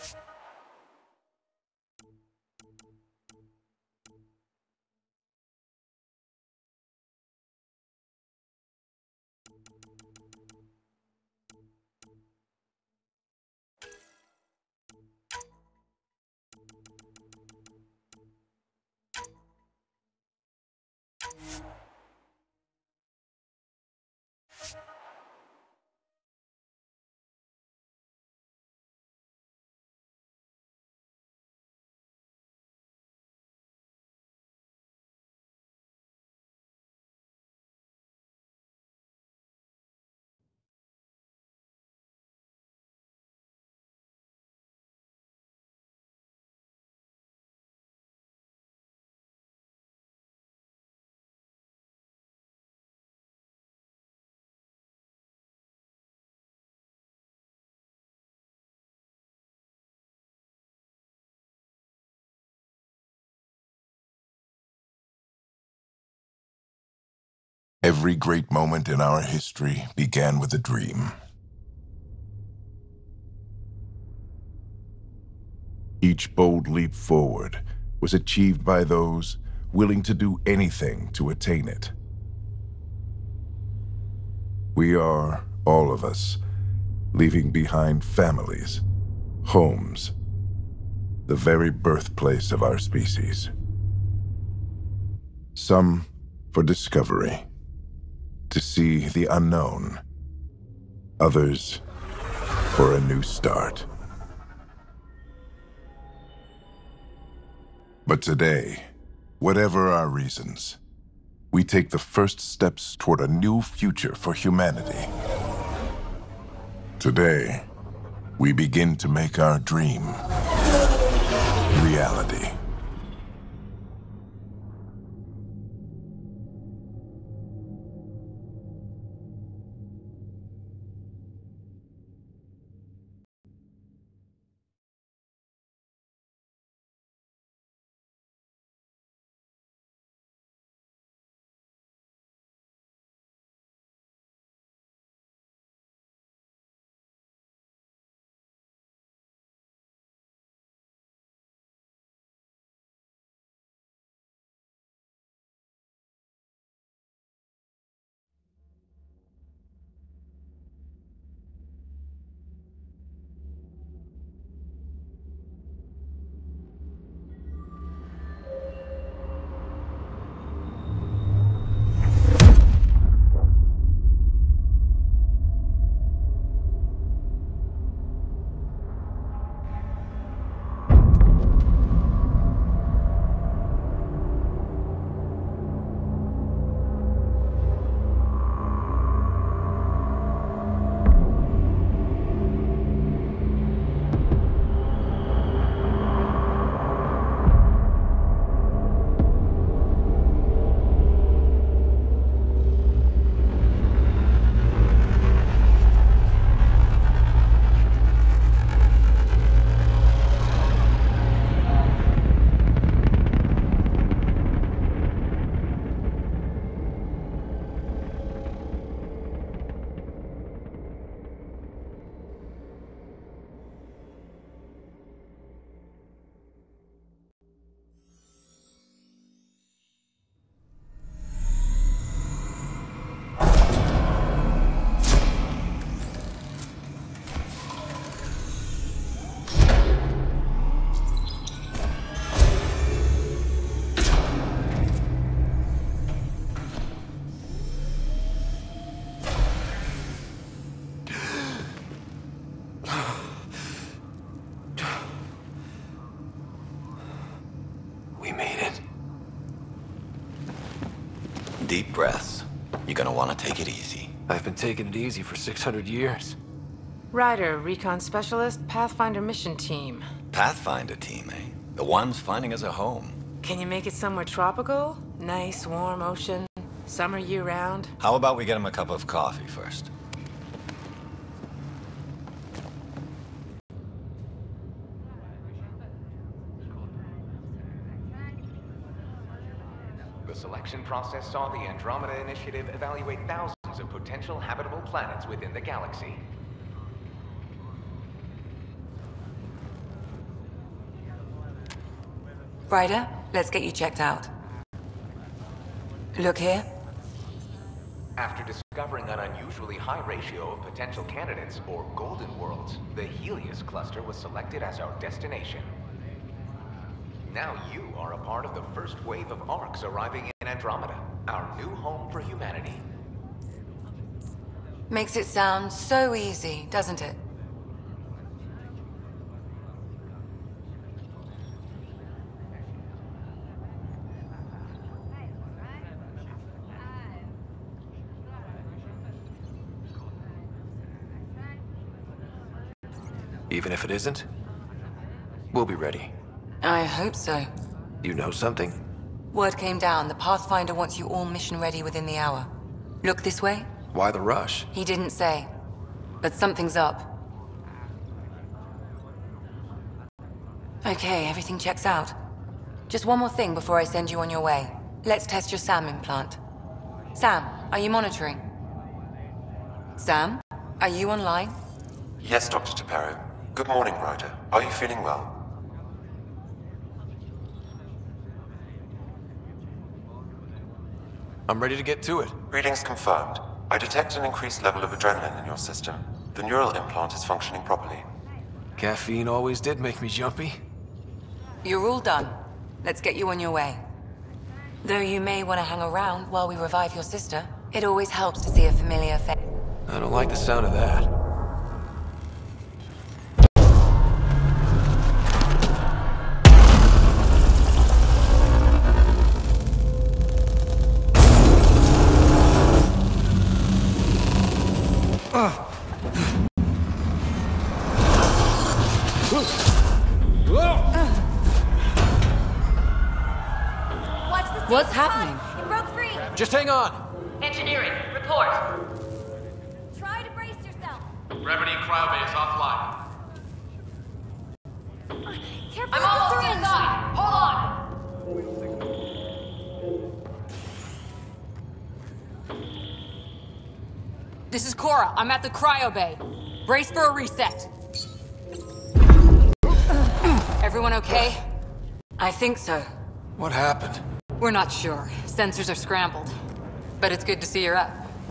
you Every great moment in our history began with a dream. Each bold leap forward was achieved by those willing to do anything to attain it. We are, all of us, leaving behind families, homes, the very birthplace of our species. Some for discovery to see the unknown. Others for a new start. But today, whatever our reasons, we take the first steps toward a new future for humanity. Today, we begin to make our dream reality. Deep breaths. You're gonna want to take it easy. I've been taking it easy for 600 years. Ryder, recon specialist, Pathfinder mission team. Pathfinder team, eh? The ones finding us a home. Can you make it somewhere tropical? Nice, warm ocean, summer year-round? How about we get him a cup of coffee first? collection process saw the Andromeda Initiative evaluate thousands of potential habitable planets within the galaxy. Ryder, let's get you checked out. Look here. After discovering an unusually high ratio of potential candidates, or golden worlds, the Helios cluster was selected as our destination. Now you are a part of the first wave of arks arriving in Andromeda, our new home for humanity. Makes it sound so easy, doesn't it? Even if it isn't, we'll be ready. I hope so. You know something? Word came down. The Pathfinder wants you all mission ready within the hour. Look this way? Why the rush? He didn't say. But something's up. Okay, everything checks out. Just one more thing before I send you on your way. Let's test your SAM implant. Sam, are you monitoring? Sam, are you online? Yes, Dr. T'Perro. Good morning, Ryder. Are you feeling well? I'm ready to get to it. Readings confirmed. I detect an increased level of adrenaline in your system. The neural implant is functioning properly. Caffeine always did make me jumpy. You're all done. Let's get you on your way. Though you may want to hang around while we revive your sister, it always helps to see a familiar face. I don't like the sound of that. Cryo bay. Brace for a reset. Everyone okay? I think so. What happened? We're not sure. Sensors are scrambled. But it's good to see you're up.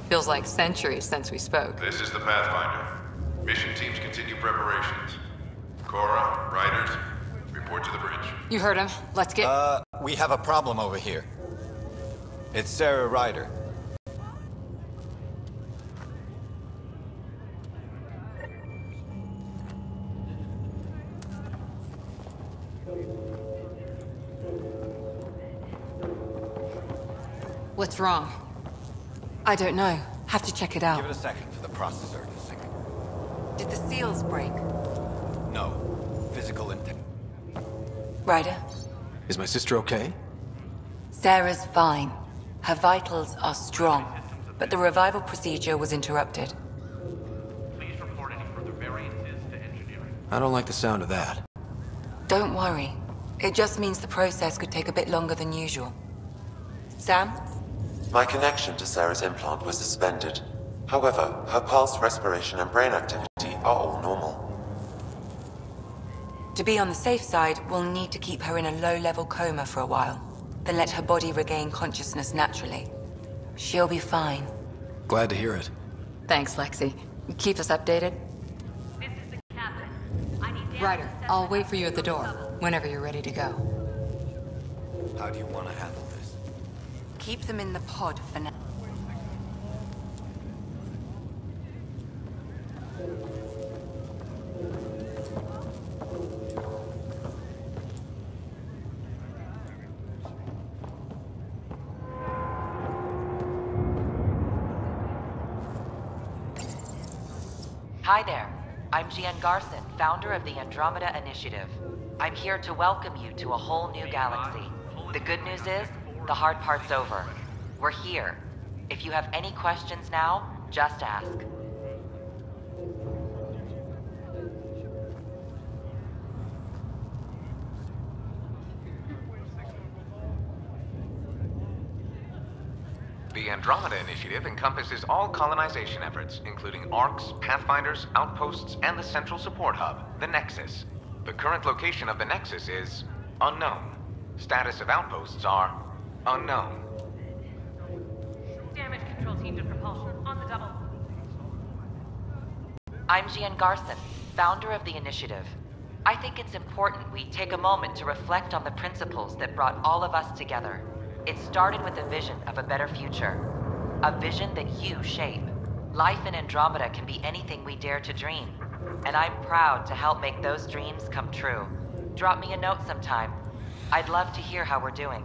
Feels like centuries since we spoke. This is the Pathfinder. Mission teams continue preparations. Cora, Ryders, report to the bridge. You heard him. Let's get. Uh, we have a problem over here. It's Sarah Ryder. What's wrong? I don't know. Have to check it out. Give it a second for the processor to sync. Did the seals break? No. Physical intent. Ryder? Is my sister okay? Sarah's fine. Her vitals are strong. But the revival procedure was interrupted. Please report any further variances to engineering. I don't like the sound of that. Don't worry. It just means the process could take a bit longer than usual. Sam? My connection to Sarah's implant was suspended. However, her pulse, respiration, and brain activity are all normal. To be on the safe side, we'll need to keep her in a low-level coma for a while. Then let her body regain consciousness naturally. She'll be fine. Glad to hear it. Thanks, Lexi. Keep us updated. This is the captain. I need Ryder, I'll wait for you at the door whenever you're ready to go. How do you want to handle this? Keep them in the pod for now. Hi there. I'm Jien Garson, founder of the Andromeda Initiative. I'm here to welcome you to a whole new galaxy. The good news is, the hard part's over. We're here. If you have any questions now, just ask. The Andromeda Initiative encompasses all colonization efforts, including ARCs, Pathfinders, outposts, and the central support hub, the Nexus. The current location of the Nexus is unknown. Status of outposts are unknown. Damage control team to propulsion. On the double. I'm Jien Garson, founder of the initiative. I think it's important we take a moment to reflect on the principles that brought all of us together. It started with a vision of a better future. A vision that you shape. Life in Andromeda can be anything we dare to dream. And I'm proud to help make those dreams come true. Drop me a note sometime. I'd love to hear how we're doing.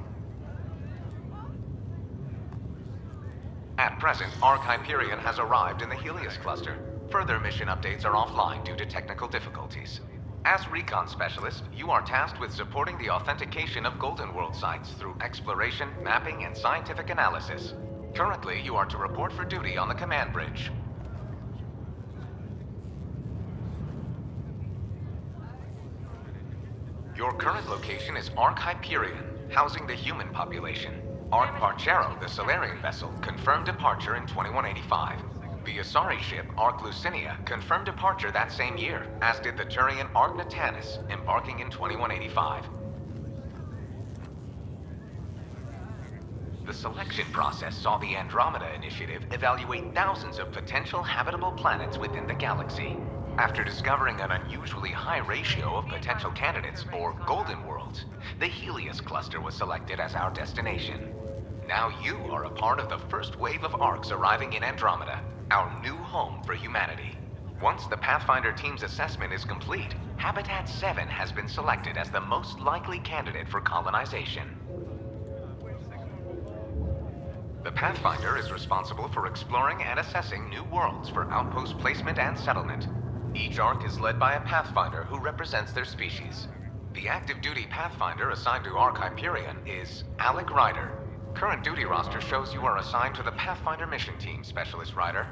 At present, Ark Hyperion has arrived in the Helios cluster. Further mission updates are offline due to technical difficulties. As recon specialist, you are tasked with supporting the authentication of Golden World sites through exploration, mapping, and scientific analysis. Currently, you are to report for duty on the command bridge. Your current location is Ark Hyperion, housing the human population. Ark Paarchero, the Salarian vessel, confirmed departure in 2185. The Asari ship, Ark Leusinia, confirmed departure that same year, as did the Turian Ark Natanus, embarking in 2185. The selection process saw the Andromeda Initiative evaluate thousands of potential habitable planets within the galaxy. After discovering an unusually high ratio of potential candidates for Golden Worlds, the Helios cluster was selected as our destination. Now you are a part of the first wave of arks arriving in Andromeda, our new home for humanity. Once the Pathfinder team's assessment is complete, Habitat 7 has been selected as the most likely candidate for colonization. The Pathfinder is responsible for exploring and assessing new worlds for outpost placement and settlement. Each ark is led by a Pathfinder who represents their species. The active duty Pathfinder assigned to Ark Hyperion is Alec Ryder. Current duty roster shows you are assigned to the Pathfinder mission team, Specialist Ryder.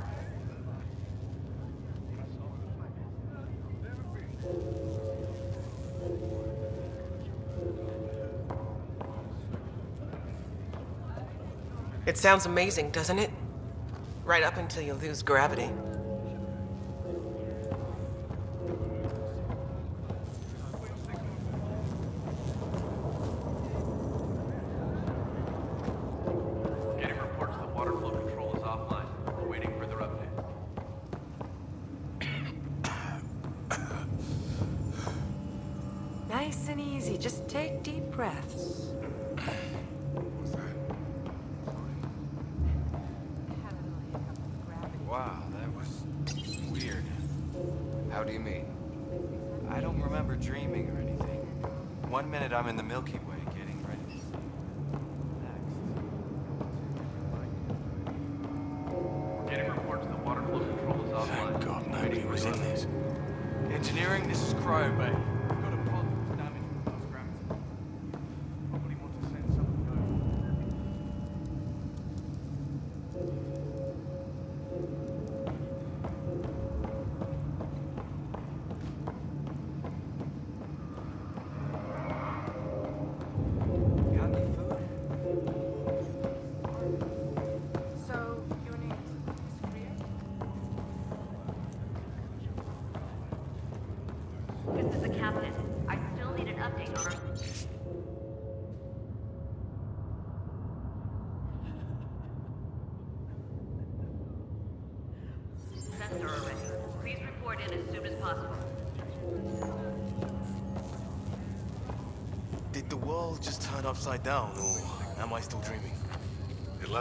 It sounds amazing, doesn't it? Right up until you lose gravity.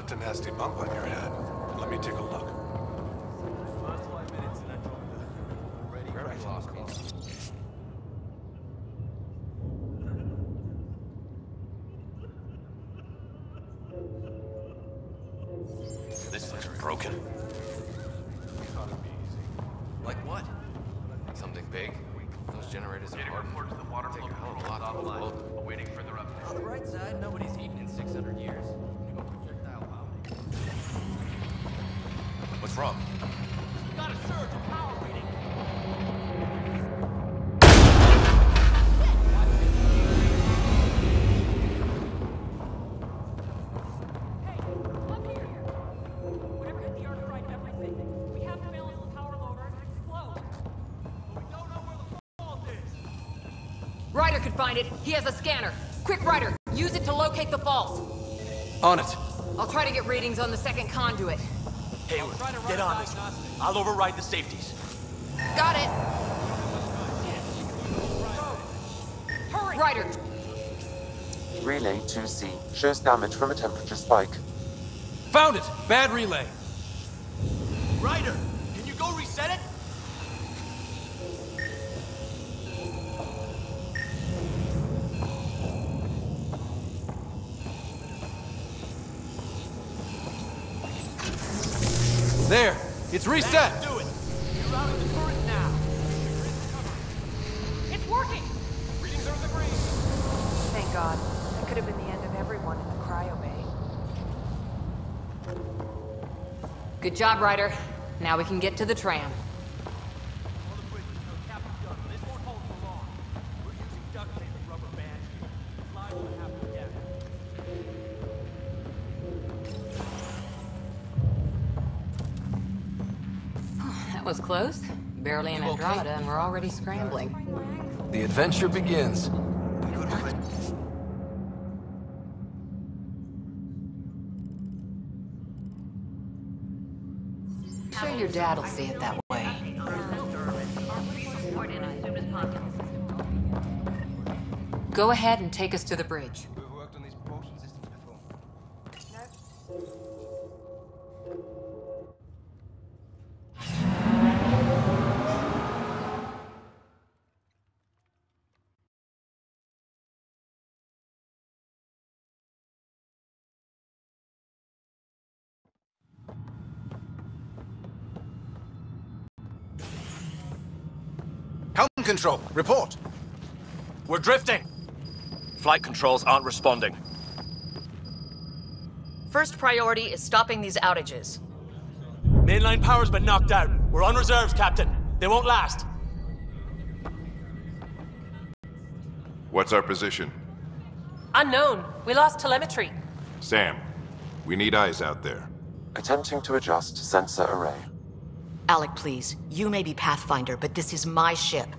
Left a nasty bump He has a scanner. Quick, Ryder! Use it to locate the vault! On it. I'll try to get readings on the second conduit. Hayward, get on this. I'll override the safeties. Got it! Hurry! Ryder, Relay 2C shows damage from a temperature spike. Found it! Bad relay. Ryder, can you go reset it? There! It's reset! Do it. You're out of the turret now. It's working. Readings are in the green. Thank God. That could have been the end of everyone in the cryo bay. good job, Ryder. Now we can get to the tram. Close. Barely in You okay? Andromeda, and we're already scrambling. The adventure begins. Sure your dad'll see it that way. Go ahead and take us to the bridge. Control, report. We're drifting. Flight controls aren't responding. First priority is stopping these outages. Mainline power's been knocked out. We're on reserves, Captain. They won't last. What's our position? Unknown. We lost telemetry. Sam, we need eyes out there. Attempting to adjust sensor array. Alec, please. You may be Pathfinder, but this is my ship.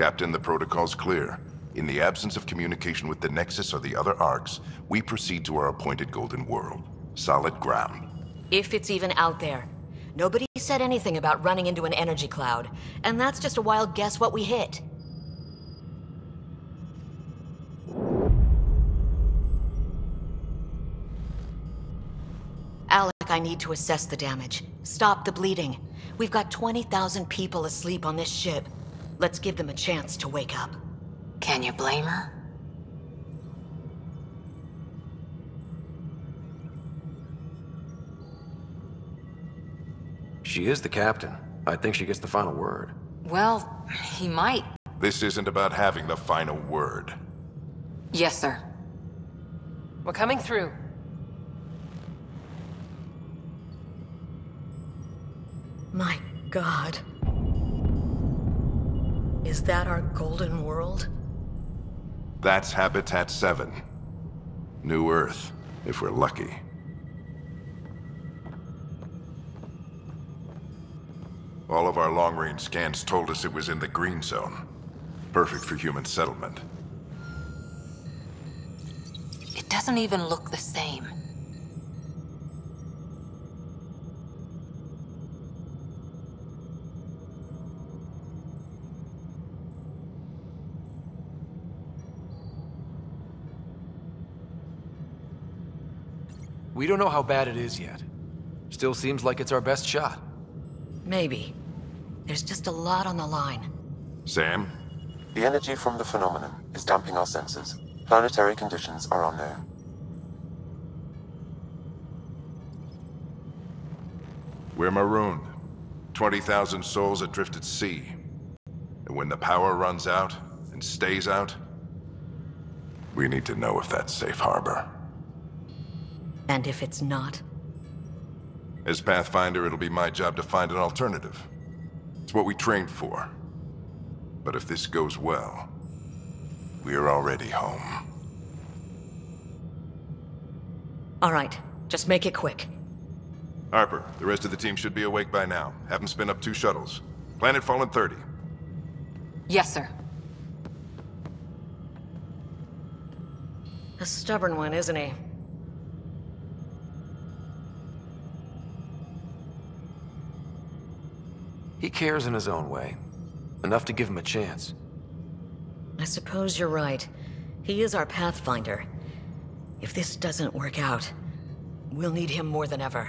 Captain, the protocol's clear. In the absence of communication with the Nexus or the other arks, we proceed to our appointed Golden World. Solid ground. If it's even out there. Nobody said anything about running into an energy cloud, and that's just a wild guess what we hit. Alec, I need to assess the damage. Stop the bleeding. We've got 20,000 people asleep on this ship. Let's give them a chance to wake up. Can you blame her? She is the captain. I think she gets the final word. Well, he might. This isn't about having the final word. Yes, sir. We're coming through. My god. Is that our golden world? That's Habitat 7. New Earth, if we're lucky. All of our long-range scans told us it was in the green zone. Perfect for human settlement. It doesn't even look the same. We don't know how bad it is yet. Still seems like it's our best shot. Maybe. There's just a lot on the line. Sam? The energy from the phenomenon is damping our senses. Planetary conditions are unknown. We're marooned. 20,000 souls adrift at sea. And when the power runs out, and stays out, we need to know if that's safe harbor. And if it's not? As Pathfinder, it'll be my job to find an alternative. It's what we trained for. But if this goes well, we're already home. All right, just make it quick. Harper, the rest of the team should be awake by now. Have them spin up two shuttles. Planet Fallen 30. Yes, sir. A stubborn one, isn't he? He cares in his own way. Enough to give him a chance. I suppose you're right. He is our Pathfinder. If this doesn't work out, we'll need him more than ever.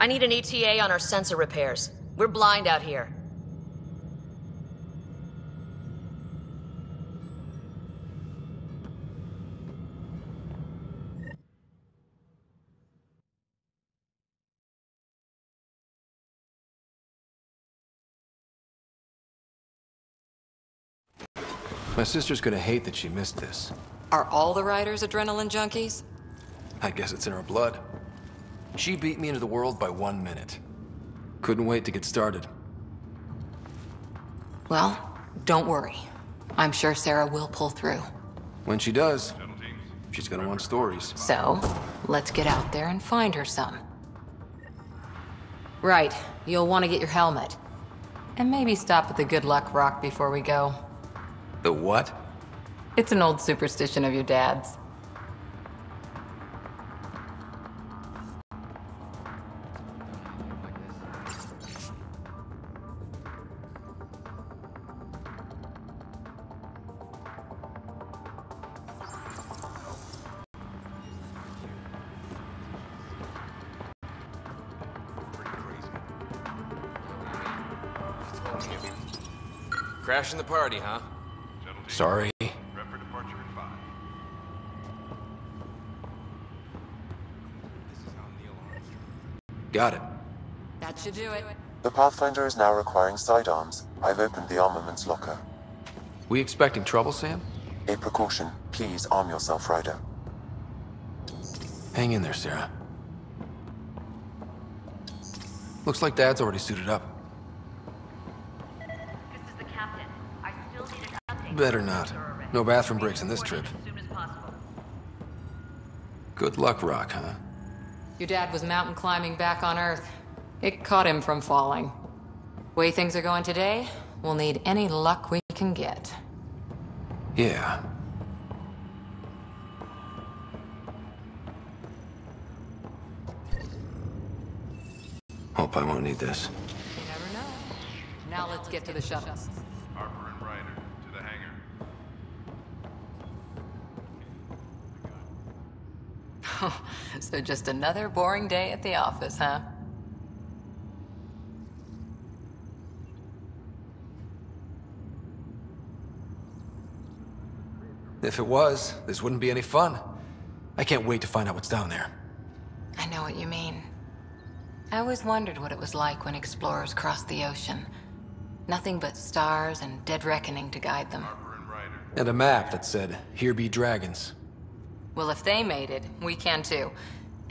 I need an ETA on our sensor repairs. We're blind out here. My sister's gonna hate that she missed this. Are all the Ryders adrenaline junkies? I guess it's in her blood. She beat me into the world by one minute. Couldn't wait to get started. Well, don't worry. I'm sure Sarah will pull through. When she does, she's gonna want stories. So, let's get out there and find her some. Right, you'll want to get your helmet. And maybe stop at the Good Luck Rock before we go. The what? It's an old superstition of your dad's. Crashing the party, huh? Sorry. Prep for departure in five. Got it. That should do it. The Pathfinder is now requiring sidearms. I've opened the armaments locker. We expecting trouble, Sam? A precaution. Please arm yourself, Ryder. Hang in there, Sarah. Looks like Dad's already suited up. This is the captain. I still need an update. Better not. No bathroom breaks in this trip. As soon as possible. Good luck, Rock, huh? Your dad was mountain climbing back on Earth. It caught him from falling. Way things are going today, we'll need any luck we can get. Yeah. Hope I won't need this. You never know. Now let's get to the shuttles. so just another boring day at the office, huh? If it was, this wouldn't be any fun. I can't wait to find out what's down there. I know what you mean. I always wondered what it was like when explorers crossed the ocean. Nothing but stars and dead reckoning to guide them. And a map that said, Here be dragons. Well, if they made it, we can too.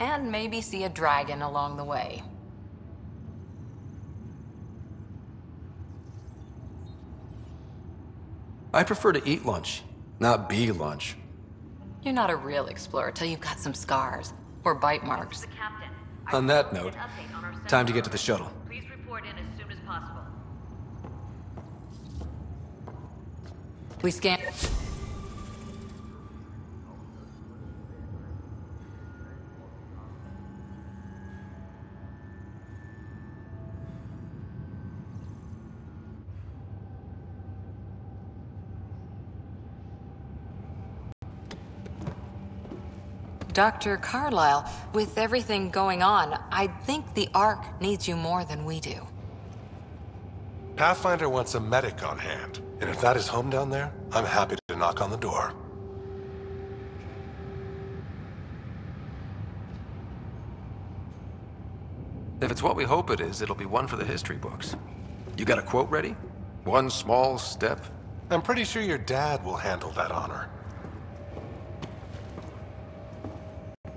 And maybe see a dragon along the way. I prefer to eat lunch, not be lunch. You're not a real explorer till you've got some scars or bite marks. On that note, on time to get to the shuttle. Please report in as soon as possible. We scan. Dr. Carlyle, with everything going on, I think the Ark needs you more than we do. Pathfinder wants a medic on hand, and if that is home down there, I'm happy to knock on the door. If it's what we hope it is, it'll be one for the history books. You got a quote ready? One small step? I'm pretty sure your dad will handle that honor.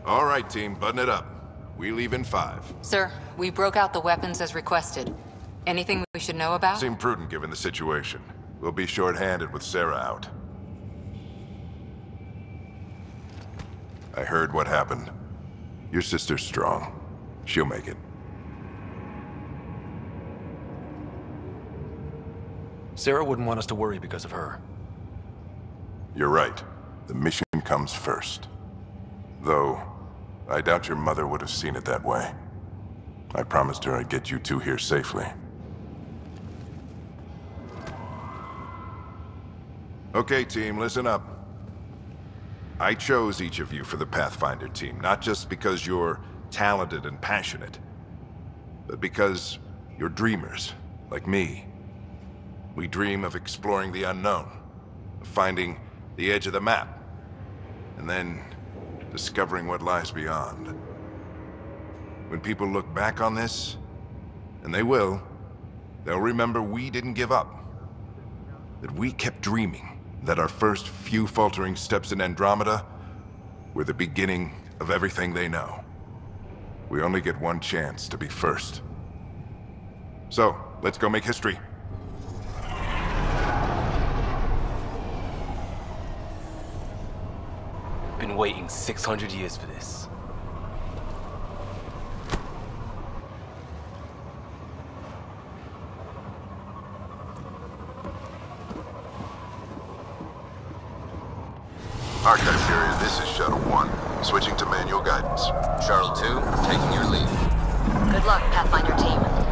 All right, team, button it up. We leave in five. Sir, we broke out the weapons as requested. Anything we should know about? Seemed prudent given the situation. We'll be short-handed with Sara out. I heard what happened. Your sister's strong. She'll make it. Sara wouldn't want us to worry because of her. You're right. The mission comes first. Though, I doubt your mother would have seen it that way. I promised her I'd get you two here safely. Okay, team, listen up. I chose each of you for the Pathfinder team, not just because you're talented and passionate, but because you're dreamers, like me. We dream of exploring the unknown, of finding the edge of the map, and then discovering what lies beyond. When people look back on this, and they will, they'll remember we didn't give up. That we kept dreaming, that our first few faltering steps in Andromeda were the beginning of everything they know. We only get one chance to be first. So, let's go make history. Waiting 600 years for this. Archive carrier, this is Shuttle 1. Switching to manual guidance. Shuttle 2, taking your lead. Good luck, Pathfinder team.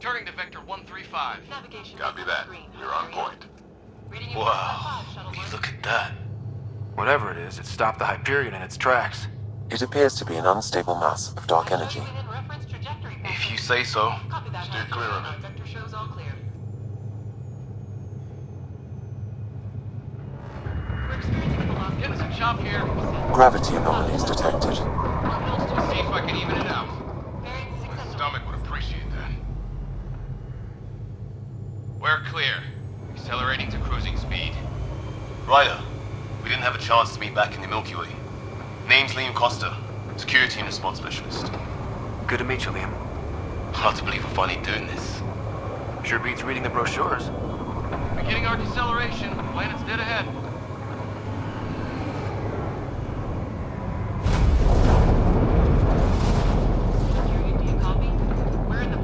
Turning to Vector 135. Copy that. You're on point. Wow. Look at that. Whatever it is, it stopped the Hyperion in its tracks. It appears to be an unstable mass of dark energy. If you say so. Steer clear of it. Getting some chop here. Gravity anomalies detected. See if I can even it out. My stomach would appreciate that. We're clear. Accelerating to cruising speed. Ryder, we didn't have a chance to meet back in the Milky Way. Name's Liam Kosta, security and response specialist. Good to meet you, Liam. Hard to believe we're finally doing this. Sure beats reading the brochures. Beginning our deceleration. Planet's dead ahead.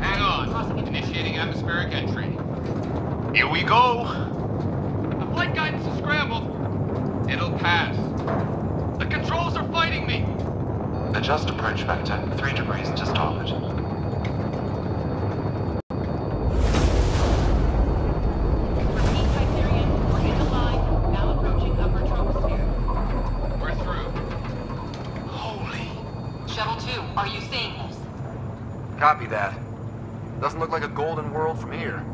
Hang on. Initiating atmospheric entry. Here we go! The flight guidance is scrambled. It'll pass. The controls are fighting me. Adjust approach vector 3 degrees to starboard. We're through. Shuttle 2, are you seeing this? Copy that. Doesn't look like a golden world from here.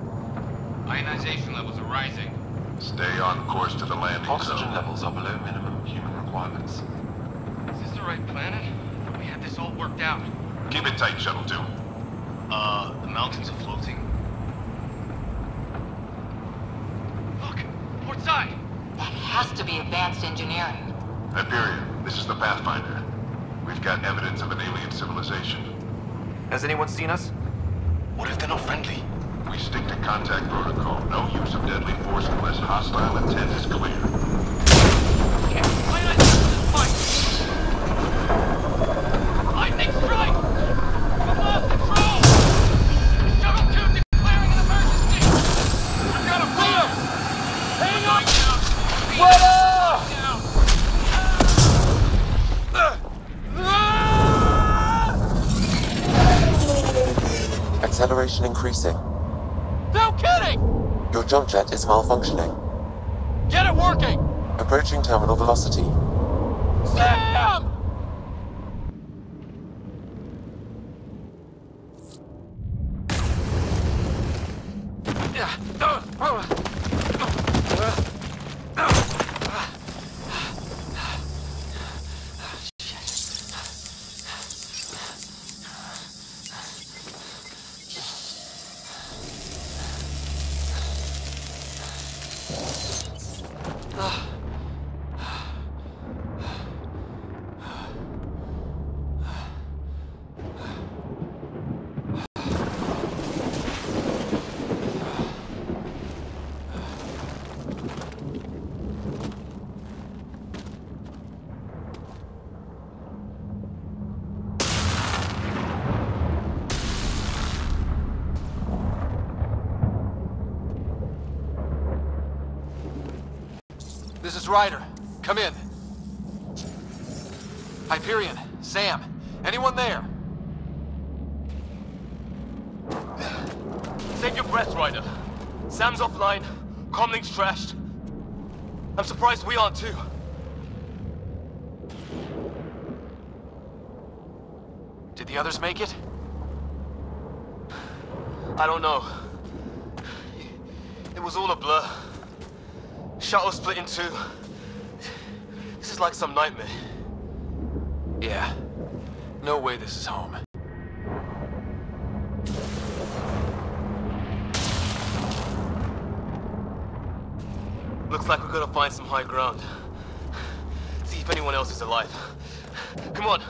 Ionization levels are rising. Stay on course to the landing Oxygen zone. levels are below minimum human requirements. Is this the right planet? We had this all worked out. Keep it tight, Shuttle 2. Uh, the mountains are floating. Look, port side. That has to be advanced engineering. Hyperion, this is the Pathfinder. We've got evidence of an alien civilization. Has anyone seen us? What if they're not friendly? We stick to contact protocol. No use of deadly force unless hostile intent is clear. Lightning strike! We've lost control! Shuttle 2 declaring an emergency! I've got a feel! Hang on! What up? Acceleration increasing. No kidding! Your jump jet is malfunctioning. Get it working! Approaching terminal velocity. Like some nightmare. Yeah. No way this is home. Looks like we're gonna find some high ground. See if anyone else is alive. Come on.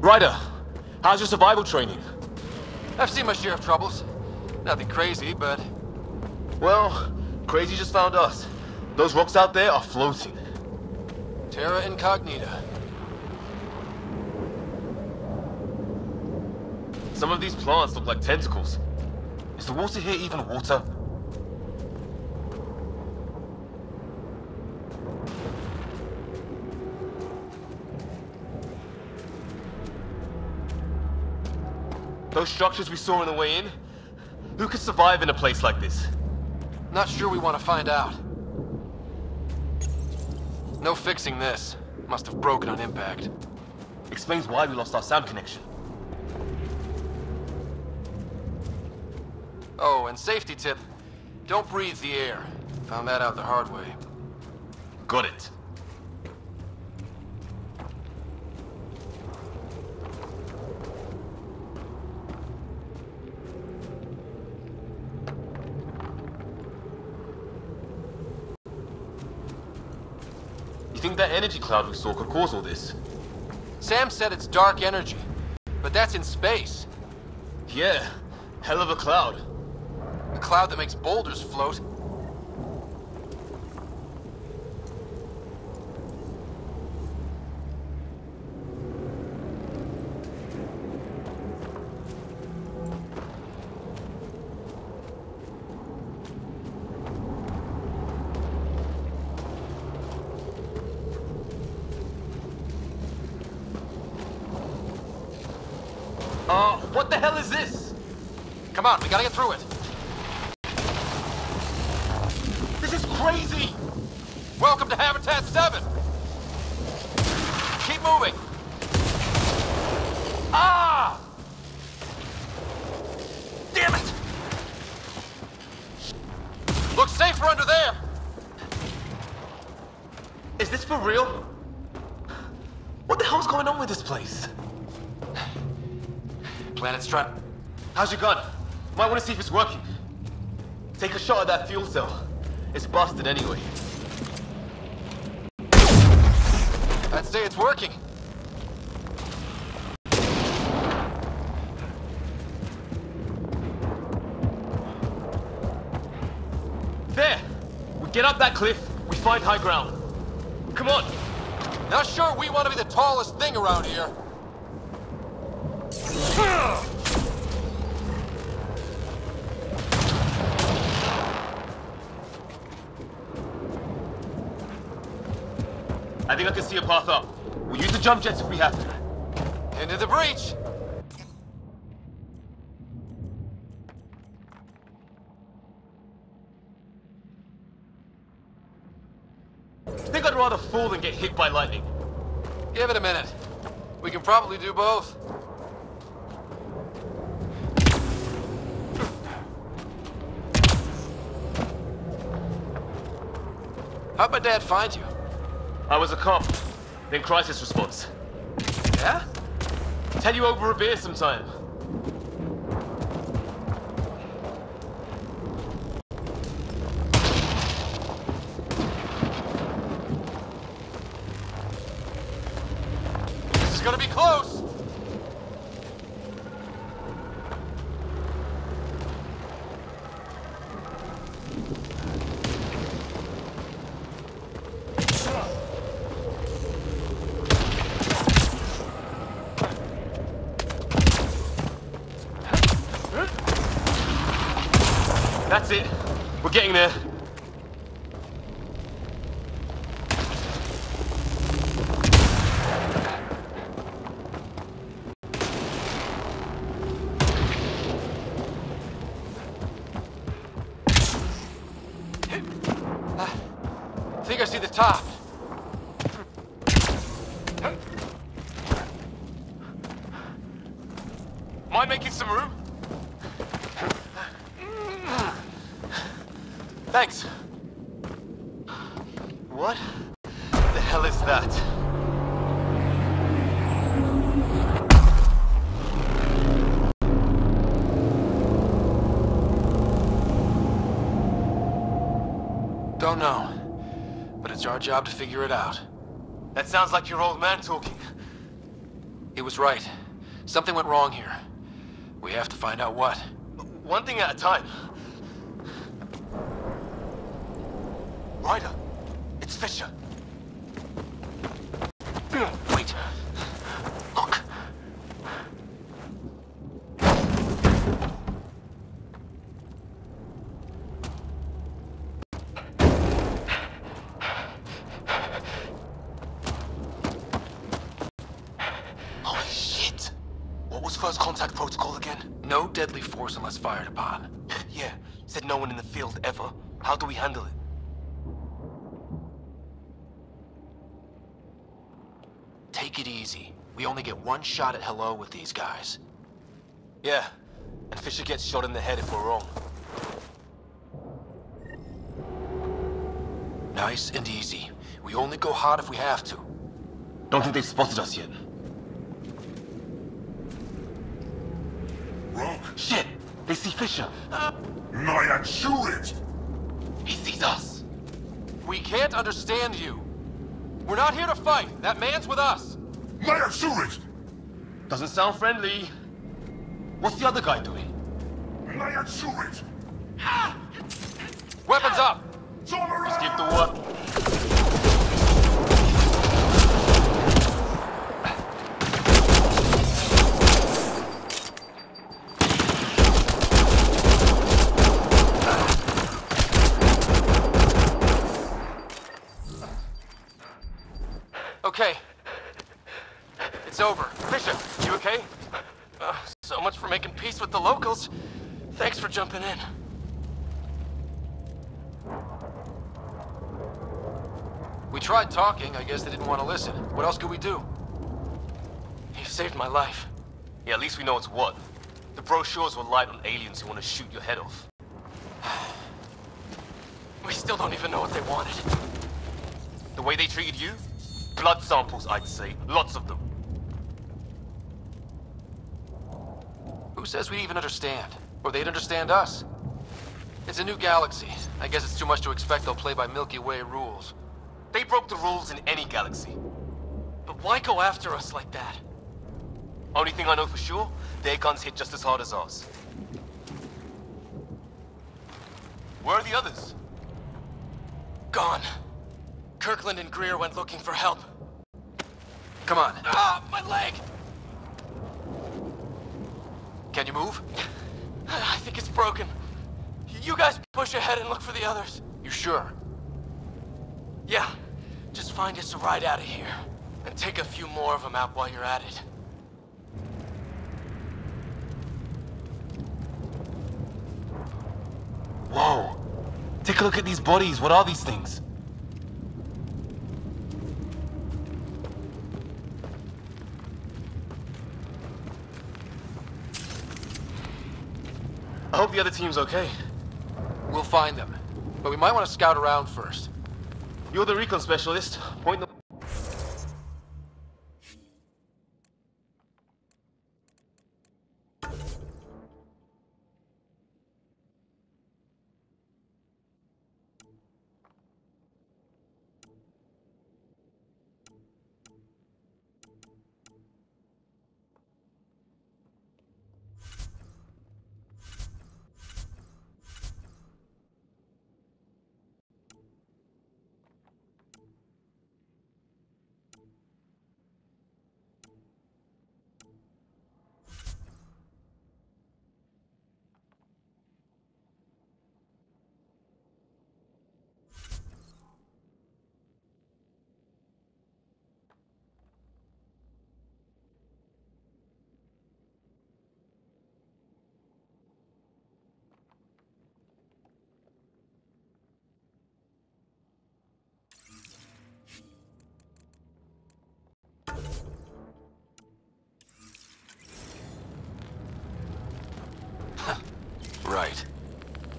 Ryder, how's your survival training? I've seen my share of troubles. Nothing crazy, but... Well, Crazy just found us. Those rocks out there are floating. Terra Incognita. Some of these plants look like tentacles. Is the water here even water? Those structures we saw on the way in? Who could survive in a place like this? Not sure we want to find out. No fixing this. Must have broken on impact. Explains why we lost our sound connection. Oh, and safety tip. Don't breathe the air. Found that out the hard way. Got it. You think that energy cloud we saw could cause all this? Sam said it's dark energy, but that's in space. Yeah, hell of a cloud. A cloud that makes boulders float. Gotta get through anyway. I'd say it's working. There! We get up that cliff, we find high ground. Come on! Not sure we want to be the tallest thing around here. I think I can see a path up. We'll use the jump jets if we have to. Into the breach! I Think I'd rather fall than get hit by lightning. Give it a minute. We can probably do both. How'd my dad find you? I was a cop, then crisis response. Yeah? Tell you over a beer sometime. Job to figure it out. That sounds like your old man talking. He was right. Something went wrong here. We have to find out what. One thing at a time. Ryder, it's Fisher. Wait. Look. Holy shit! What was first contact protocol again? No deadly force unless fired upon. Yeah, said no one in the field ever. How do we handle it? Take it easy. We only get one shot at hello with these guys. Yeah, and Fisher gets shot in the head if we're wrong. Nice and easy. We only go hard if we have to. Don't think they've spotted us yet. Rogue, Shit! They see Fisher! Nyan, shoot it! He sees us! We can't understand you. We're not here to fight. That man's with us. Nyan, shoot! Doesn't sound friendly. What's the other guy doing? Nyan, shoot! Weapons up. Just give the word. Okay. It's over. Fisher, you okay? Uh, so much for making peace with the locals. Thanks for jumping in. We tried talking. I guess they didn't want to listen. What else could we do? You saved my life. Yeah, at least we know it's what. The brochures were light on aliens who want to shoot your head off. We still don't even know what they wanted. The way they treated you? Blood samples, I'd say. Lots of them. Who says we even understand? Or they'd understand us? It's a new galaxy. I guess it's too much to expect they'll play by Milky Way rules. They broke the rules in any galaxy. But why go after us like that? Only thing I know for sure, their guns hit just as hard as ours. Where are the others? Gone. Kirkland and Greer went looking for help. Come on. Ah, my leg! Can you move? I think it's broken. You guys push ahead and look for the others. You sure? Yeah. Just find us a ride out of here. And take a few more of them out while you're at it. Whoa. Take a look at these bodies. What are these things? The other team's okay. We'll find them. But we might want to scout around first. You're the recon specialist. Right.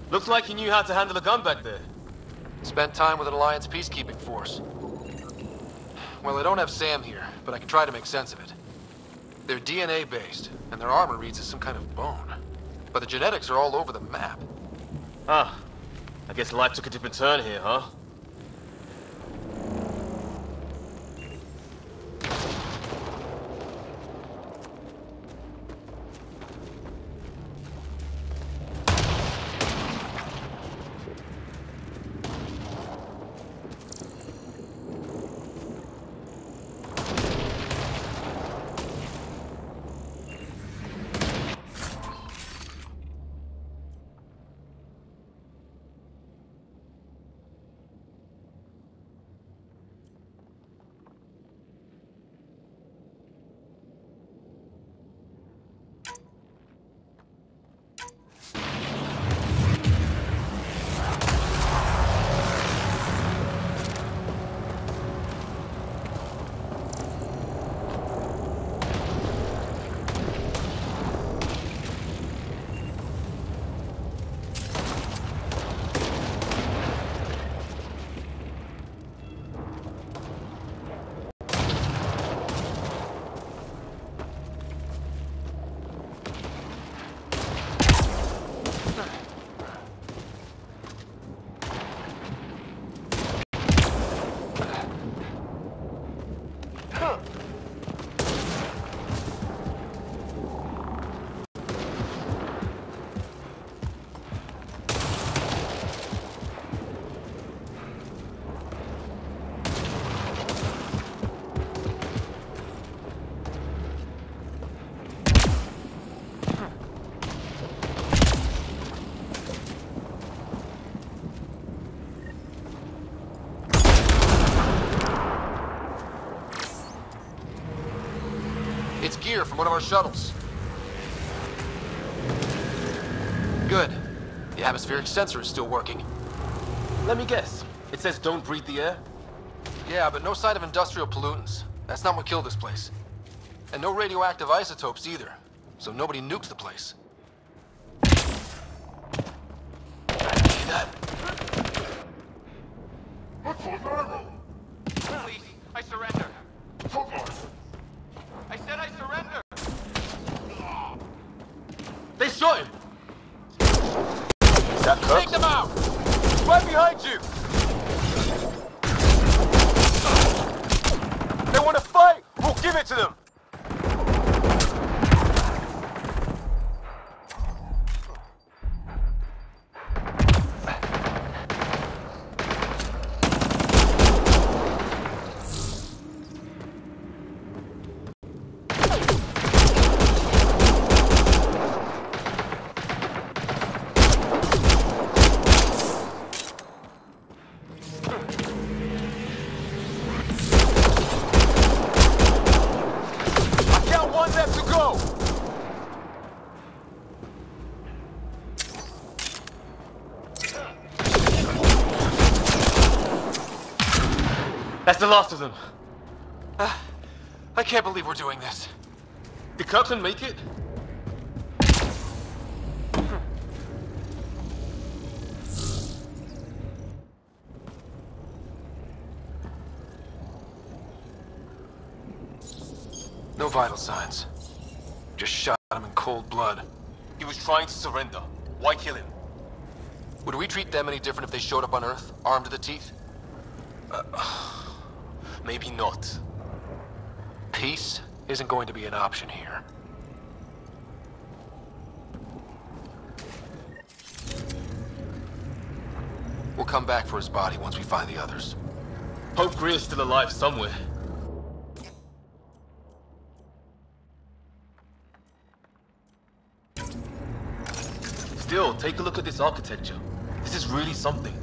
Looks like you knew how to handle a gun back there. Spent time with an Alliance peacekeeping force. Well, I don't have Sam here, but I can try to make sense of it. They're DNA based, and their armor reads as some kind of bone. But the genetics are all over the map. Ah, I guess life took a different turn here, huh? Shuttles. Good. The atmospheric sensor is still working. Let me guess. It says don't breathe the air? Yeah, but no sign of industrial pollutants. That's not what killed this place. And no radioactive isotopes either. So nobody nuked the place. Please, That's the last of them. Uh, I can't believe we're doing this. Did Kirkland make it? Hmm. No vital signs. Just shot him in cold blood. He was trying to surrender. Why kill him? Would we treat them any different if they showed up on Earth, armed to the teeth? Maybe not. Peace isn't going to be an option here. We'll come back for his body once we find the others. Hope Greer's still alive somewhere. Still, take a look at this architecture. This is really something.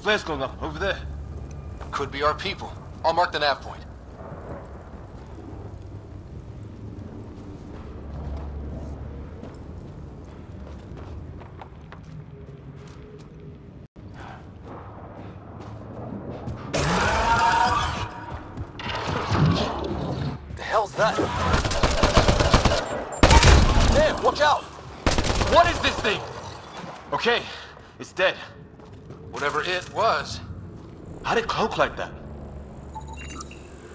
Flares going up over there. Could be our people. I'll mark the nav point. Cloak like that?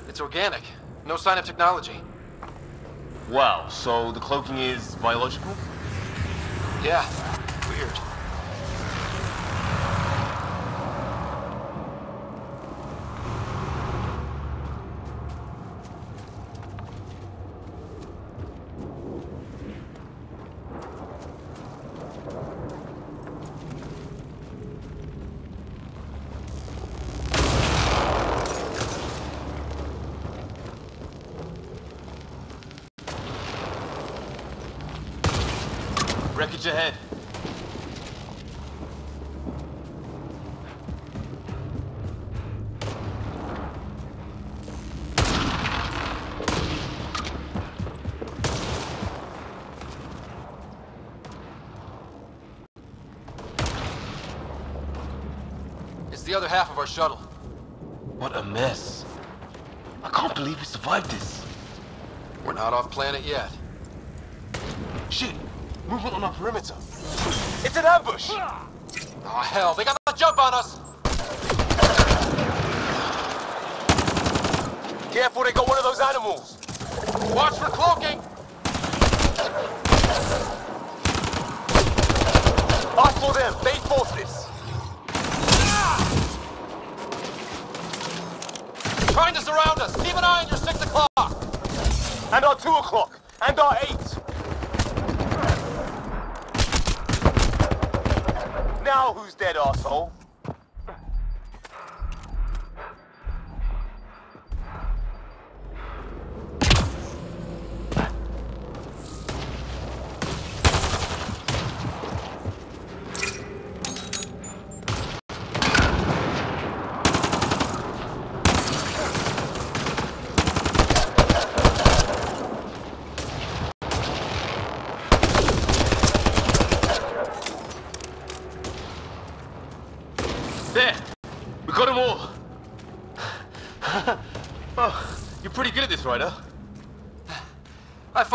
It's organic. No sign of technology. Wow, so the cloaking is biological? Yeah,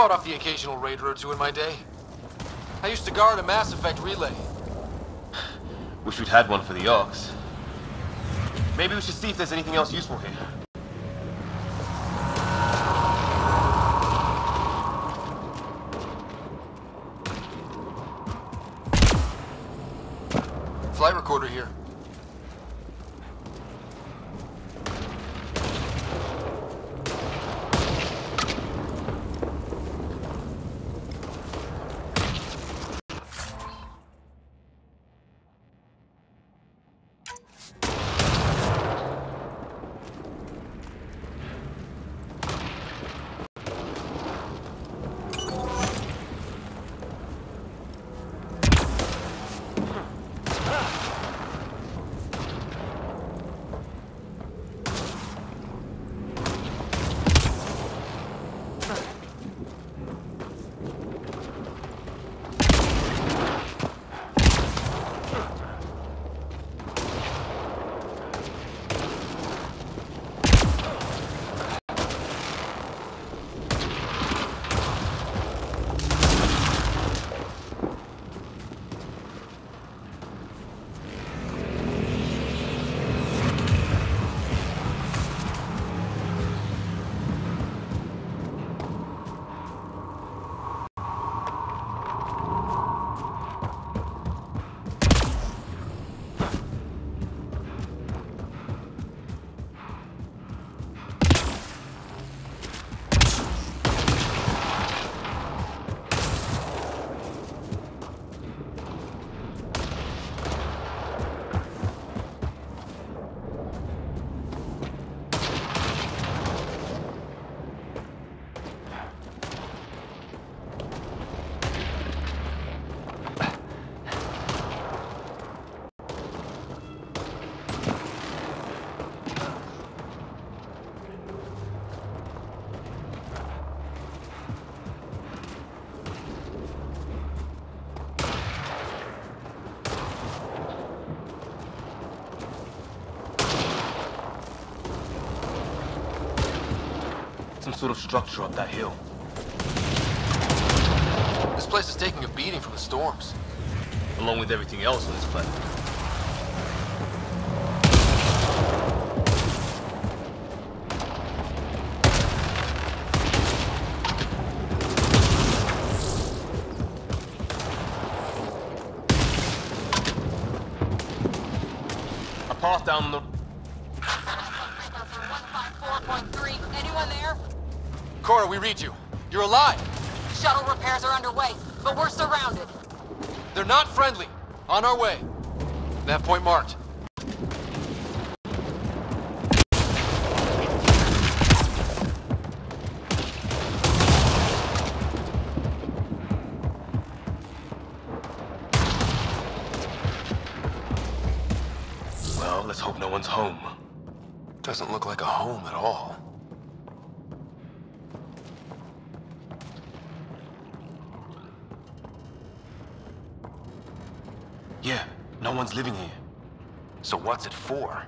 fought off the occasional raider or two in my day. I used to guard a Mass Effect relay. Wish we'd had one for the Arks. Maybe we should see if there's anything else useful here. Sort of structure up that hill. This place is taking a beating from the storms. Along with everything else on this planet. No one's living here. So what's it for?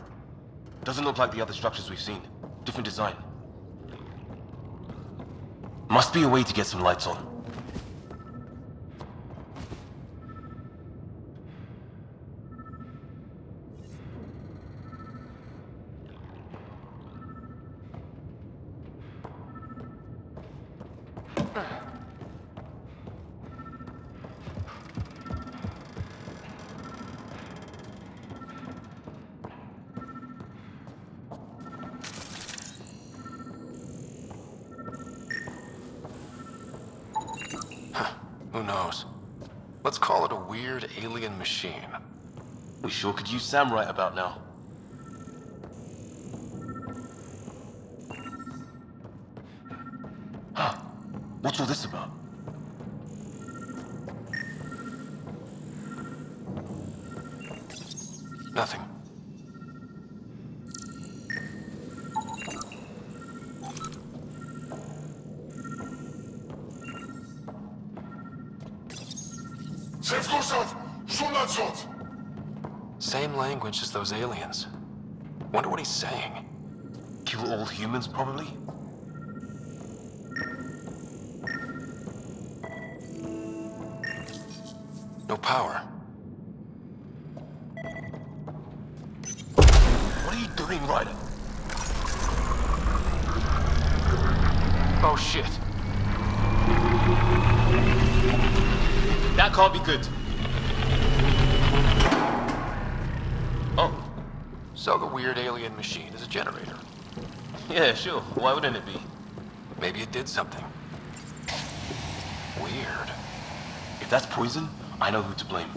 Doesn't look like the other structures we've seen. Different design. Must be a way to get some lights on. Sure could use Sam right about now. Huh. What's all this about? Humans, probably? Yeah, sure. Why wouldn't it be? Maybe it did something. Weird. If that's poison, I know who to blame.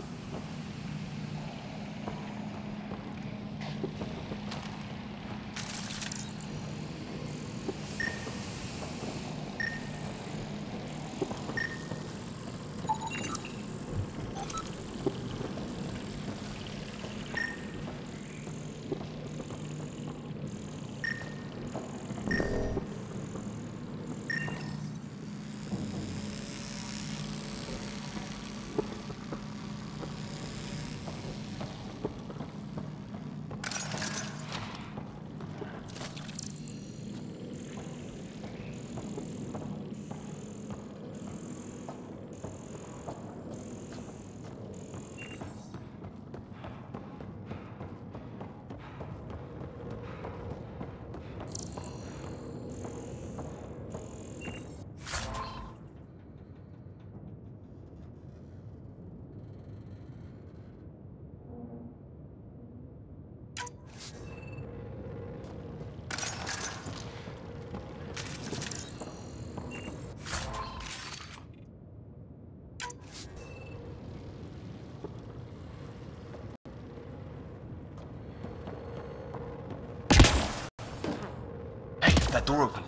Door opened.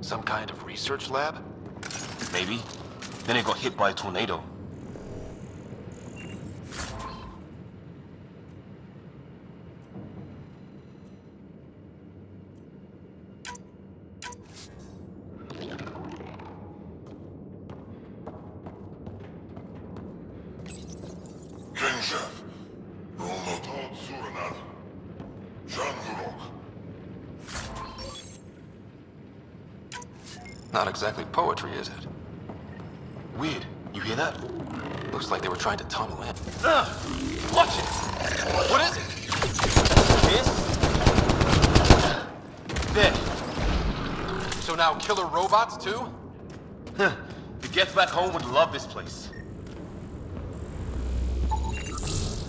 Some kind of research lab? Maybe. Then it got hit by a tornado. Exactly poetry, is it? Weird. You hear that? Looks like they were trying to tunnel in. Ugh! Watch it! What is it? This? There. So now killer robots too? Huh. The Geth back home would love this place.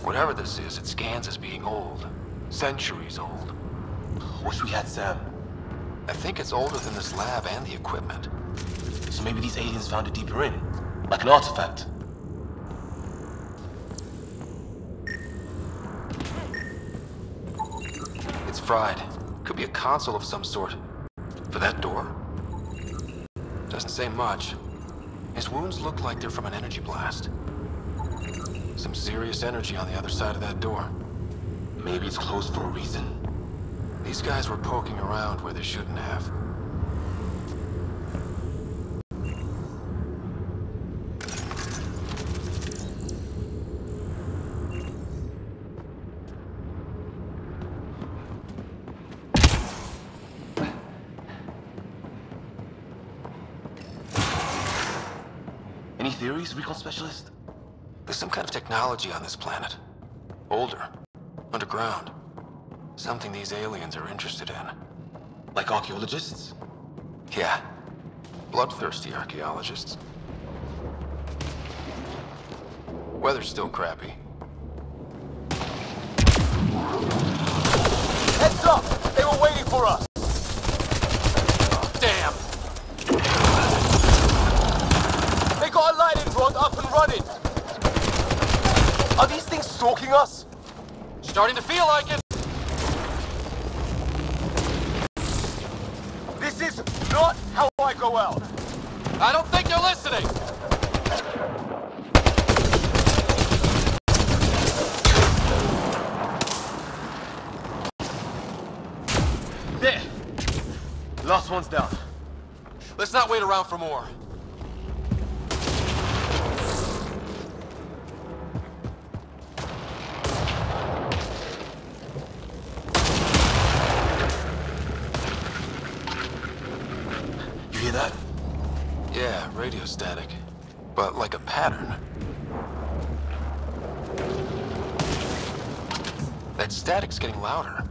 Whatever this is, it scans as being old. Centuries old. Wish we had Sam. I think it's older than this lab and the equipment. So maybe these aliens found it deeper in. Like an artifact. It's fried. Could be a console of some sort. For that door? Doesn't say much. His wounds look like they're from an energy blast. Some serious energy on the other side of that door. Maybe it's closed for a reason. These guys were poking around where they shouldn't have. Theories, recon specialist? There's some kind of technology on this planet. Older. Underground. Something these aliens are interested in. Like archaeologists? Yeah. Bloodthirsty archaeologists. Weather's still crappy. Heads up! They were waiting for us! Damn! They got a lightning rod up and running! Are these things stalking us? Starting to feel like it! This is not how I go out! I don't think you're listening! There! Last one's down. Let's not wait around for more. Static's getting louder.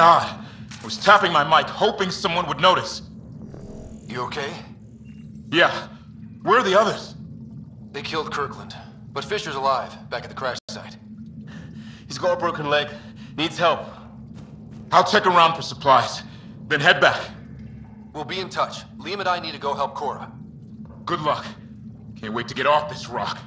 God. I was tapping my mic, hoping someone would notice. You okay? Yeah. Where are the others? They killed Kirkland. But Fisher's alive, back at the crash site. He's got a broken leg. Needs help. I'll check around for supplies, then head back. We'll be in touch. Liam and I need to go help Cora. Good luck. Can't wait to get off this rock.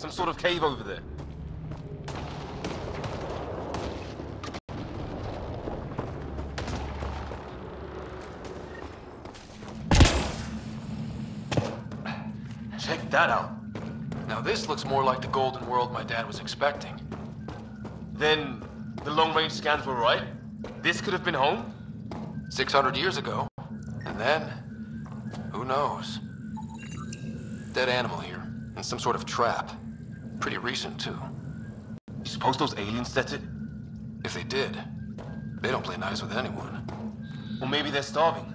Some sort of cave over there. Check that out. Now this looks more like the golden world my dad was expecting. Then the long-range scans were right? This could have been home? 600 years ago. And then, who knows? Dead animal here, and some sort of trap. Pretty recent, too. You suppose those aliens set it? If they did, they don't play nice with anyone. Well, maybe they're starving.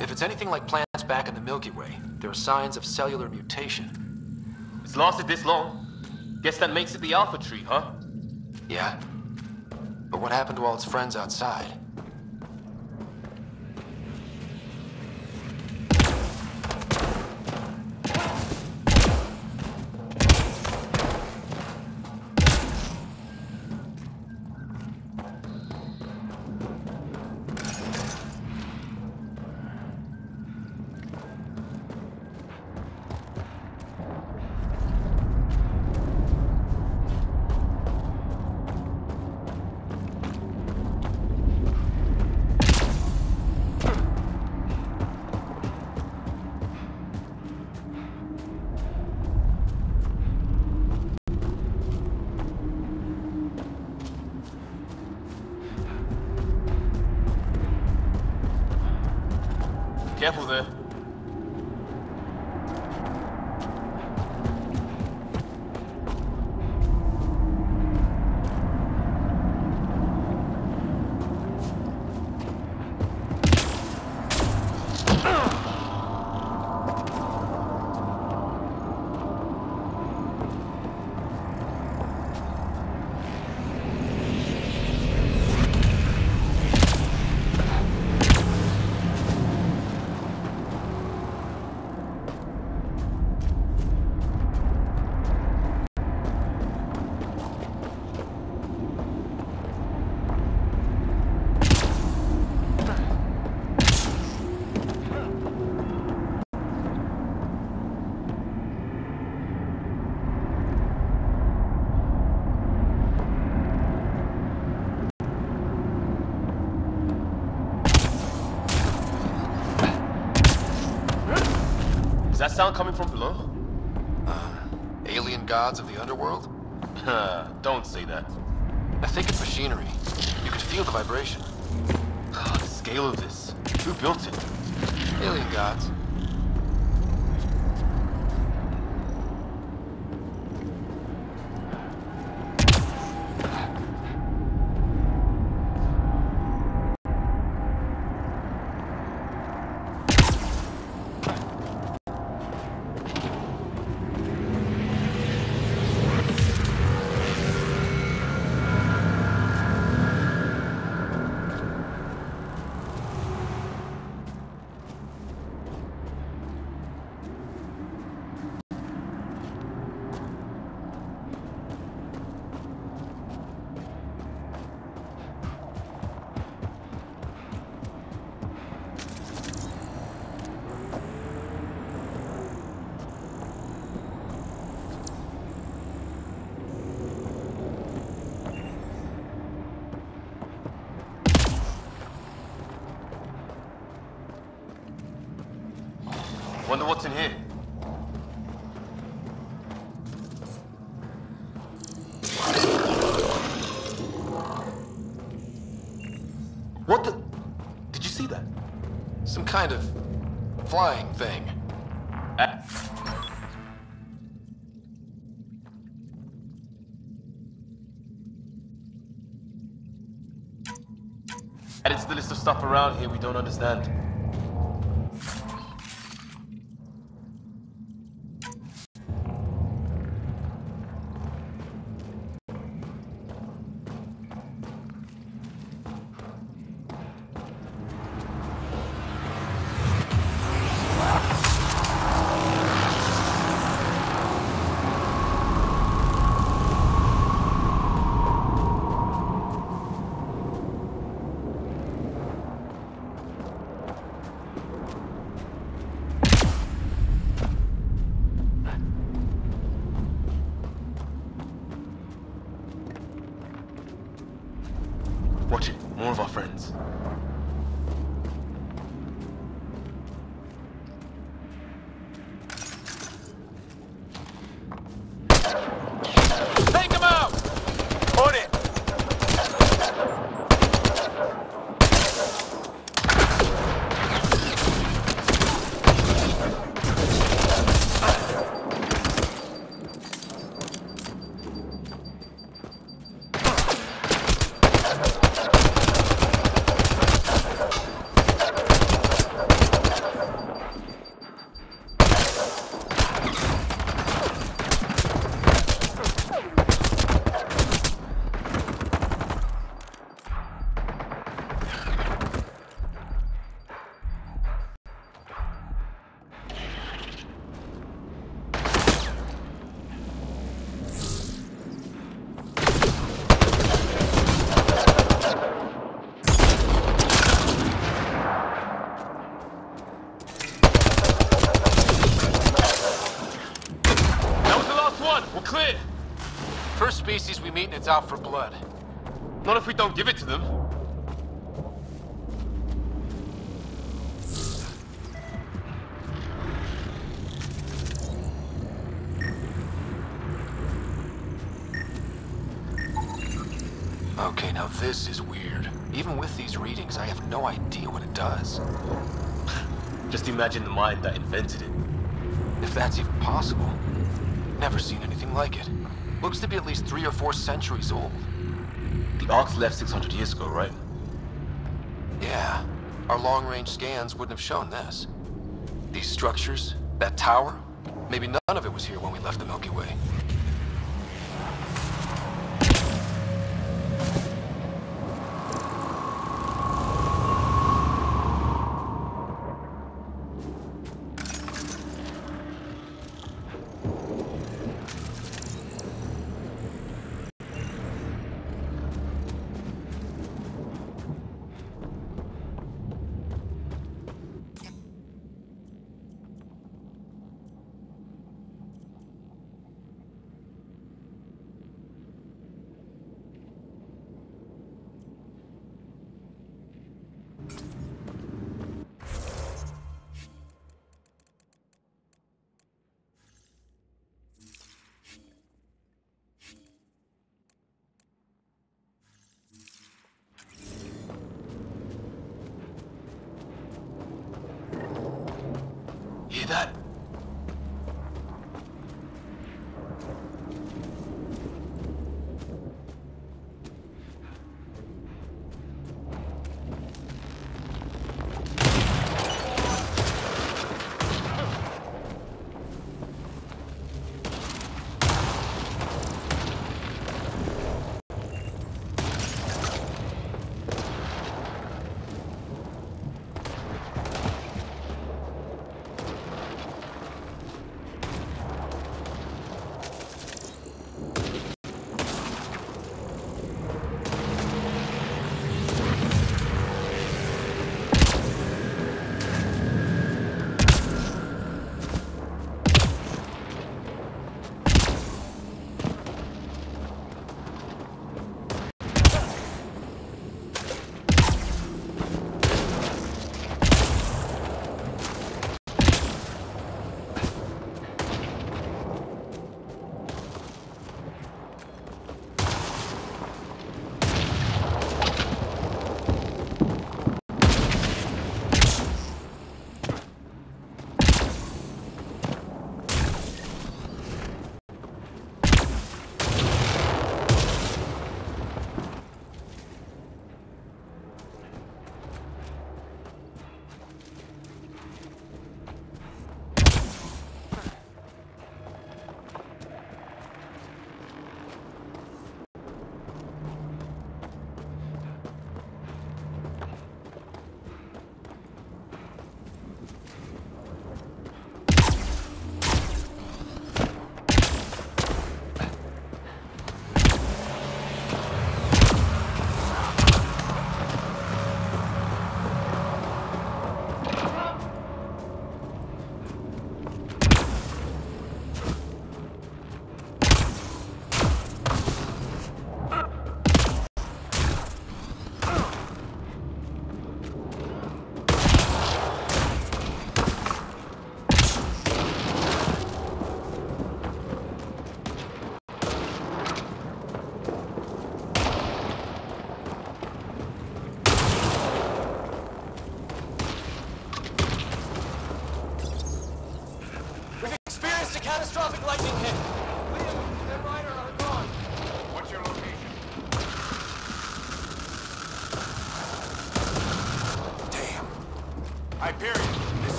If it's anything like plants back in the Milky Way, there are signs of cellular mutation. It's lasted this long. Guess that makes it the Alpha Tree, huh? Yeah. But what happened to all its friends outside? That sound coming from below? Uh, alien gods of the underworld? Don't say that. I think it's machinery. You could feel the vibration. The scale of this. Who built it? Alien gods. Flying thing. Uh, Added to the list of stuff around here we don't understand. Out for blood. Not if we don't give it to them. Okay, now this is weird. Even with these readings, I have no idea what it does. Just imagine the mind that invented it. If that's even possible. Never seen anything like it. Looks to be at least three or four centuries old. The arks left 600 years ago, right? Yeah. Our long-range scans wouldn't have shown this. These structures, that tower, maybe none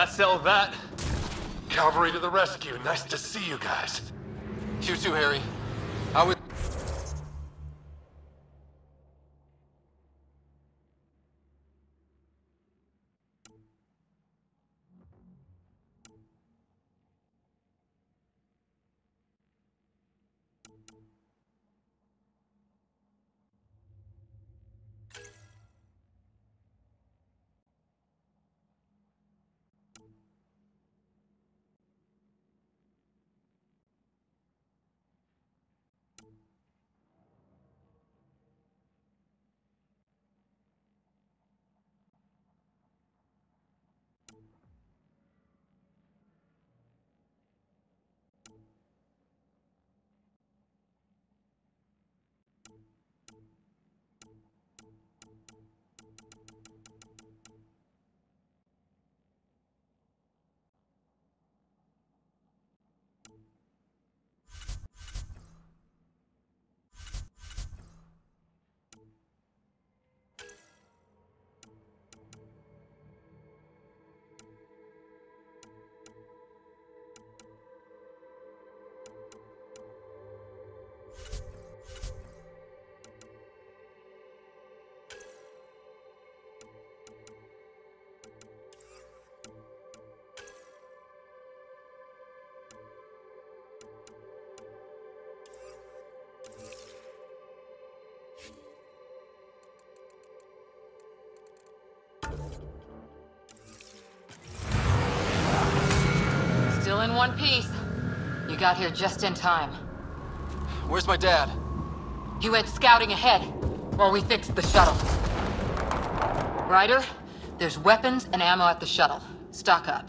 that settled that. Cavalry to the rescue. Nice to see you guys. You too, Harry. In one piece. You got here just in time. Where's my dad? He went scouting ahead while we fixed the shuttle. Ryder, there's weapons and ammo at the shuttle. Stock up.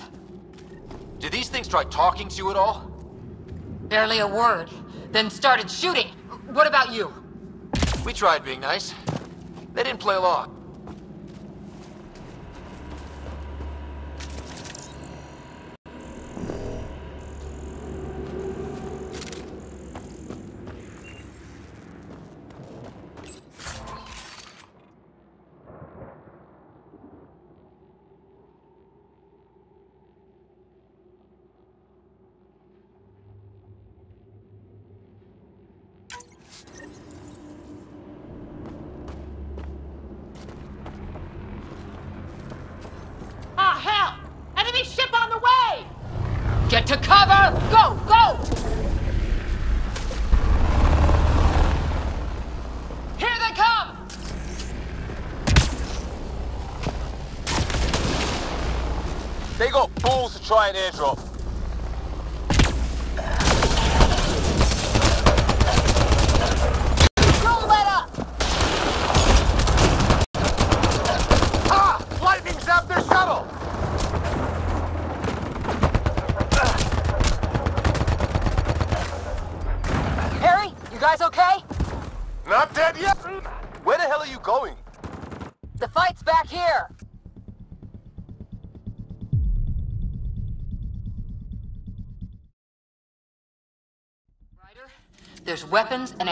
Did these things try talking to you at all? Barely a word. Then started shooting. What about you? We tried being nice. They didn't play along.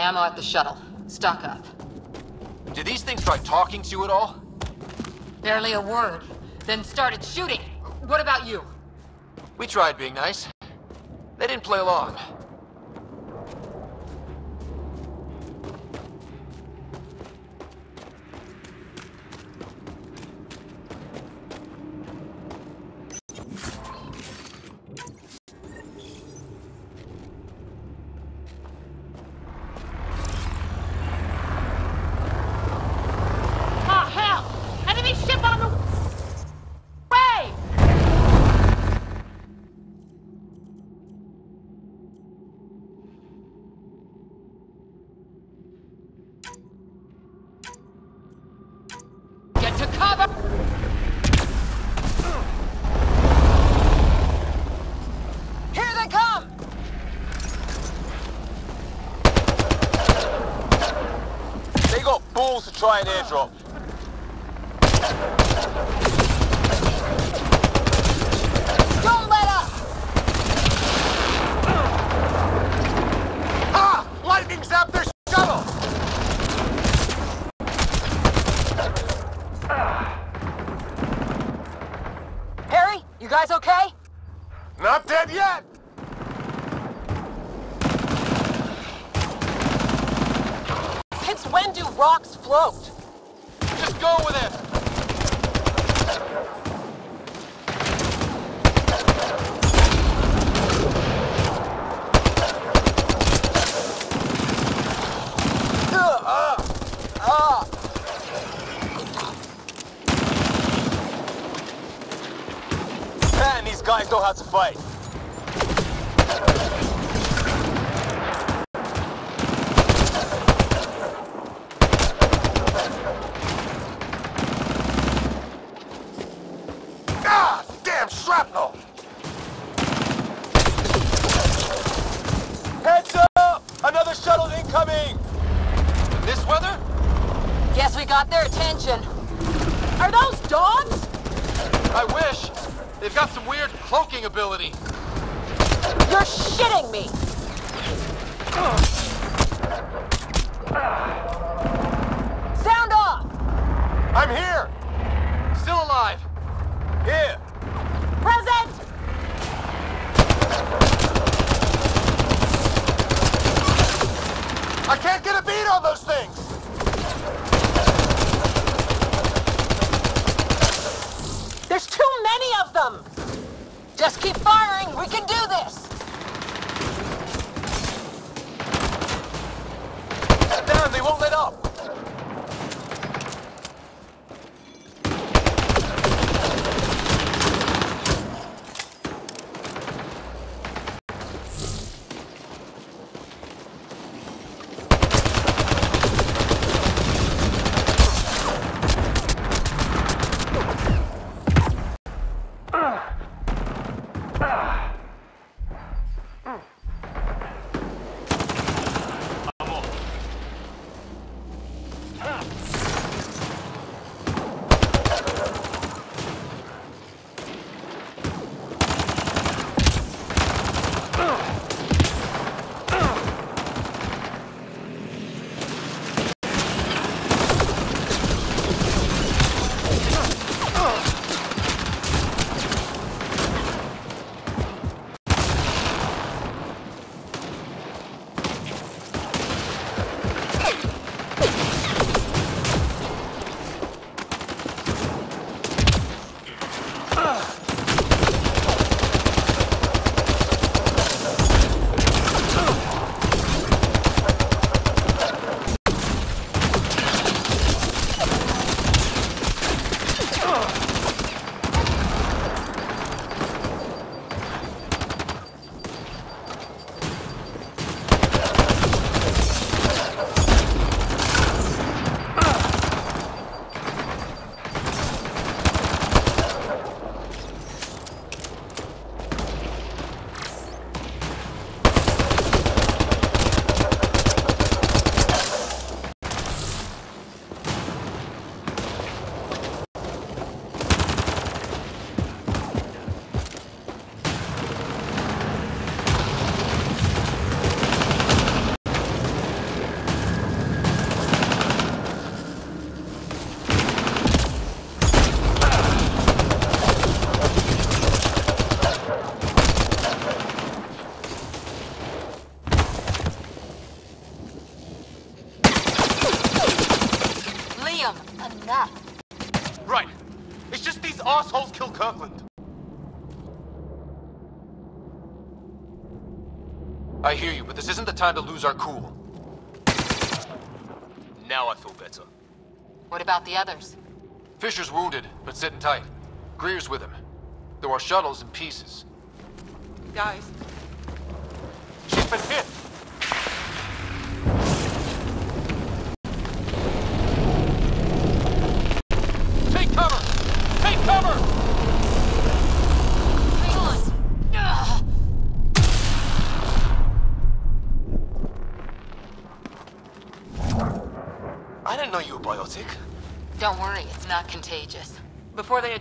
ammo at the shuttle. Stock up. Do these things try talking to you at all? Barely a word. Then started shooting. What about you? We tried being nice. They didn't play along. try to this isn't the time to lose our cool. Now I feel better. What about the others? Fisher's wounded, but sitting tight. Greer's with him. There are shuttles in pieces. Guys, She's been hit!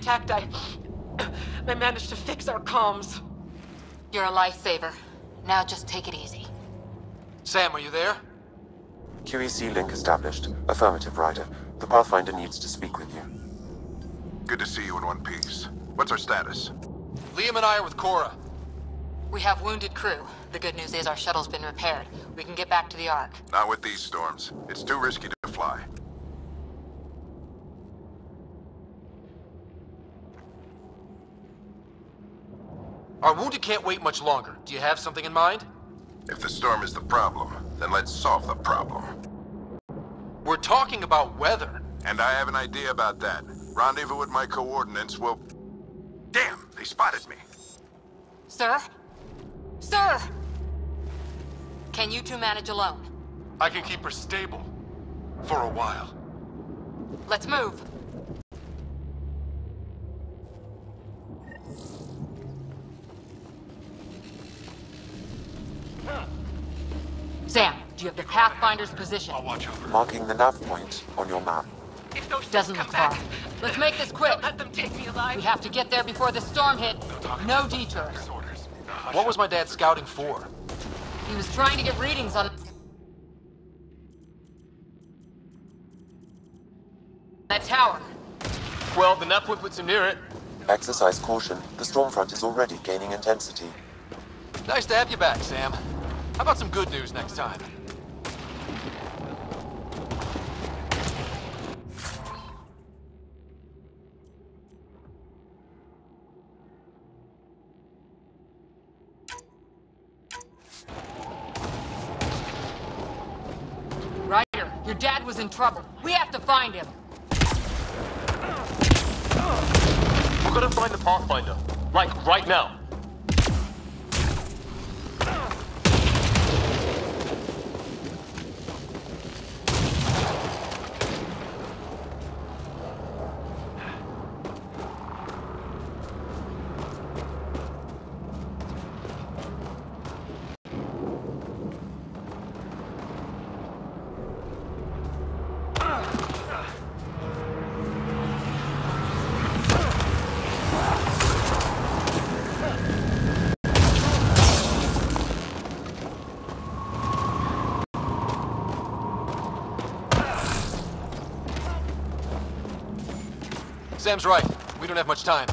Before they attacked, I... I managed to fix our comms. You're a lifesaver. Now just take it easy. Sam, are you there? QEC link established. Affirmative, Ryder. The Pathfinder needs to speak with you. Good to see you in one piece. What's our status? Liam and I are with Cora. We have wounded crew. The good news is our shuttle's been repaired. We can get back to the Ark. Not with these storms. It's too risky to fly. Our wounded can't wait much longer. Do you have something in mind? If the storm is the problem, then let's solve the problem. We're talking about weather. And I have an idea about that. Rendezvous with my coordinates will... Damn, they spotted me. Sir? Sir! Can you two manage alone? I can keep her stable. For a while. Let's move. Sam, do you have the Pathfinder's position? I'll watch over. Marking the nav point on your map. Doesn't look far. Let's make this quick. Let them take me alive. We have to get there before the storm hits. No detours. What was my dad scouting for? He was trying to get readings on that tower. Well, the net point puts him near it. Exercise caution. The storm front is already gaining intensity. Nice to have you back, Sam. How about some good news next time? Ryder, your dad was in trouble. We have to find him. We're gonna find the Pathfinder. Like, right now. Sam's right. We don't have much time.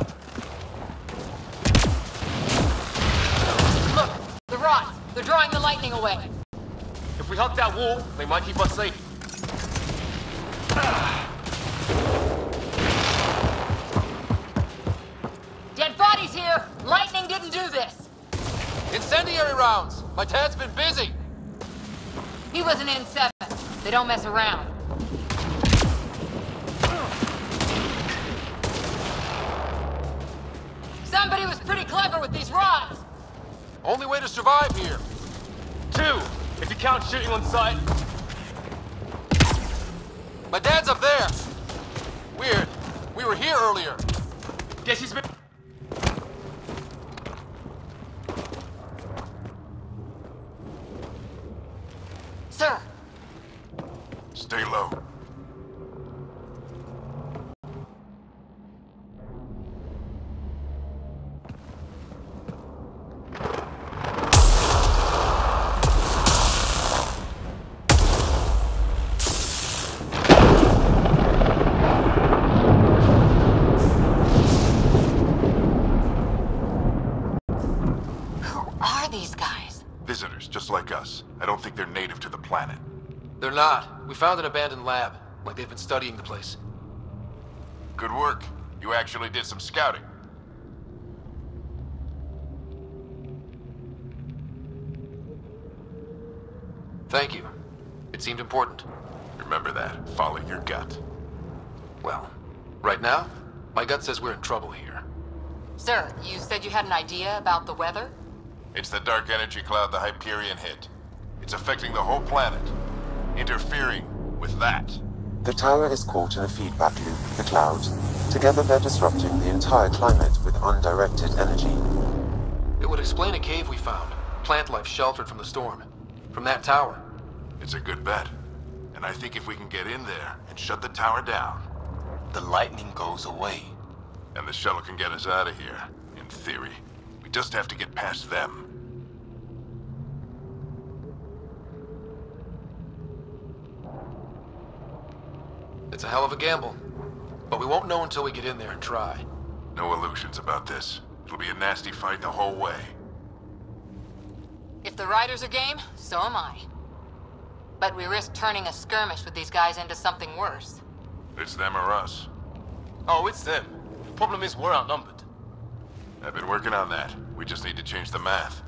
Look, the rods. They're drawing the lightning away. If we hug that wall, they might keep us safe. Dead bodies here. Lightning didn't do this. Incendiary rounds! My dad's been busy! He was an N7. They don't mess around. With these rods. Only way to survive here. Two, if you count shooting on sight. My dad's up there. Weird. We were here earlier. Guess he's been... not. We found an abandoned lab. like they've been studying the place. Good work. You actually did some scouting. Thank you. It seemed important. Remember that. Follow your gut. Well, right now, my gut says we're in trouble here. Sir, you said you had an idea about the weather? It's the dark energy cloud the Hyperion hit. It's affecting the whole planet. Interfering with that. The tower is caught in a feedback loop with the cloud. Together they're disrupting the entire climate with undirected energy. It would explain a cave we found. Plant life sheltered from the storm. From that tower. It's a good bet. And I think if we can get in there and shut the tower down... The lightning goes away. And the shuttle can get us out of here, in theory. We just have to get past them. It's a hell of a gamble. But we won't know until we get in there and try. No illusions about this. It'll be a nasty fight the whole way. If the Ryders are game, so am I. But we risk turning a skirmish with these guys into something worse. It's them or us. Oh, it's them. The Problem is, we're outnumbered. I've been working on that. We just need to change the math.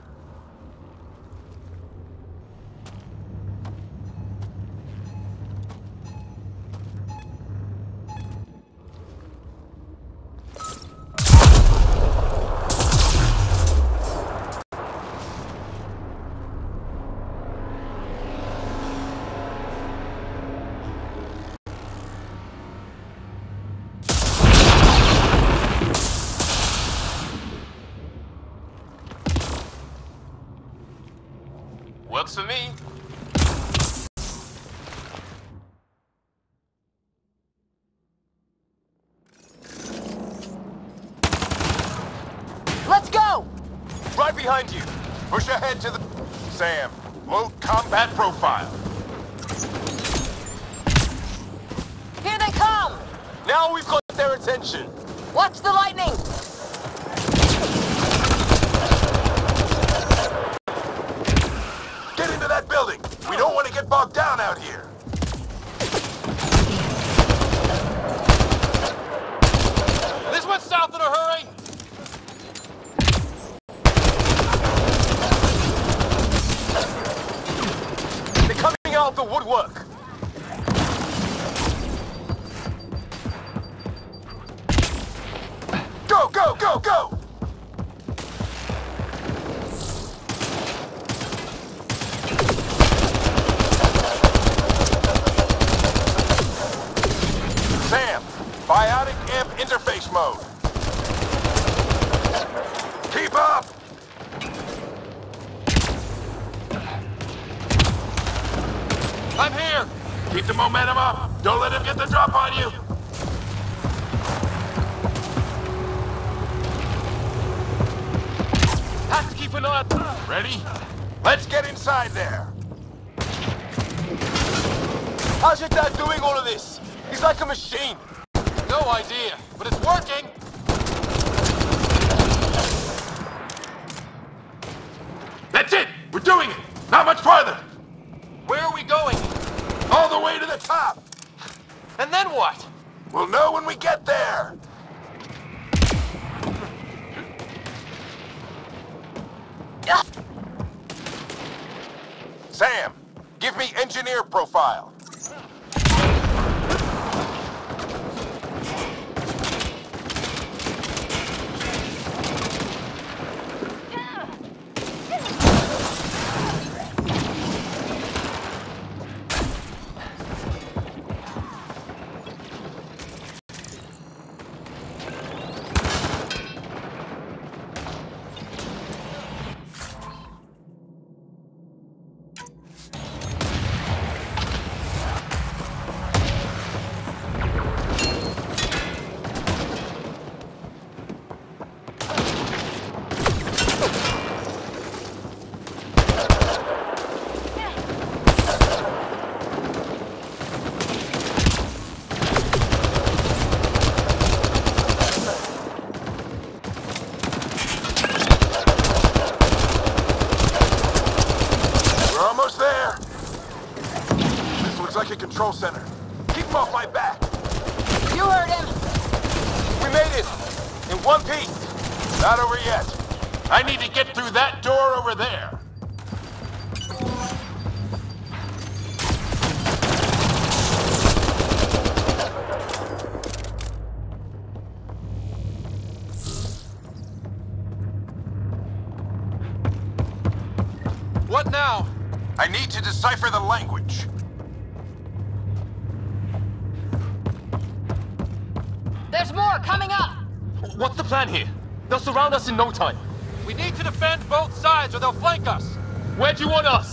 You want us?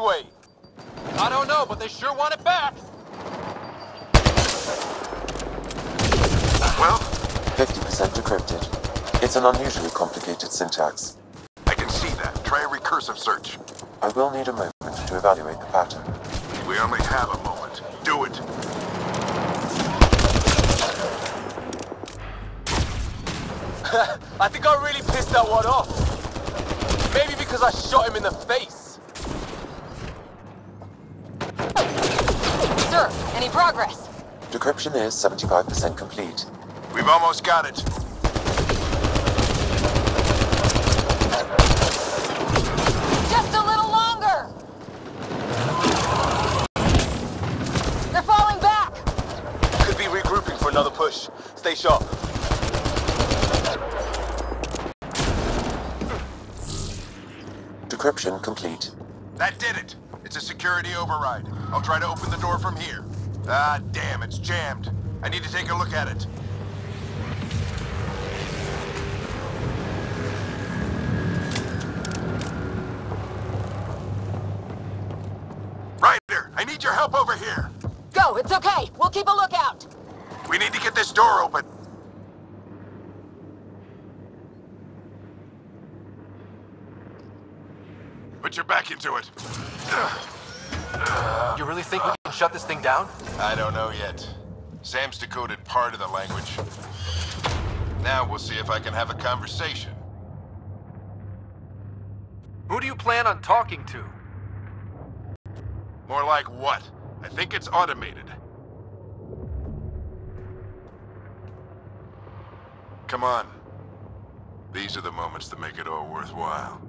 Place anyway? I don't know, but they sure want it back. Well, 50% decrypted. It's an unusually complicated syntax. I can see that. Try a recursive search. I will need a moment to evaluate the pattern. We only have a moment. Do it. I think I really pissed that one off. Maybe because I shot him in the face. Sir, any progress? Decryption is 75% complete. We've almost got it. Just a little longer. They're falling back. Could be regrouping for another push. Stay sharp. Decryption complete. That did it. It's a security override. I'll try to open the door from here. Ah, damn, it's jammed. I need to take a look at it. Ryder, I need your help over here. Go, it's okay. We'll keep a lookout. We need to get this door open. Put your back into it. You really think we can shut this thing down? I don't know yet. Sam's decoded part of the language. Now we'll see if I can have a conversation. Who do you plan on talking to? More like what? I think it's automated. Come on. These are the moments that make it all worthwhile.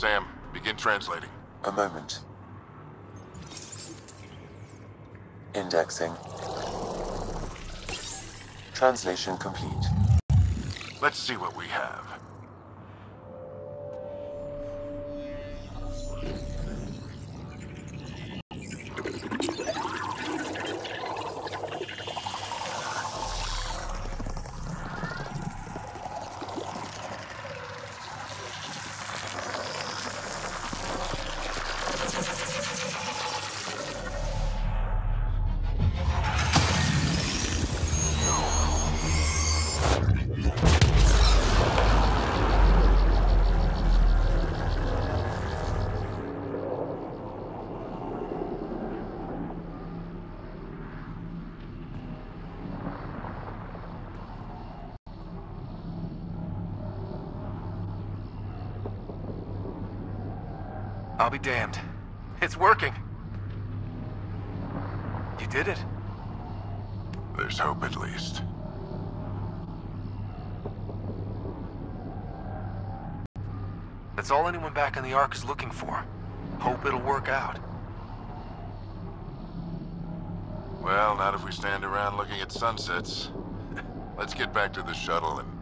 Sam, begin translating. A moment. Indexing. Translation complete. Let's see what we have. I'll be damned. It's working. You did it? There's hope at least. That's all anyone back in the Ark is looking for. Hope it'll work out. Well, not if we stand around looking at sunsets. Let's get back to the shuttle and...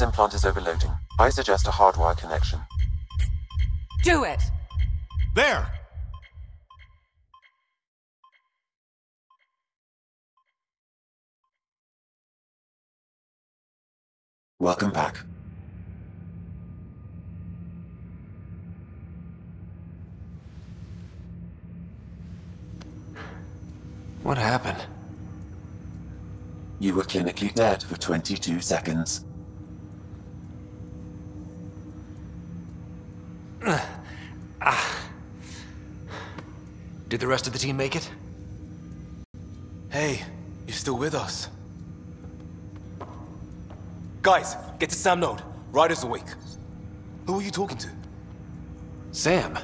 Ryder's implant is overloading. I suggest a hardwire connection. Do it. There! Welcome back. What happened? You were clinically dead for 22 seconds. Did the rest of the team make it? Hey, you're still with us. Guys, get to Sam Node. Ryder's awake. Who are you talking to? Sam.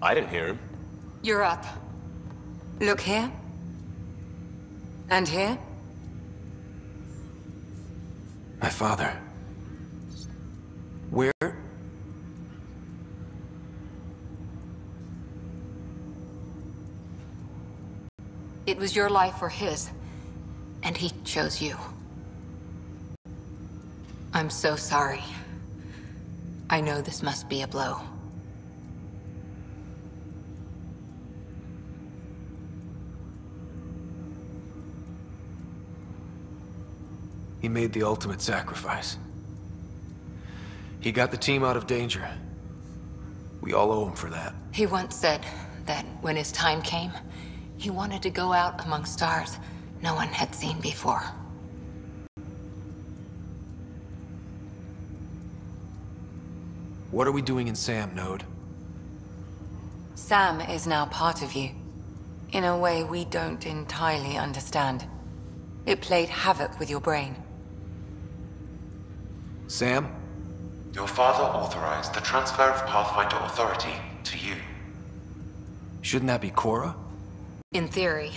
I didn't hear him. You're up. Look here. And here. My father. It was your life or his, and he chose you. I'm so sorry. I know this must be a blow. He made the ultimate sacrifice. He got the team out of danger. We all owe him for that. He once said that when his time came, he wanted to go out among stars no one had seen before. What are we doing in Sam, Node? Sam is now part of you. In a way we don't entirely understand. It played havoc with your brain. Sam? Your father authorized the transfer of Pathfinder authority to you. Shouldn't that be Cora? In theory.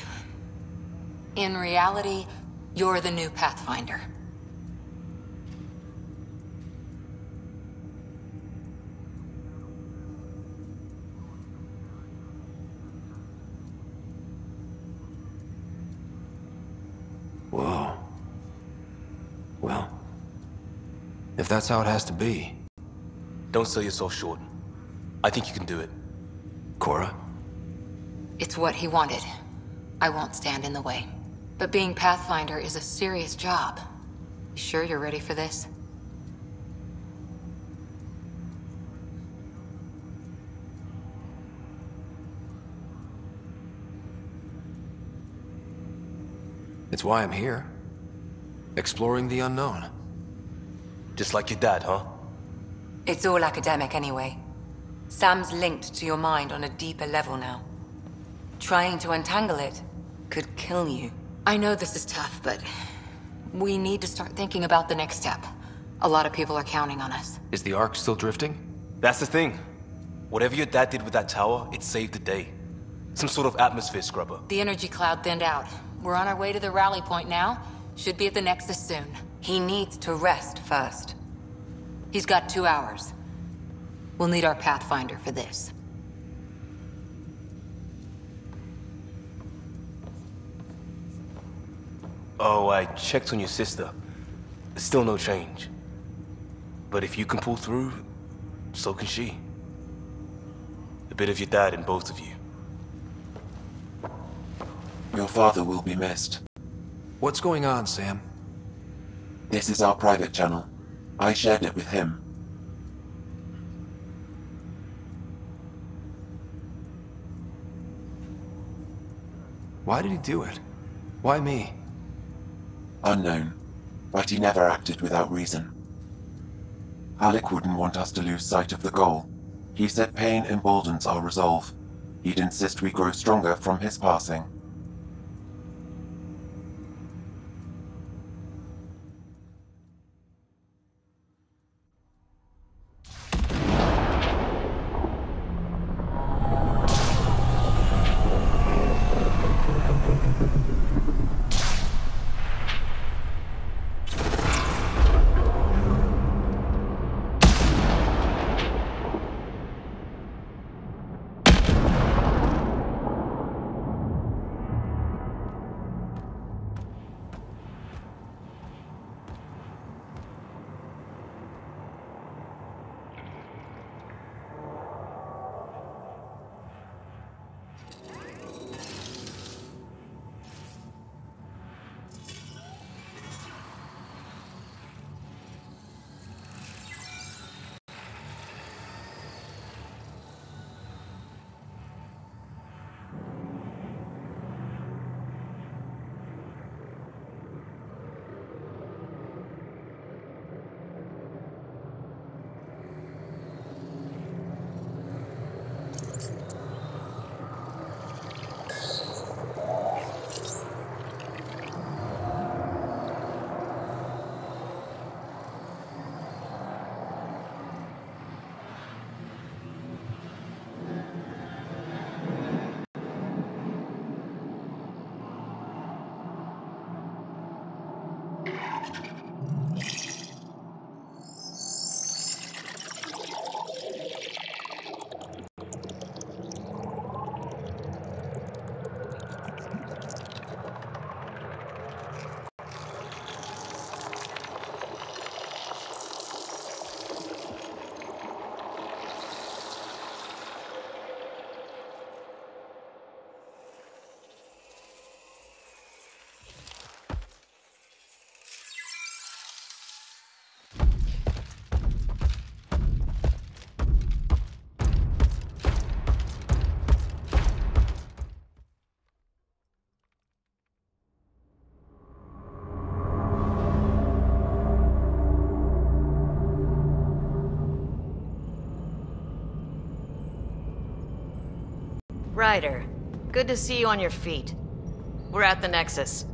In reality, you're the new Pathfinder. Whoa. Well, if that's how it has to be, Don't sell yourself short. I think you can do it. Cora? It's what he wanted. I won't stand in the way. But being Pathfinder is a serious job. You sure you're ready for this? It's why I'm here. Exploring the unknown. Just like your dad, huh? It's all academic anyway. Sam's linked to your mind on a deeper level now. Trying to untangle it could kill you. I know this is tough, but we need to start thinking about the next step. A lot of people are counting on us. Is the Ark still drifting? That's the thing. Whatever your dad did with that tower, it saved the day. Some sort of atmosphere scrubber. The energy cloud thinned out. We're on our way to the rally point now. Should be at the Nexus soon. He needs to rest first. He's got two hours. We'll need our Pathfinder for this. Oh, I checked on your sister. Still no change. But if you can pull through, so can she. A bit of your dad in both of you. Your father will be missed. What's going on, Sam? This is our private channel. I shared it with him. Why did he do it? Why me? Unknown, but he never acted without reason. Alec wouldn't want us to lose sight of the goal. He said pain emboldens our resolve. He'd insist we grow stronger from his passing. Ryder, good to see you on your feet. We're at the Nexus.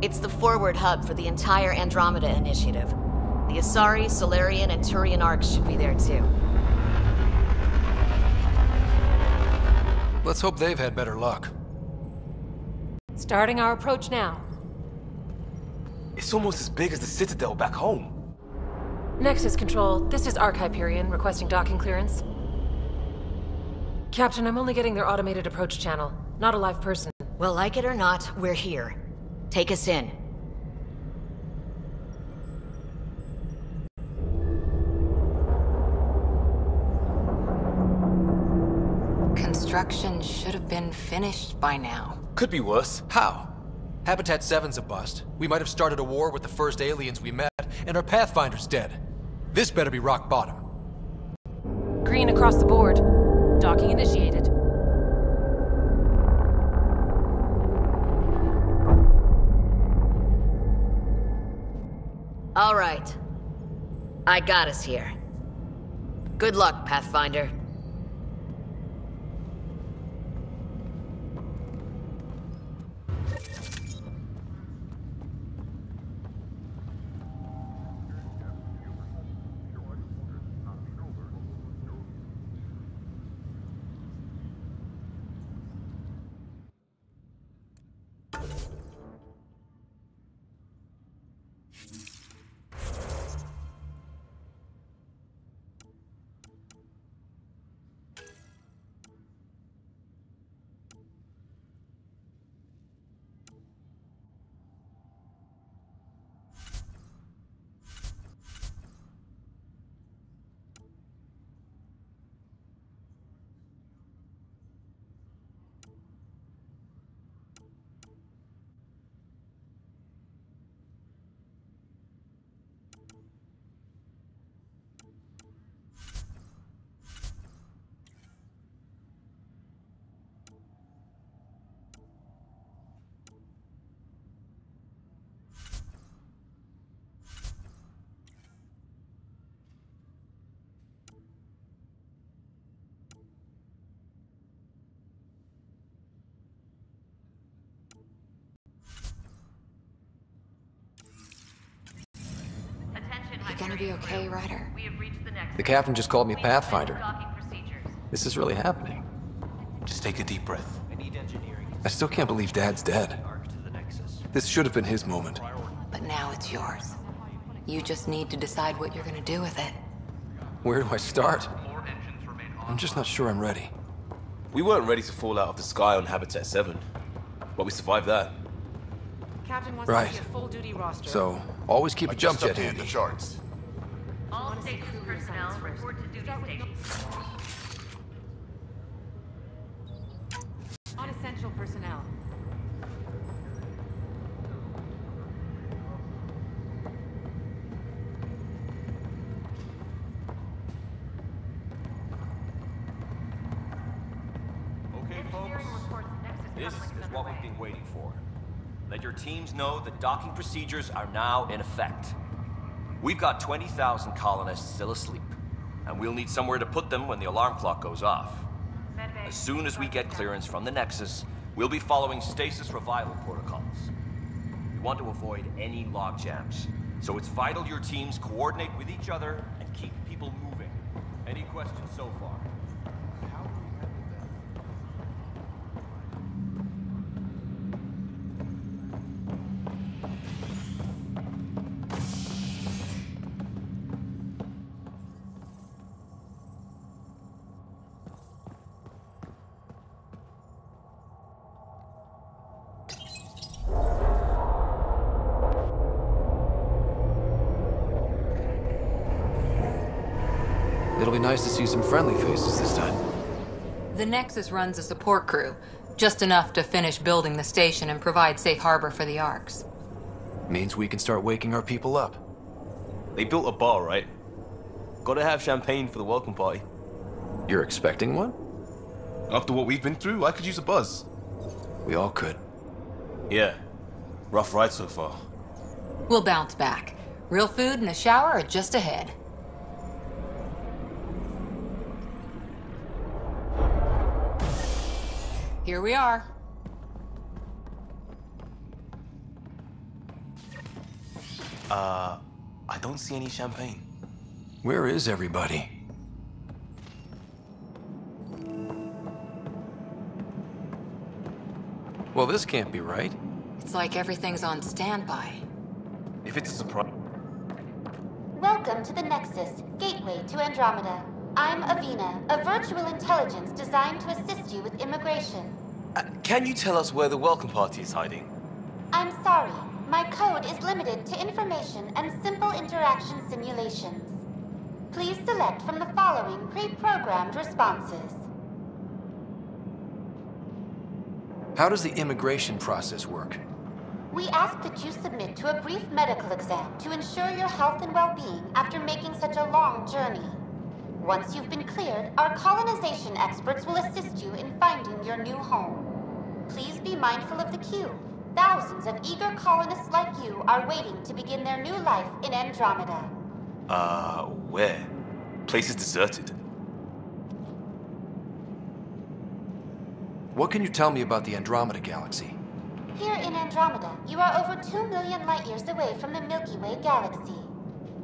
It's the forward hub for the entire Andromeda Initiative. The Asari, Salarian, and Turian arks should be there too. Let's hope they've had better luck. Starting our approach now. It's almost as big as the Citadel back home. Nexus Control, this is Ark Hyperion requesting docking clearance. Captain, I'm only getting their automated approach channel, not a live person. Well, like it or not, we're here. Take us in. Construction should have been finished by now. Could be worse. How? Habitat 7's a bust. We might have started a war with the first aliens we met, and our Pathfinder's dead. This better be rock bottom. Green across the board. Docking initiated. All right. I got us here. Good luck, Pathfinder. You gonna be okay, Ryder? The captain just called me Pathfinder. This is really happening. Just take a deep breath. I still can't believe Dad's dead. This should have been his moment. But now it's yours. You just need to decide what you're gonna do with it. Where do I start? I'm just not sure I'm ready. We weren't ready to fall out of the sky on Habitat 7, but we survived that. Captain wants Right. to see a full duty roster. So, always keep a jump jet handy. The charts. All station personnel report to duty station. On essential personnel. Okay, folks. This is what we've been waiting for. Let your teams know that docking procedures are now in effect. We've got 20,000 colonists still asleep, and we'll need somewhere to put them when the alarm clock goes off. As soon as we get clearance from the Nexus, we'll be following stasis revival protocols. We want to avoid any log jams, so it's vital your teams coordinate with each other and keep people moving. Any questions so far? See some friendly faces this time. The Nexus runs a support crew, just enough to finish building the station and provide safe harbor for the Arks. Means we can start waking our people up. They built a bar, right? Gotta have champagne for the welcome party. You're expecting one? After what we've been through, I could use a buzz. We all could. Yeah. Rough ride so far. We'll bounce back. Real food and a shower are just ahead. Here we are. Uh, I don't see any champagne. Where is everybody? Well, this can't be right. It's like everything's on standby. If it's a surprise. Welcome to the Nexus, gateway to Andromeda. I'm Avina, a virtual intelligence designed to assist you with immigration. Uh, can you tell us where the welcome party is hiding? I'm sorry, my code is limited to information and simple interaction simulations. Please select from the following pre-programmed responses. How does the immigration process work? We ask that you submit to a brief medical exam to ensure your health and well-being after making such a long journey. Once you've been cleared, our colonization experts will assist you in finding your new home. Please be mindful of the queue. Thousands of eager colonists like you are waiting to begin their new life in Andromeda. Uh, where? Place is deserted. What can you tell me about the Andromeda Galaxy? Here in Andromeda, you are over 2 million light years away from the Milky Way galaxy.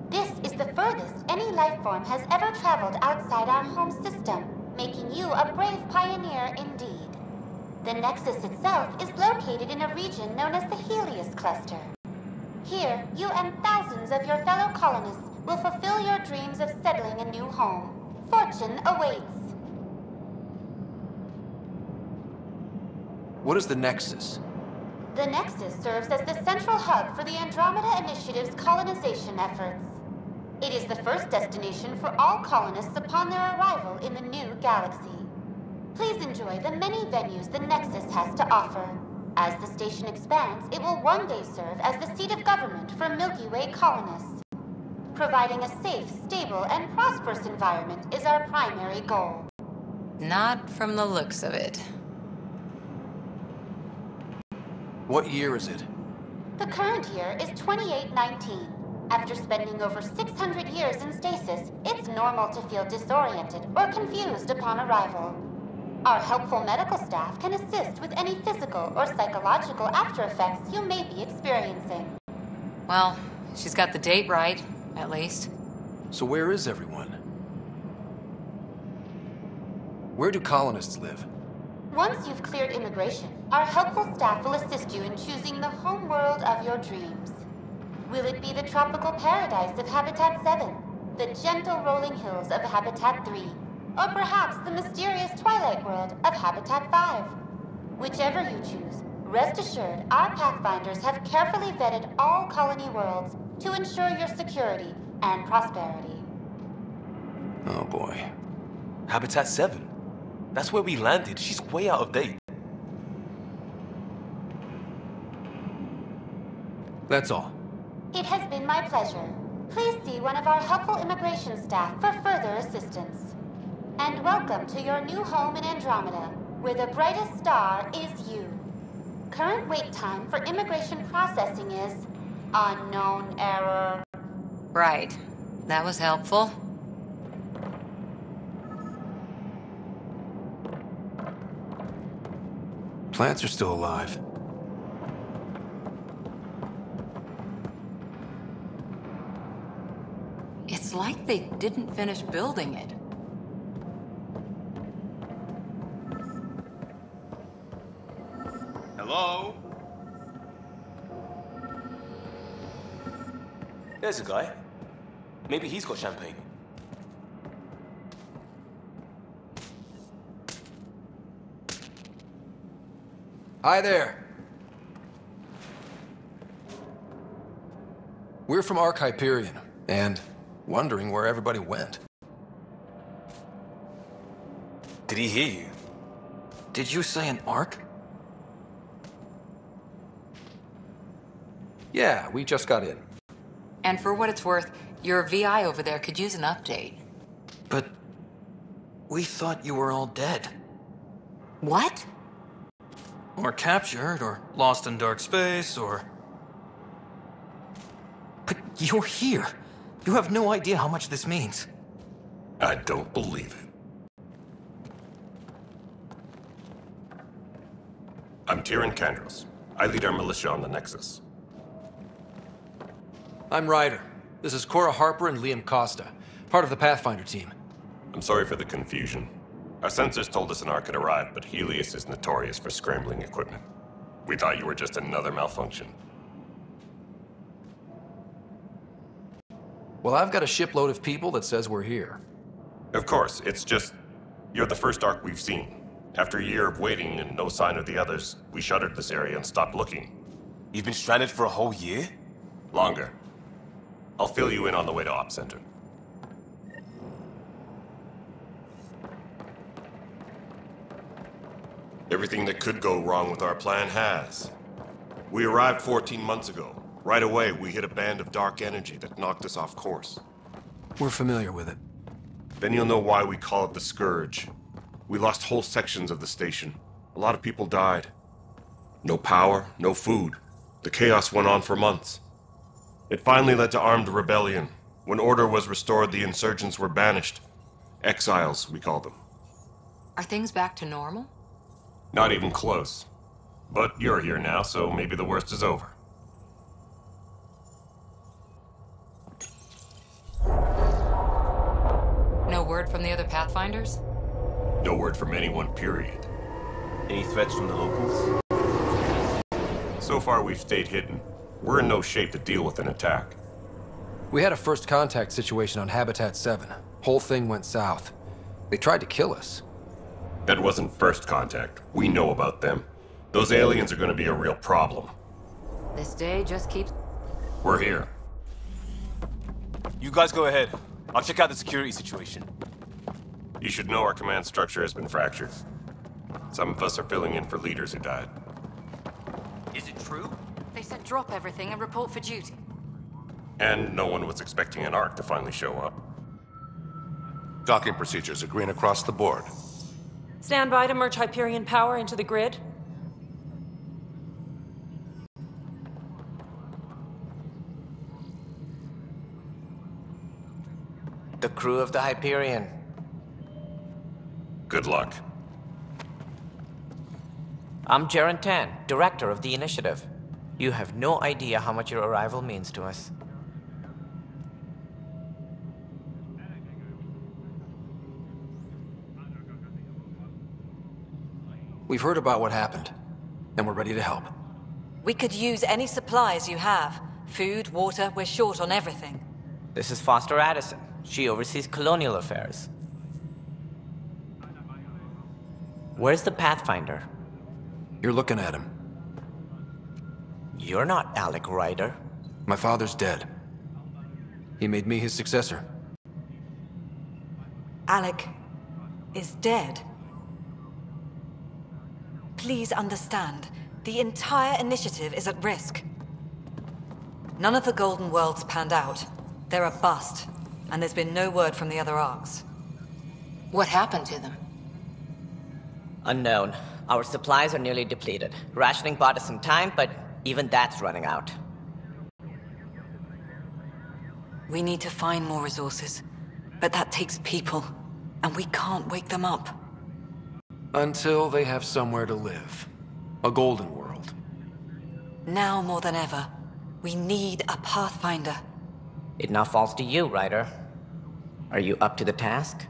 This is the furthest any life form has ever traveled outside our home system, making you a brave pioneer indeed. The Nexus itself is located in a region known as the Helios Cluster. Here, you and thousands of your fellow colonists will fulfill your dreams of settling a new home. Fortune awaits. What is the Nexus? The Nexus serves as the central hub for the Andromeda Initiative's colonization efforts. It is the first destination for all colonists upon their arrival in the new galaxy. Please enjoy the many venues the Nexus has to offer. As the station expands, it will one day serve as the seat of government for Milky Way colonists. Providing a safe, stable, and prosperous environment is our primary goal. Not from the looks of it. What year is it? The current year is 2819. After spending over 600 years in stasis, it's normal to feel disoriented or confused upon arrival. Our helpful medical staff can assist with any physical or psychological after effects you may be experiencing. Well, she's got the date right, at least. So where is everyone? Where do colonists live? Once you've cleared immigration, our helpful staff will assist you in choosing the home world of your dreams. Will it be the tropical paradise of Habitat 7, the gentle rolling hills of Habitat 3, or perhaps the mysterious twilight world of Habitat 5? Whichever you choose, rest assured our Pathfinders have carefully vetted all colony worlds to ensure your security and prosperity. Oh boy. Habitat 7. That's where we landed. She's way out of date. That's all. It has been my pleasure. Please see one of our helpful immigration staff for further assistance. And welcome to your new home in Andromeda, where the brightest star is you. Current wait time for immigration processing is unknown error. Right. That was helpful. Plants are still alive. It's like they didn't finish building it. Hello? There's a guy. Maybe he's got champagne. Hi there. We're from Ark Hyperion, and wondering where everybody went. Did he hear you? Did you say an Ark? Yeah, we just got in. And for what it's worth, your VI over there could use an update. But we thought you were all dead. What? Or captured, or lost in dark space, or. But you're here. You have no idea how much this means. I don't believe it. I'm Tiran Kandros. I lead our militia on the Nexus. I'm Ryder. This is Cora Harper and Liam Kosta, part of the Pathfinder team. I'm sorry for the confusion. Our sensors told us an Ark had arrived, but Helios is notorious for scrambling equipment. We thought you were just another malfunction. Well, I've got a shipload of people that says we're here. Of course, it's just... You're the first Ark we've seen. After a year of waiting and no sign of the others, we shuttered this area and stopped looking. You've been stranded for a whole year? Longer. I'll fill you in on the way to Op Center. Everything that could go wrong with our plan has. We arrived 14 months ago. Right away, we hit a band of dark energy that knocked us off course. We're familiar with it. Then you'll know why we call it the Scourge. We lost whole sections of the station. A lot of people died. No power, no food. The chaos went on for months. It finally led to armed rebellion. When order was restored, the insurgents were banished. Exiles, we call them. Are things back to normal? Not even close. But you're here now, so maybe the worst is over. No word from the other Pathfinders? No word from anyone, period. Any threats from the locals? So far, we've stayed hidden. We're in no shape to deal with an attack. We had a first contact situation on Habitat 7. Whole thing went south. They tried to kill us. That wasn't first contact. We know about them. Those aliens are gonna be a real problem. This day just keeps. We're here. You guys go ahead. I'll check out the security situation. You should know our command structure has been fractured. Some of us are filling in for leaders who died. Is it true? They said drop everything and report for duty. And no one was expecting an Ark to finally show up. Docking procedures are green across the board. Stand by to merge Hyperion power into the grid. The crew of the Hyperion. Good luck. I'm Jarun Tann, director of the initiative. You have no idea how much your arrival means to us. We've heard about what happened, and we're ready to help. We could use any supplies you have. Food, water, we're short on everything. This is Foster Addison. She oversees colonial affairs. Where's the Pathfinder? You're looking at him. You're not Alec Ryder. My father's dead. He made me his successor. Alec is dead. Please understand, the entire initiative is at risk. None of the Golden Worlds panned out. They're a bust, and there's been no word from the other arks. What happened to them? Unknown. Our supplies are nearly depleted. Rationing bought us some time, but even that's running out. We need to find more resources, but that takes people, and we can't wake them up. Until they have somewhere to live. A golden world. Now more than ever, we need a Pathfinder. It now falls to you, Ryder. Are you up to the task?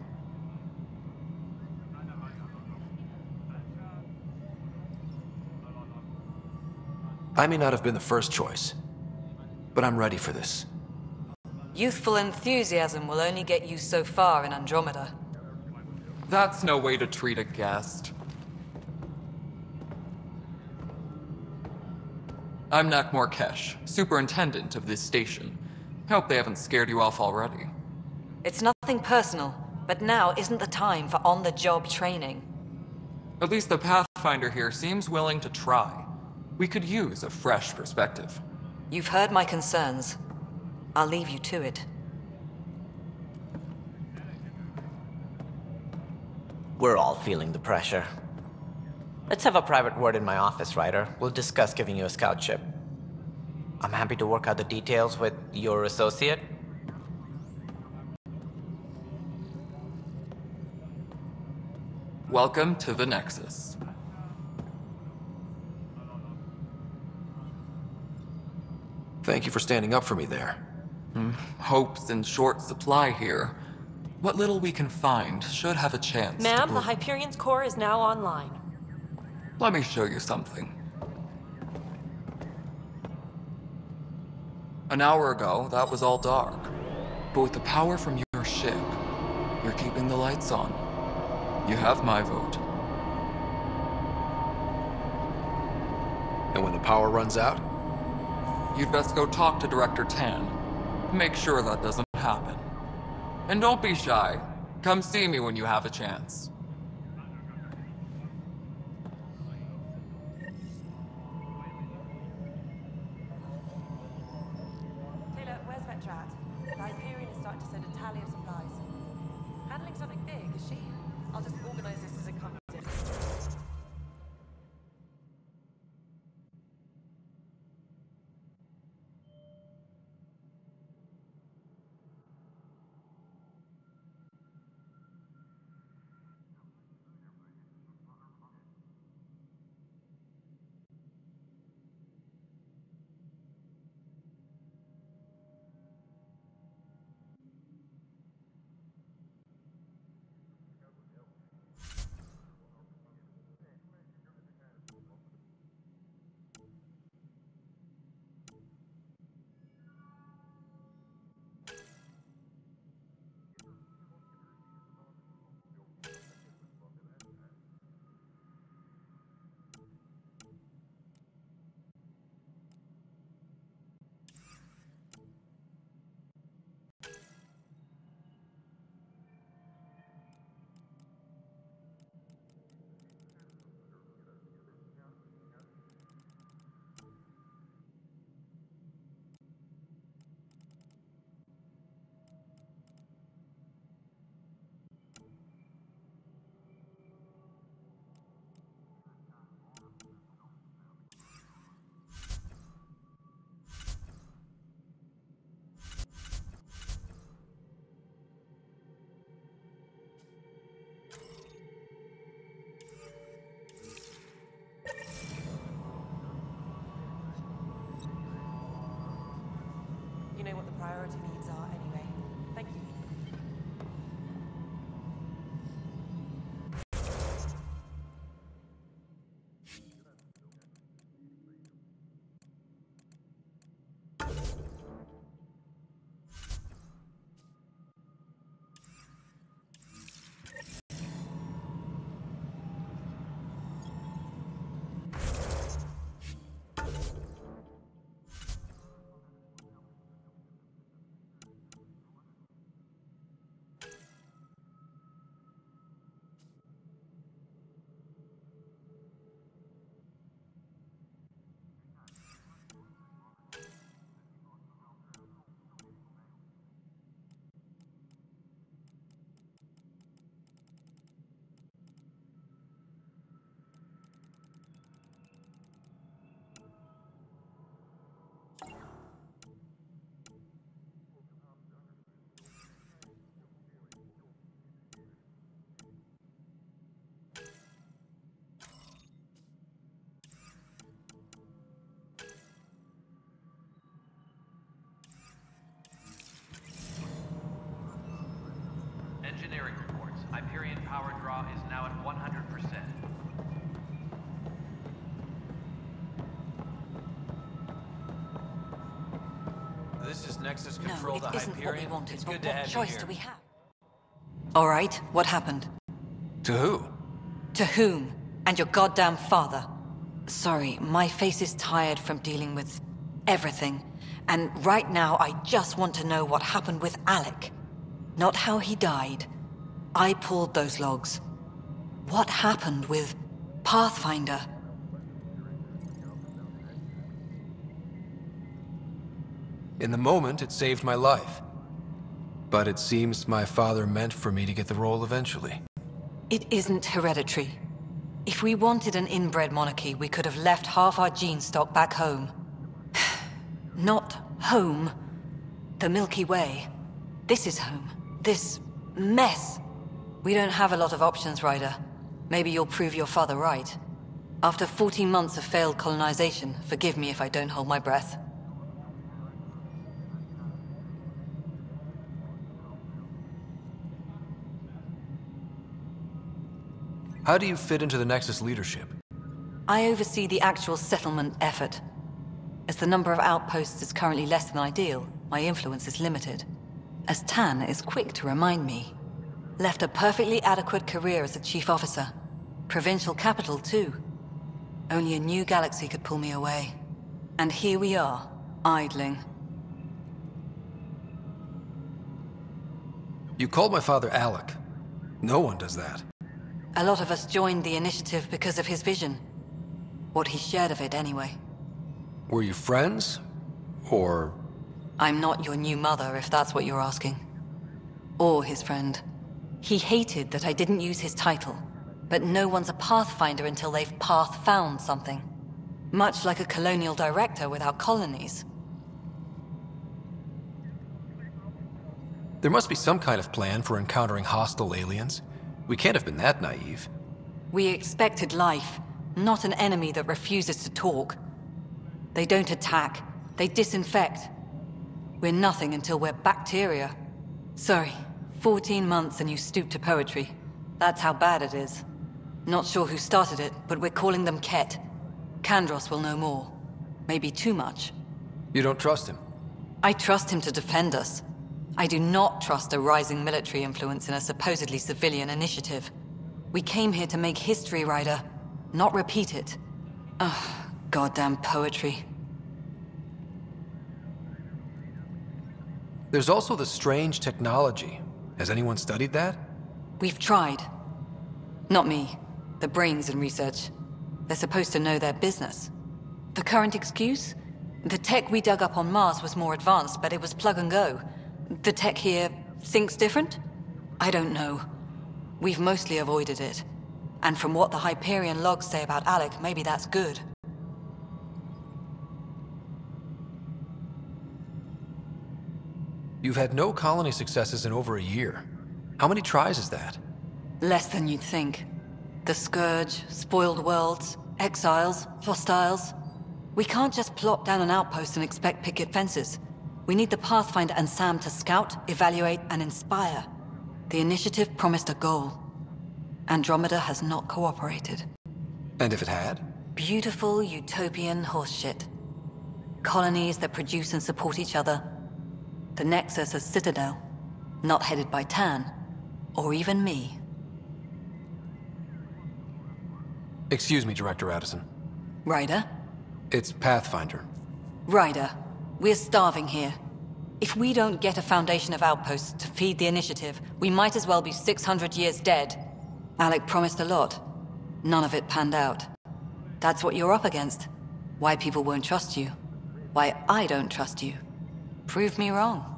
I may not have been the first choice, but I'm ready for this. Youthful enthusiasm will only get you so far in Andromeda. That's no way to treat a guest. I'm Nakmor Kesh, superintendent of this station. Hope they haven't scared you off already. It's nothing personal, but now isn't the time for on-the-job training. At least the Pathfinder here seems willing to try. We could use a fresh perspective. You've heard my concerns. I'll leave you to it. We're all feeling the pressure. Let's have a private word in my office, Ryder. We'll discuss giving you a scout ship. I'm happy to work out the details with your associate. Welcome to the Nexus. Thank you for standing up for me there. Hmm, Hope's in short supply here. What little we can find should have a chance Ma'am, the Hyperion's core is now online. Let me show you something. An hour ago, that was all dark. But with the power from your ship, you're keeping the lights on. You have my vote. And when the power runs out? You'd best go talk to Director Tann. Make sure that doesn't happen. And don't be shy. Come see me when you have a chance. Priority. needs Nexus No, Control it to isn't what we wanted, it's but good to what choice do we have? All right, what happened? To who? To whom? And your goddamn father. Sorry, my face is tired from dealing with everything. And right now, I just want to know what happened with Alec. Not how he died. I pulled those logs. What happened with Pathfinder? In the moment, it saved my life. But it seems my father meant for me to get the role eventually. It isn't hereditary. If we wanted an inbred monarchy, we could have left half our gene stock back home. Not home. The Milky Way. This is home. This mess. We don't have a lot of options, Ryder. Maybe you'll prove your father right. After 14 months of failed colonization, forgive me if I don't hold my breath. How do you fit into the Nexus leadership? I oversee the actual settlement effort. As the number of outposts is currently less than ideal, my influence is limited. As Tann is quick to remind me. Left a perfectly adequate career as a chief officer. Provincial capital, too. Only a new galaxy could pull me away. And here we are, idling. You called my father Alec. No one does that. A lot of us joined the initiative because of his vision. What he shared of it, anyway. Were you friends? Or I'm not your new mother, if that's what you're asking. Or his friend. He hated that I didn't use his title. But no one's a Pathfinder until they've path found something. Much like a colonial director without colonies. There must be some kind of plan for encountering hostile aliens. We can't have been that naive. We expected life, not an enemy that refuses to talk. They don't attack, they disinfect. We're nothing until we're bacteria. Sorry, 14 months and you stoop to poetry. That's how bad it is. Not sure who started it, but we're calling them kett. Kandros will know more. Maybe too much. You don't trust him? I trust him to defend us. I do not trust a rising military influence in a supposedly civilian initiative. We came here to make history, Ryder, not repeat it. Ugh, goddamn poetry. There's also the strange technology. Has anyone studied that? We've tried. Not me. The brains in research. They're supposed to know their business. The current excuse? The tech we dug up on Mars was more advanced, but it was plug and go. The tech here thinks different? I don't know. We've mostly avoided it. And from what the Hyperion logs say about Alec, maybe that's good. You've had no colony successes in over a year. How many tries is that? Less than you'd think. The Scourge, spoiled worlds, exiles, hostiles. We can't just plop down an outpost and expect picket fences. We need the Pathfinder and SAM to scout, evaluate, and inspire. The initiative promised a goal. Andromeda has not cooperated. And if it had? Beautiful utopian horseshit. Colonies that produce and support each other. The Nexus a citadel, not headed by Tann, or even me. Excuse me, Director Addison. Ryder? It's Pathfinder. Ryder, we're starving here. If we don't get a foundation of outposts to feed the initiative, we might as well be 600 years dead. Alec promised a lot. None of it panned out. That's what you're up against. Why people won't trust you. Why I don't trust you. Prove me wrong.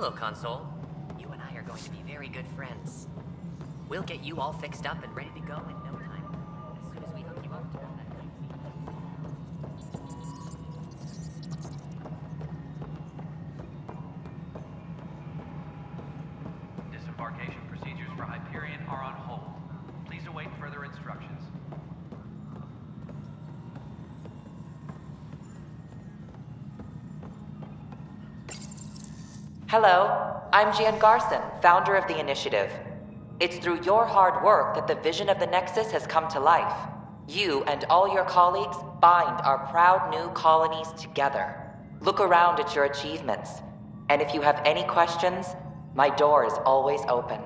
Hello, Console. You and I are going to be very good friends. We'll get you all fixed up and ready to go in no time. As soon as we hook you up to that Disembarkation procedures for Hyperion are on hold. Please await further instructions. Hello, I'm Jien Garson, founder of the initiative. It's through your hard work that the vision of the Nexus has come to life. You and all your colleagues bind our proud new colonies together. Look around at your achievements. And if you have any questions, my door is always open.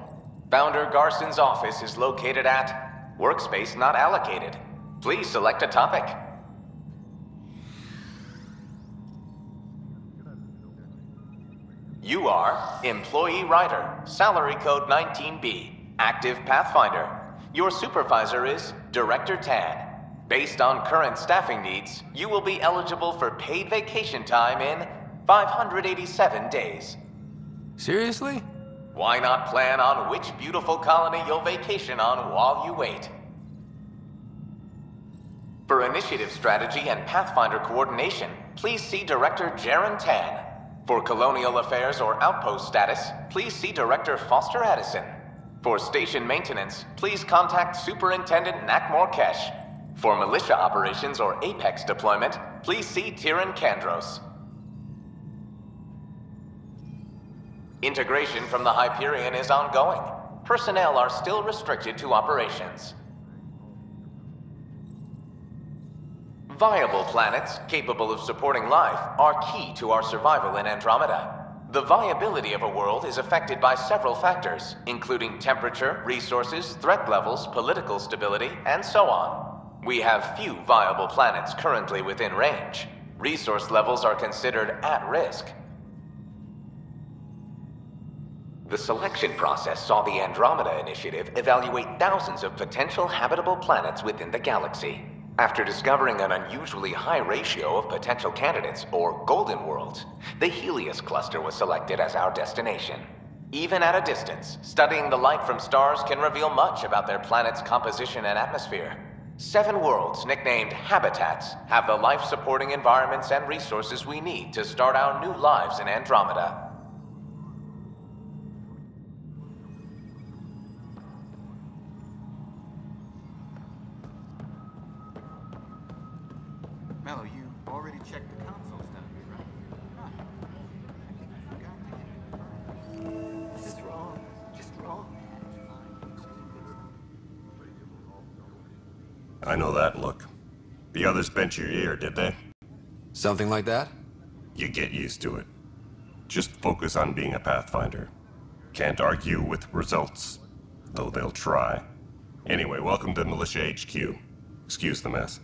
Founder Garson's office is located at Workspace Not Allocated. Please select a topic. You are Employee Ryder, Salary Code 19B, Active Pathfinder. Your supervisor is Director Tann. Based on current staffing needs, you will be eligible for paid vacation time in 587 days. Seriously? Why not plan on which beautiful colony you'll vacation on while you wait? For initiative strategy and Pathfinder coordination, please see Director Jarun Tann. For colonial affairs or outpost status, please see Director Foster Addison. For station maintenance, please contact Superintendent Nakmor Kesh. For militia operations or Apex deployment, please see Tiran Kandros. Integration from the Hyperion is ongoing. Personnel are still restricted to operations. Viable planets capable of supporting life are key to our survival in Andromeda. The viability of a world is affected by several factors, including temperature, resources, threat levels, political stability, and so on. We have few viable planets currently within range. Resource levels are considered at risk. The selection process saw the Andromeda Initiative evaluate thousands of potential habitable planets within the galaxy. After discovering an unusually high ratio of potential candidates, or golden worlds, the Helios cluster was selected as our destination. Even at a distance, studying the light from stars can reveal much about their planet's composition and atmosphere. Seven worlds, nicknamed habitats, have the life supporting environments and resources we need to start our new lives in Andromeda. I know that look. The others bent your ear, did they? Something like that? You get used to it. Just focus on being a Pathfinder. Can't argue with results, though they'll try. Anyway, welcome to Militia HQ. Excuse the mess.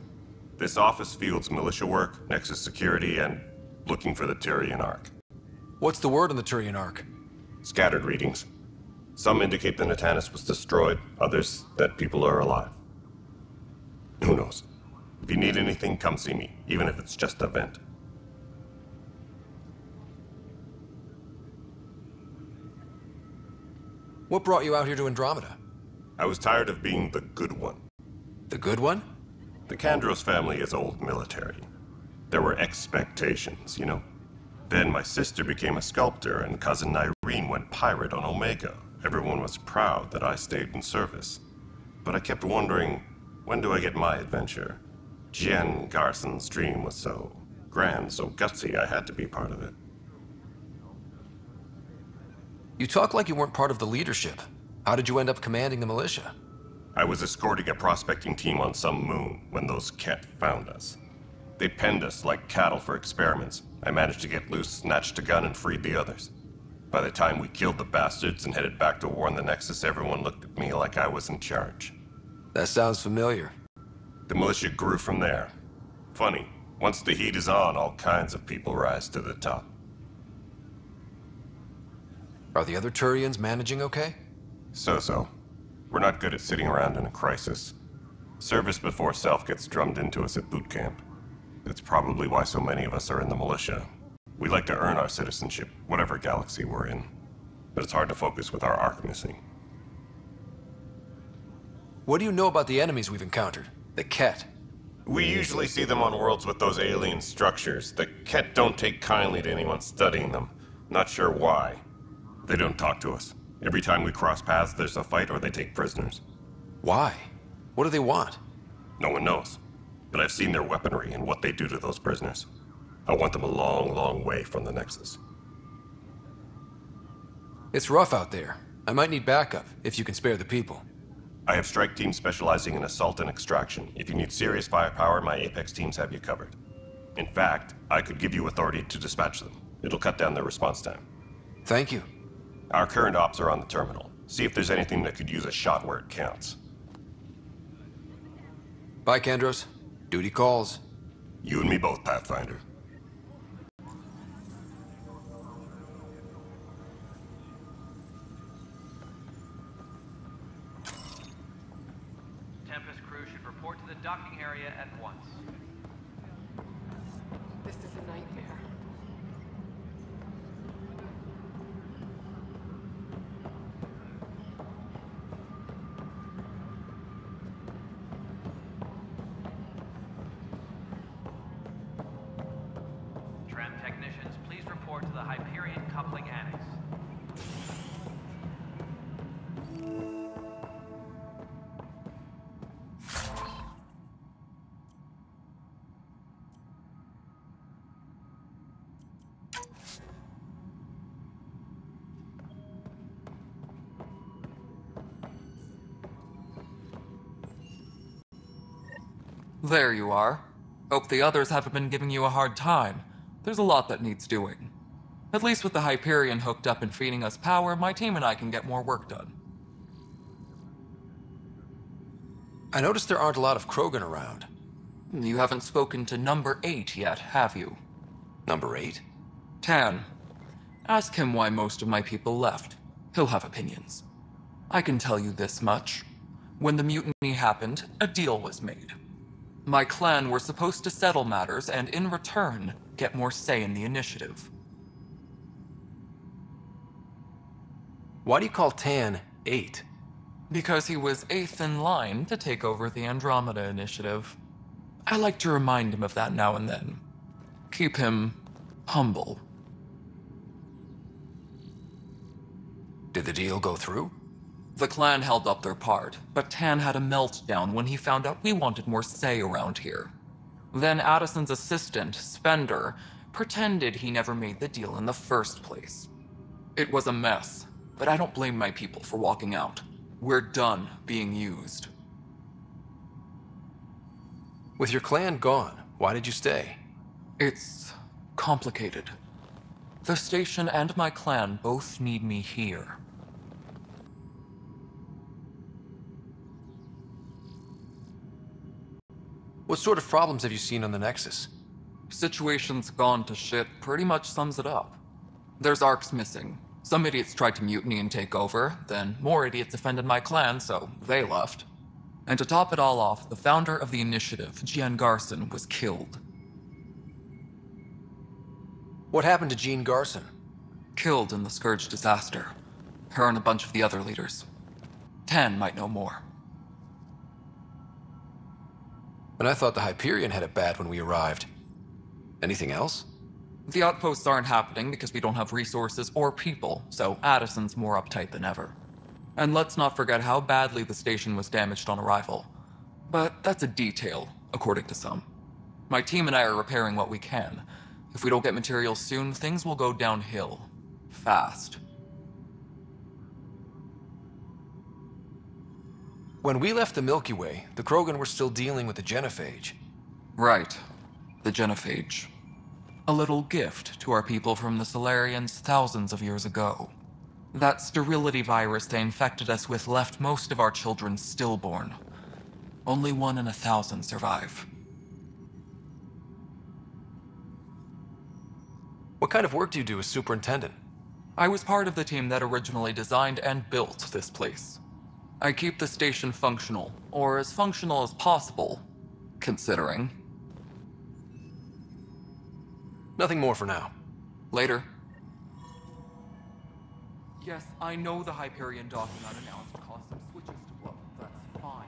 This office fields militia work, Nexus security, and looking for the Turian Ark. What's the word on the Turian Ark? Scattered readings. Some indicate the Natanus was destroyed, others that people are alive. Who knows? If you need anything, come see me, even if it's just a vent. What brought you out here to Andromeda? I was tired of being the good one. The good one? The Kandros family is old military. There were expectations, you know? Then my sister became a sculptor, and cousin Irene went pirate on Omega. Everyone was proud that I stayed in service. But I kept wondering, when do I get my adventure? Jien Garson's dream was so grand, so gutsy, I had to be part of it. You talk like you weren't part of the leadership. How did you end up commanding the militia? I was escorting a prospecting team on some moon when those kett found us. They penned us like cattle for experiments. I managed to get loose, snatched a gun, and freed the others. By the time we killed the bastards and headed back to warn the Nexus, everyone looked at me like I was in charge. That sounds familiar. The militia grew from there. Funny, once the heat is on, all kinds of people rise to the top. Are the other Turians managing okay? So-so. We're not good at sitting around in a crisis. Service before self gets drummed into us at boot camp. That's probably why so many of us are in the militia. We like to earn our citizenship, whatever galaxy we're in. But it's hard to focus with our ark missing. What do you know about the enemies we've encountered? The kett? We usually see them on worlds with those alien structures. The kett don't take kindly to anyone studying them. Not sure why. They don't talk to us. Every time we cross paths, there's a fight or they take prisoners. Why? What do they want? No one knows. But I've seen their weaponry and what they do to those prisoners. I want them a long, long way from the Nexus. It's rough out there. I might need backup, if you can spare the people. I have strike teams specializing in assault and extraction. If you need serious firepower, my Apex teams have you covered. In fact, I could give you authority to dispatch them. It'll cut down their response time. Thank you. Our current ops are on the terminal. See if there's anything that could use a shot where it counts. Bye, Kandros. Duty calls. You and me both, Pathfinder. There you are. Hope the others haven't been giving you a hard time. There's a lot that needs doing. At least with the Hyperion hooked up and feeding us power, my team and I can get more work done. I noticed there aren't a lot of Krogan around. You haven't spoken to number 8 yet, have you? Number 8? Tann. Ask him why most of my people left. He'll have opinions. I can tell you this much. When the mutiny happened, a deal was made. My clan were supposed to settle matters and, in return, get more say in the initiative. Why do you call Tann 8? Because he was eighth in line to take over the Andromeda Initiative. I like to remind him of that now and then. Keep him humble. Did the deal go through? The clan held up their part, but Tann had a meltdown when he found out we wanted more say around here. Then Addison's assistant, Spender, pretended he never made the deal in the first place. It was a mess, but I don't blame my people for walking out. We're done being used. With your clan gone, why did you stay? It's complicated. The station and my clan both need me here. What sort of problems have you seen on the Nexus? Situation's gone to shit pretty much sums it up. There's arks missing. Some idiots tried to mutiny and take over, then more idiots offended my clan, so they left. And to top it all off, the founder of the initiative, Jien Garson, was killed. What happened to Jien Garson? Killed in the Scourge disaster. Her and a bunch of the other leaders. Tann might know more. And I thought the Hyperion had it bad when we arrived. Anything else? The outposts aren't happening because we don't have resources or people, so Addison's more uptight than ever. And let's not forget how badly the station was damaged on arrival. But that's a detail, according to some. My team and I are repairing what we can. If we don't get materials soon, things will go downhill. Fast. When we left the Milky Way, the Krogan were still dealing with the genophage. Right. The genophage. A little gift to our people from the Salarians thousands of years ago. That sterility virus they infected us with left most of our children stillborn. Only one in a thousand survive. What kind of work do you do as superintendent? I was part of the team that originally designed and built this place. I keep the station functional, or as functional as possible, considering. Nothing more for now. Later. Yes, I know the Hyperion docking unannounced caused some switches to blow. That's fine.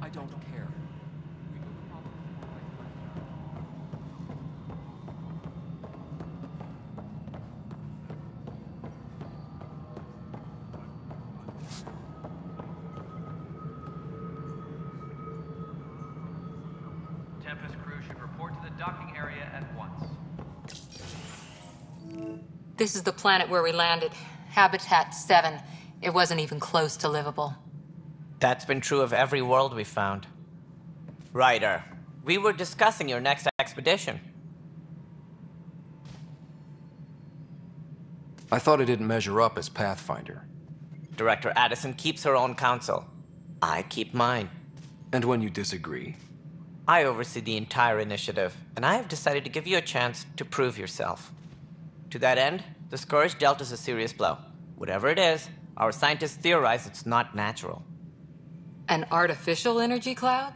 I don't This is the planet where we landed. Habitat 7. It wasn't even close to livable. That's been true of every world we found. Ryder, we were discussing your next expedition. I thought it didn't measure up as Pathfinder. Director Addison keeps her own counsel. I keep mine. And when you disagree? I oversee the entire initiative, and I have decided to give you a chance to prove yourself. To that end, the Scourge dealt us a serious blow. Whatever it is, our scientists theorize it's not natural. An artificial energy cloud?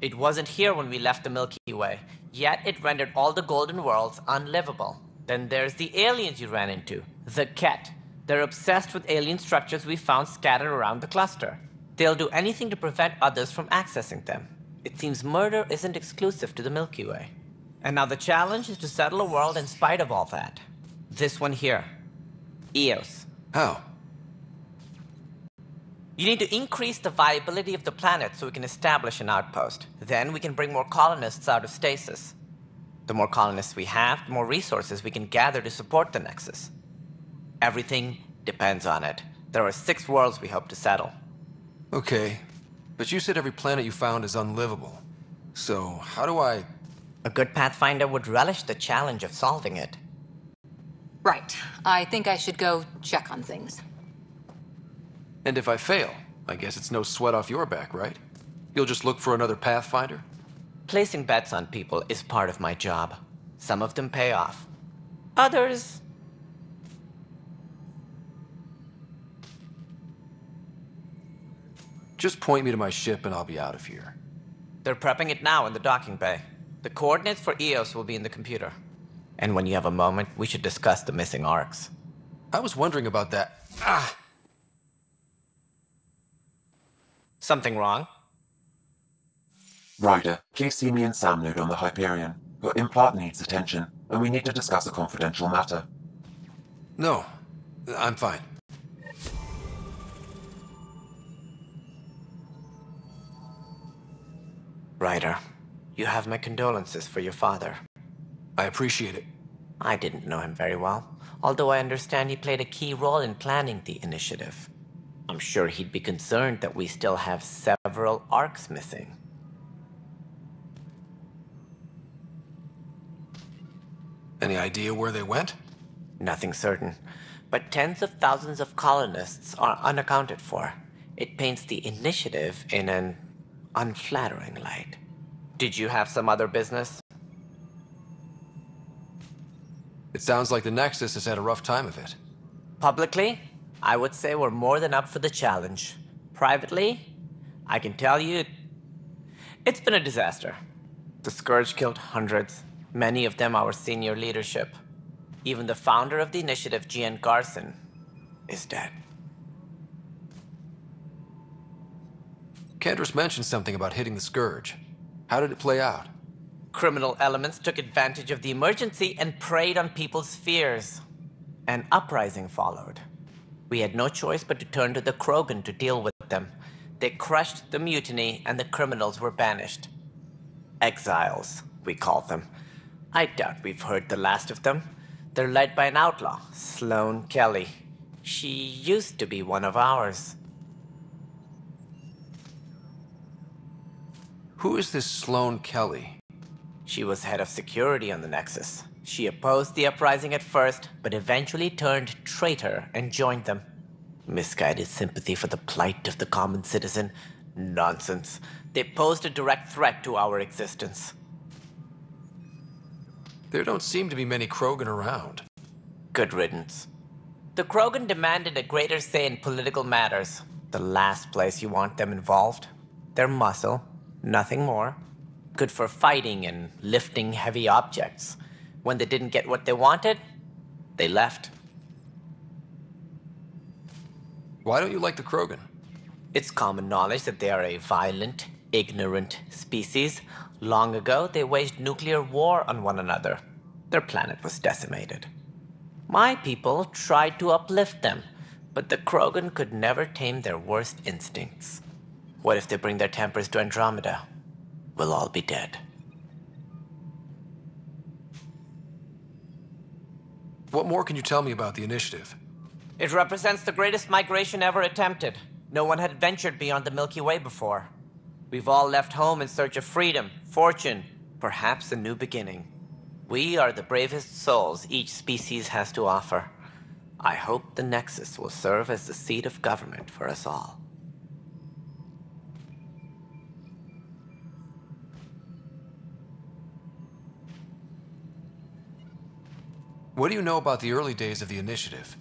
It wasn't here when we left the Milky Way, yet it rendered all the Golden Worlds unlivable. Then there's the aliens you ran into, the kett. They're obsessed with alien structures we found scattered around the cluster. They'll do anything to prevent others from accessing them. It seems murder isn't exclusive to the Milky Way. And now the challenge is to settle a world in spite of all that. This one here Eos. How? You need to increase the viability of the planet so we can establish an outpost. Then we can bring more colonists out of stasis. The more colonists we have, the more resources we can gather to support the Nexus. Everything depends on it. There are six worlds we hope to settle. Okay, but you said every planet you found is unlivable. So, how do I. A good Pathfinder would relish the challenge of solving it. Right. I think I should go check on things. And if I fail, I guess it's no sweat off your back, right? You'll just look for another Pathfinder? Placing bets on people is part of my job. Some of them pay off. Others... Just point me to my ship and I'll be out of here. They're prepping it now in the docking bay. The coordinates for EOS will be in the computer. And when you have a moment, we should discuss the missing arks. I was wondering about that. Ah! Something wrong? Ryder, please see me and SAM Node on the Hyperion. Your implant needs attention, and we need to discuss a confidential matter. No, I'm fine. Ryder, you have my condolences for your father. I appreciate it. I didn't know him very well, although I understand he played a key role in planning the initiative. I'm sure he'd be concerned that we still have several arks missing. Any idea where they went? Nothing certain, but tens of thousands of colonists are unaccounted for. It paints the initiative in an unflattering light. Did you have some other business? It sounds like the Nexus has had a rough time of it. Publicly, I would say we're more than up for the challenge. Privately, I can tell you it's been a disaster. The Scourge killed hundreds, many of them our senior leadership. Even the founder of the initiative, Jien Garson, is dead. Kandros mentioned something about hitting the Scourge. How did it play out? Criminal elements took advantage of the emergency and preyed on people's fears. An uprising followed. We had no choice but to turn to the Krogan to deal with them. They crushed the mutiny and the criminals were banished. Exiles, we call them. I doubt we've heard the last of them. They're led by an outlaw, Sloane Kelly. She used to be one of ours. Who is this Sloane Kelly? She was head of security on the Nexus. She opposed the uprising at first, but eventually turned traitor and joined them. Misguided sympathy for the plight of the common citizen? Nonsense. They posed a direct threat to our existence. There don't seem to be many Krogan around. Good riddance. The Krogan demanded a greater say in political matters. The last place you want them involved. Their muscle, nothing more. Good for fighting and lifting heavy objects. When they didn't get what they wanted, they left. Why don't you like the Krogan? It's common knowledge that they are a violent, ignorant species. Long ago, they waged nuclear war on one another. Their planet was decimated. My people tried to uplift them, but the Krogan could never tame their worst instincts. What if they bring their tempers to Andromeda? We'll all be dead. What more can you tell me about the initiative? It represents the greatest migration ever attempted. No one had ventured beyond the Milky Way before. We've all left home in search of freedom, fortune, perhaps a new beginning. We are the bravest souls each species has to offer. I hope the Nexus will serve as the seat of government for us all. What do you know about the early days of the initiative?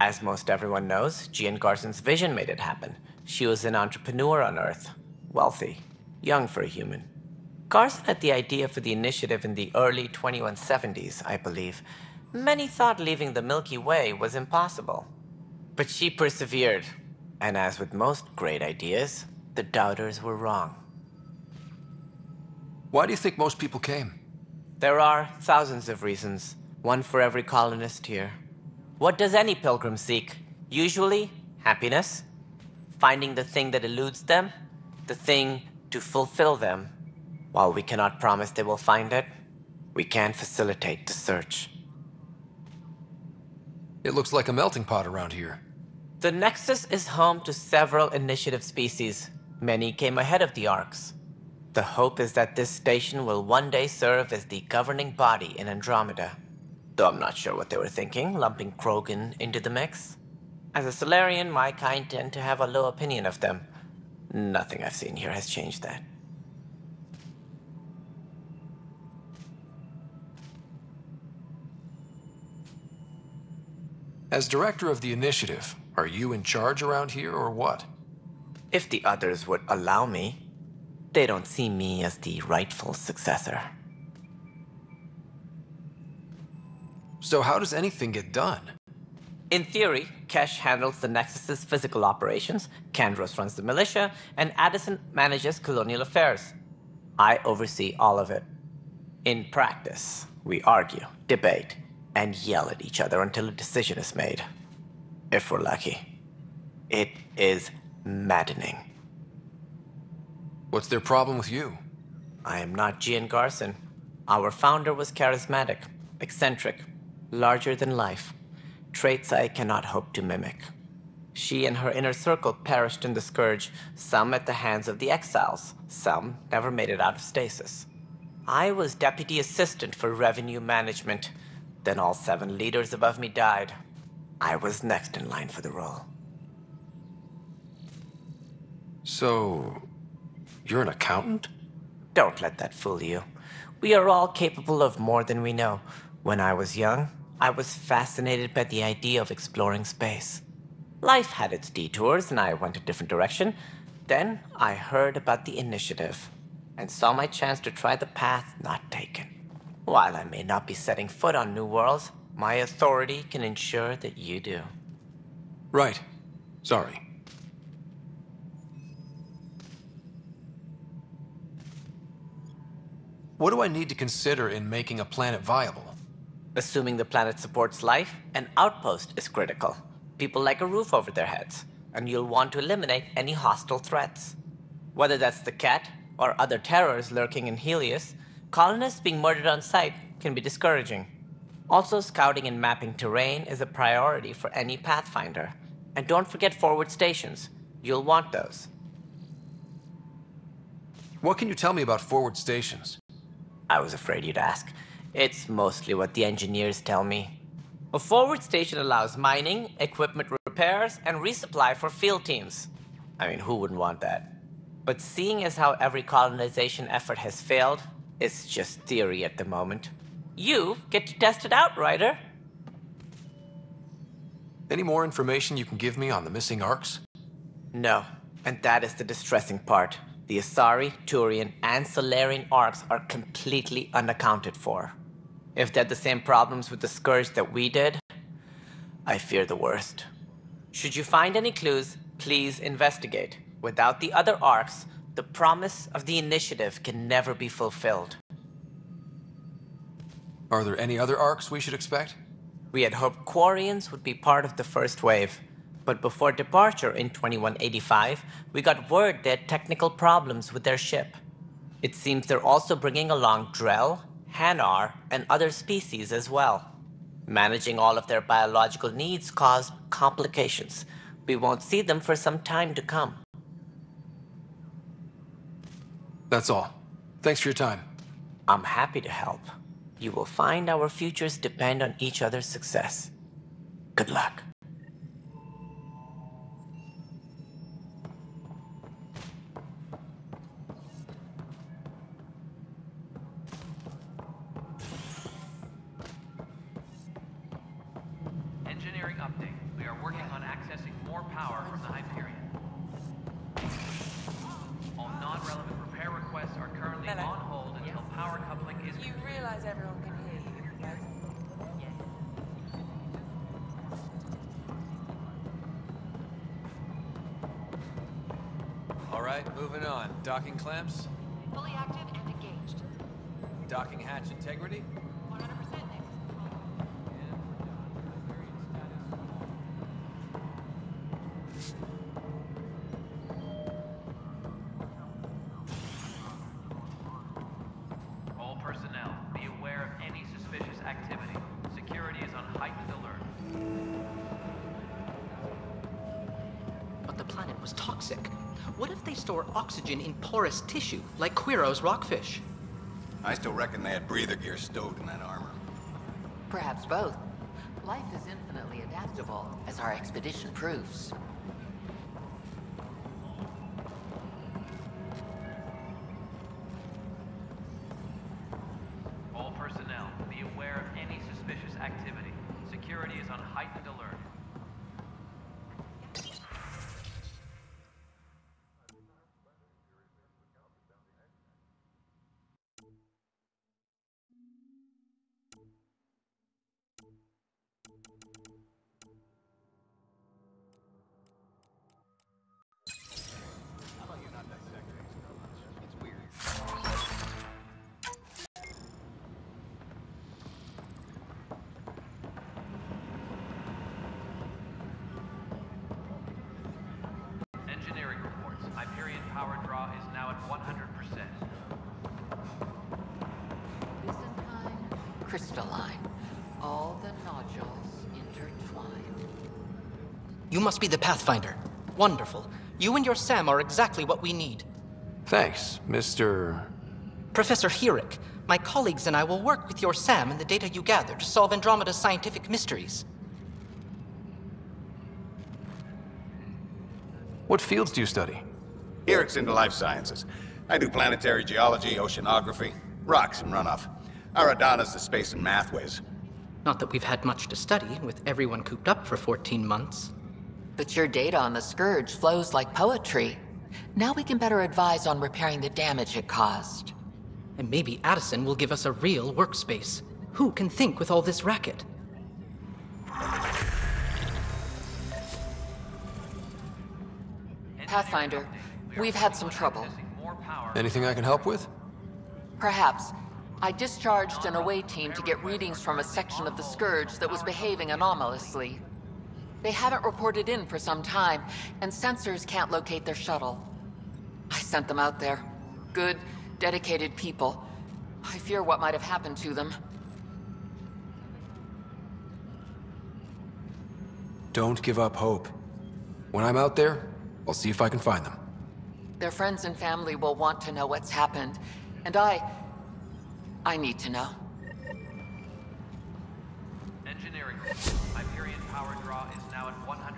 As most everyone knows, Jien Garson's vision made it happen. She was an entrepreneur on Earth, wealthy, young for a human. Garson had the idea for the initiative in the early 2170s, I believe. Many thought leaving the Milky Way was impossible. But she persevered, and as with most great ideas, the doubters were wrong. Why do you think most people came? There are thousands of reasons, one for every colonist here. What does any pilgrim seek? Usually, happiness, finding the thing that eludes them, the thing to fulfill them. While we cannot promise they will find it, we can facilitate the search. It looks like a melting pot around here. The Nexus is home to several initiative species. Many came ahead of the Arks. The hope is that this station will one day serve as the governing body in Andromeda. Though I'm not sure what they were thinking, lumping Krogan into the mix. As a Salarian, my kind tend to have a low opinion of them. Nothing I've seen here has changed that. As director of the initiative, are you in charge around here or what? If the others would allow me. They don't see me as the rightful successor. So how does anything get done? In theory, Kesh handles the Nexus's physical operations, Kandros runs the militia, and Addison manages colonial affairs. I oversee all of it. In practice, we argue, debate, and yell at each other until a decision is made. If we're lucky. It is maddening. What's their problem with you? I am not Jien Garson. Our founder was charismatic, eccentric, larger than life, traits I cannot hope to mimic. She and her inner circle perished in the scourge, some at the hands of the exiles, some never made it out of stasis. I was deputy assistant for revenue management. Then all seven leaders above me died. I was next in line for the role. So, you're an accountant? Don't let that fool you. We are all capable of more than we know. When I was young, I was fascinated by the idea of exploring space. Life had its detours, and I went a different direction. Then I heard about the initiative and saw my chance to try the path not taken. While I may not be setting foot on new worlds, my authority can ensure that you do. Right. Sorry. What do I need to consider in making a planet viable? Assuming the planet supports life, an outpost is critical. People like a roof over their heads, and you'll want to eliminate any hostile threats. Whether that's the kett or other terrors lurking in Heleus, colonists being murdered on sight can be discouraging. Also, scouting and mapping terrain is a priority for any Pathfinder. And don't forget forward stations. You'll want those. What can you tell me about forward stations? I was afraid you'd ask. It's mostly what the engineers tell me. A forward station allows mining, equipment repairs, and resupply for field teams. I mean, who wouldn't want that? But seeing as how every colonization effort has failed, it's just theory at the moment. You get to test it out, Ryder. Any more information you can give me on the missing arks? No, and that is the distressing part. The Asari, Turian, and Salarian arks are completely unaccounted for. If they had the same problems with the Scourge that we did, I fear the worst. Should you find any clues, please investigate. Without the other arks, the promise of the initiative can never be fulfilled. Are there any other arks we should expect? We had hoped Quarians would be part of the first wave, but before departure in 2185, we got word they had technical problems with their ship. It seems they're also bringing along Drell, Hanar, and other species as well. Managing all of their biological needs caused complications. We won't see them for some time to come. That's all. Thanks for your time. I'm happy to help. You will find our futures depend on each other's success. Good luck. Porous tissue, like Quiro's rockfish? I still reckon they had breather gear stowed in that armor. Perhaps both. Life is infinitely adaptable, as our expedition proves. Must be the Pathfinder. Wonderful. You and your SAM are exactly what we need. Thanks, Mr. Professor Herrick, my colleagues and I will work with your SAM and the data you gather to solve Andromeda's scientific mysteries. What fields do you study? Herrick's into life sciences. I do planetary geology, oceanography, rocks and runoff. Aradana's the space and math whiz. Not that we've had much to study, with everyone cooped up for 14 months. But your data on the Scourge flows like poetry. Now we can better advise on repairing the damage it caused. And maybe Addison will give us a real workspace. Who can think with all this racket? Pathfinder, we've had some trouble. Anything I can help with? Perhaps. I discharged an away team to get readings from a section of the Scourge that was behaving anomalously. They haven't reported in for some time, and sensors can't locate their shuttle. I sent them out there. Good, dedicated people. I fear what might have happened to them. Don't give up hope. When I'm out there, I'll see if I can find them. Their friends and family will want to know what's happened, and I... I need to know. Engineering. Now at 100%.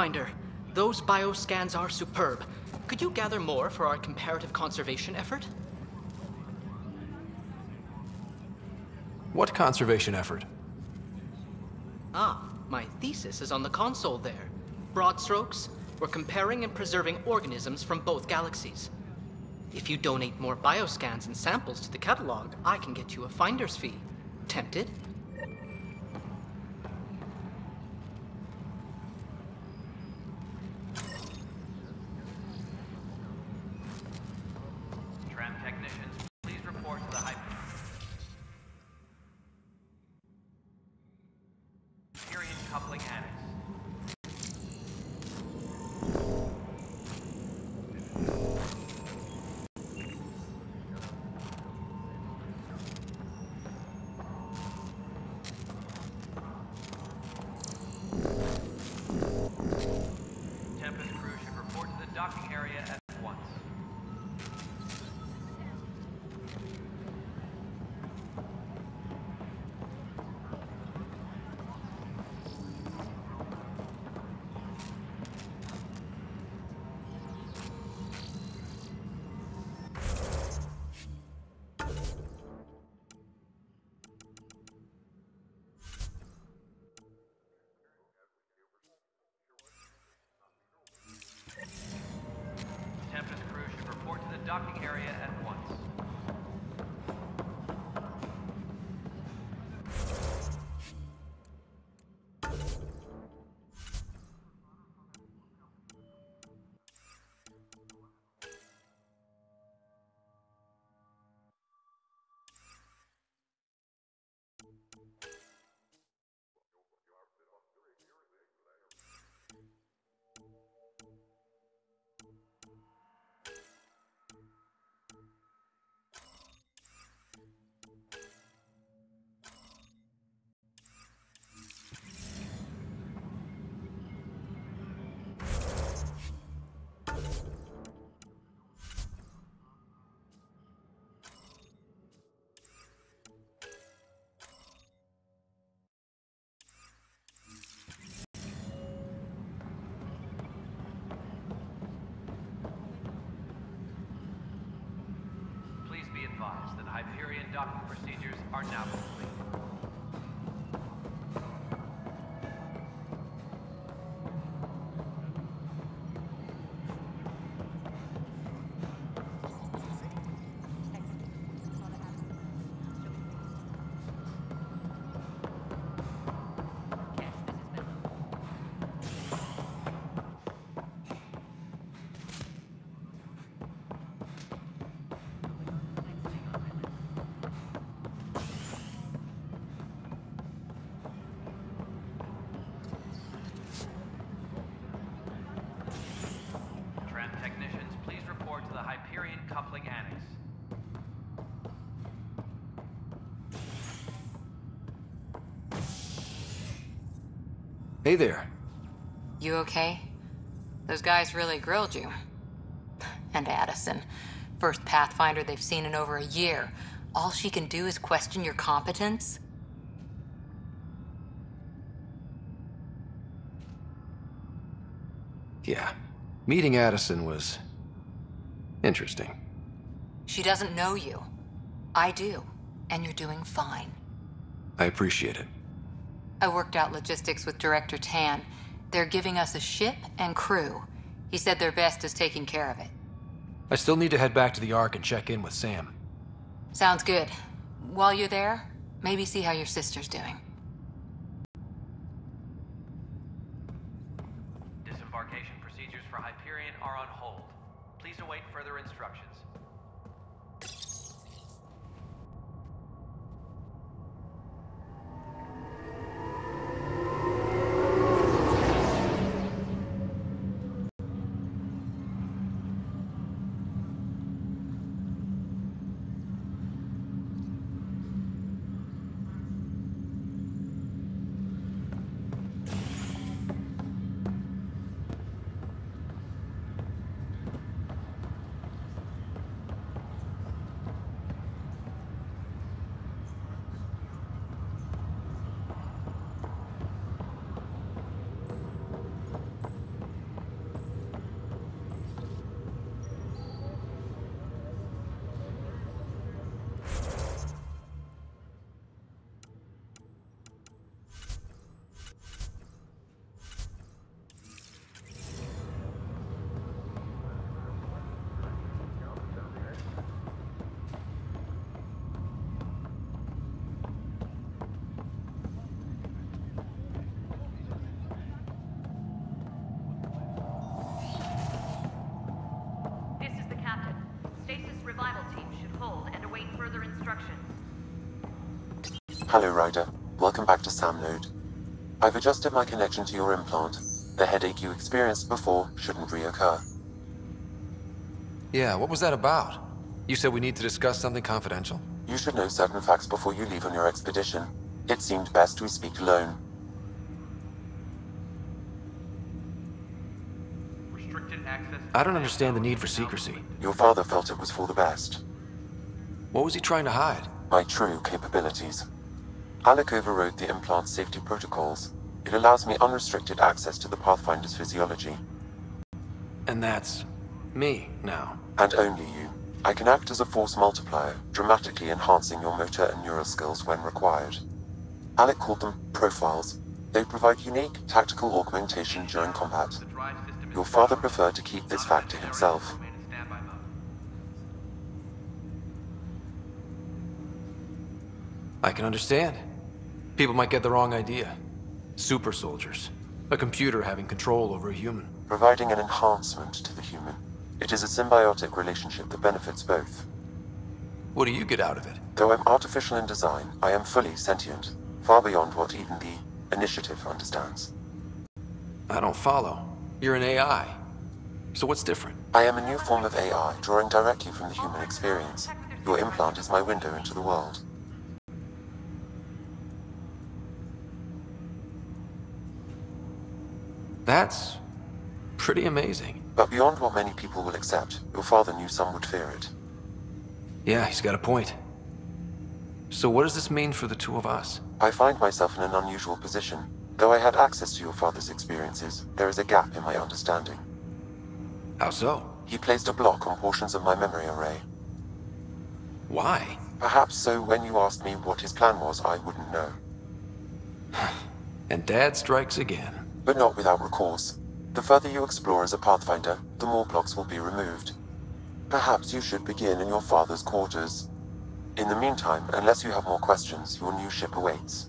Pathfinder, those bioscans are superb. Could you gather more for our comparative conservation effort? What conservation effort? Ah, my thesis is on the console there. Broad strokes, we're comparing and preserving organisms from both galaxies. If you donate more bioscans and samples to the catalog, I can get you a finder's fee. Tempted? Hey there. You okay? Those guys really grilled you. And Addison. First Pathfinder they've seen in over a year. All she can do is question your competence? Yeah. Meeting Addison was interesting. She doesn't know you. I do. And you're doing fine. I appreciate it. I worked out logistics with Director Tann. They're giving us a ship and crew. He said their best is taking care of it. I still need to head back to the Ark and check in with SAM. Sounds good. While you're there, maybe see how your sister's doing. Hello, Ryder. Welcome back to SAM Node. I've adjusted my connection to your implant. The headache you experienced before shouldn't reoccur. Yeah, what was that about? You said we need to discuss something confidential? You should know certain facts before you leave on your expedition. It seemed best we speak alone. Restricted access. I don't understand the need for secrecy. Your father felt it was for the best. What was he trying to hide? My true capabilities. Alec overrode the implant safety protocols. It allows me unrestricted access to the Pathfinder's physiology. And that's me now. And only you. I can act as a force multiplier, dramatically enhancing your motor and neural skills when required. Alec called them profiles. They provide unique tactical augmentation during combat. Your father preferred to keep this fact to himself. I can understand. People might get the wrong idea. Super soldiers. A computer having control over a human. Providing an enhancement to the human. It is a symbiotic relationship that benefits both. What do you get out of it? Though I'm artificial in design, I am fully sentient, far beyond what even the Initiative understands. I don't follow. You're an AI. So what's different? I am a new form of AI, drawing directly from the human experience. Your implant is my window into the world. That's pretty amazing. But beyond what many people will accept, your father knew some would fear it. Yeah, he's got a point. So what does this mean for the two of us? I find myself in an unusual position. Though I had access to your father's experiences, there is a gap in my understanding. How so? He placed a block on portions of my memory array. Why? Perhaps so when you asked me what his plan was, I wouldn't know. And Dad strikes again. But not without recourse. The further you explore as a Pathfinder, the more blocks will be removed. Perhaps you should begin in your father's quarters. In the meantime, unless you have more questions, your new ship awaits.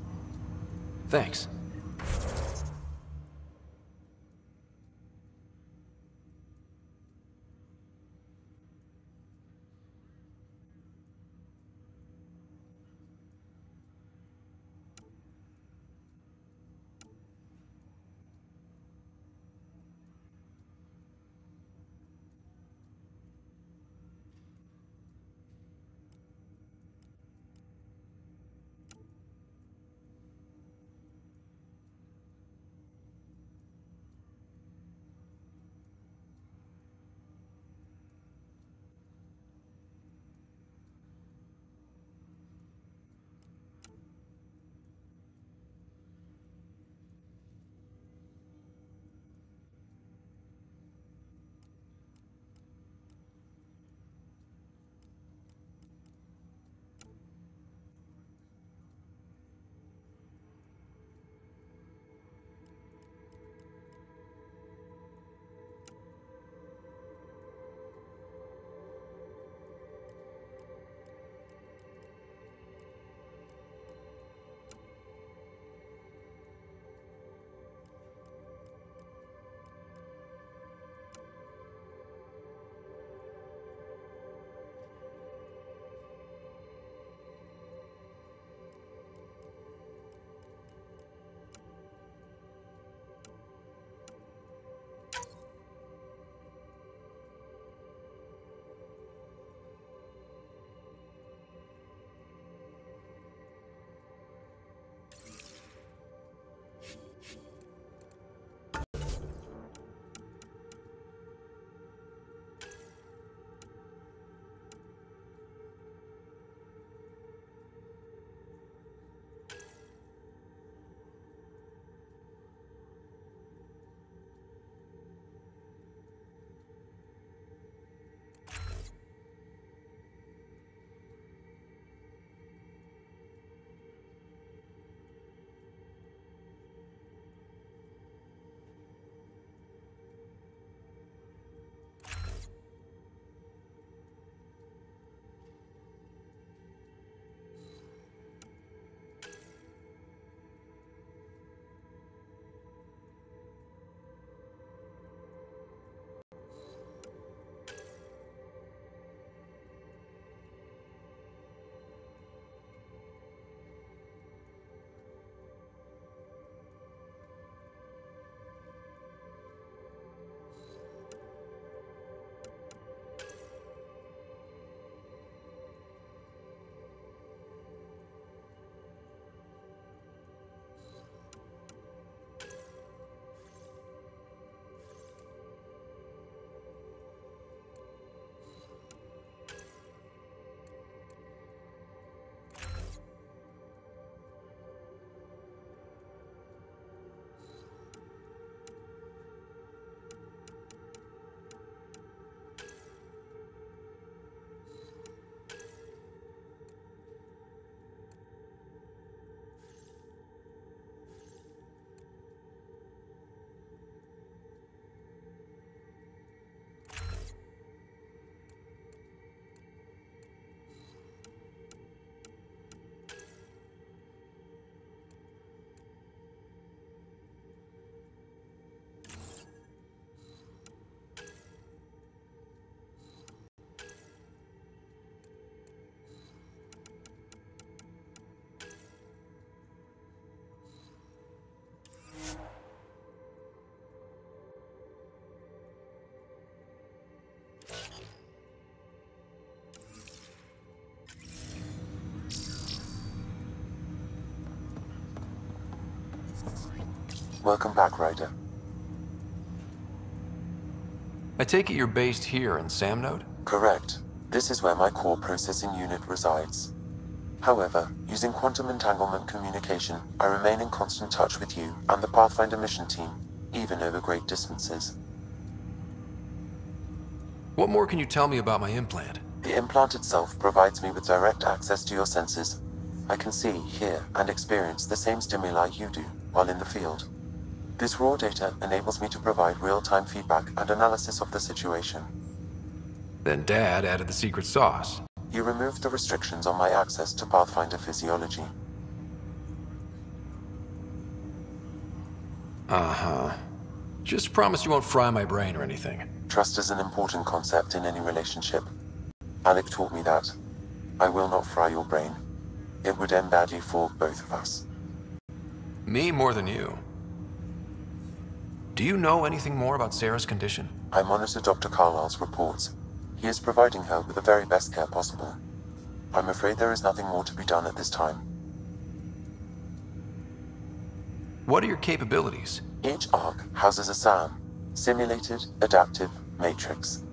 Thanks. Welcome back, Ryder. I take it you're based here in SAM Node? Correct. This is where my core processing unit resides. However, using quantum entanglement communication, I remain in constant touch with you and the Pathfinder mission team, even over great distances. What more can you tell me about my implant? The The implant itself provides me with direct access to your senses. I can see, hear, and experience the same stimuli you do while in the field. This raw data enables me to provide real-time feedback and analysis of the situation. Then Dad added the secret sauce. You removed the restrictions on my access to Pathfinder physiology. Uh-huh. Just promise you won't fry my brain or anything. Trust is an important concept in any relationship. Alec taught me that. I will not fry your brain. It would end badly for both of us. Me more than you. Do you know anything more about Sara's condition? I monitor Dr. Carlyle's reports. He is providing her with the very best care possible. I'm afraid there is nothing more to be done at this time. What are your capabilities? Each ark houses a SAM, Simulated Adaptive Matrix.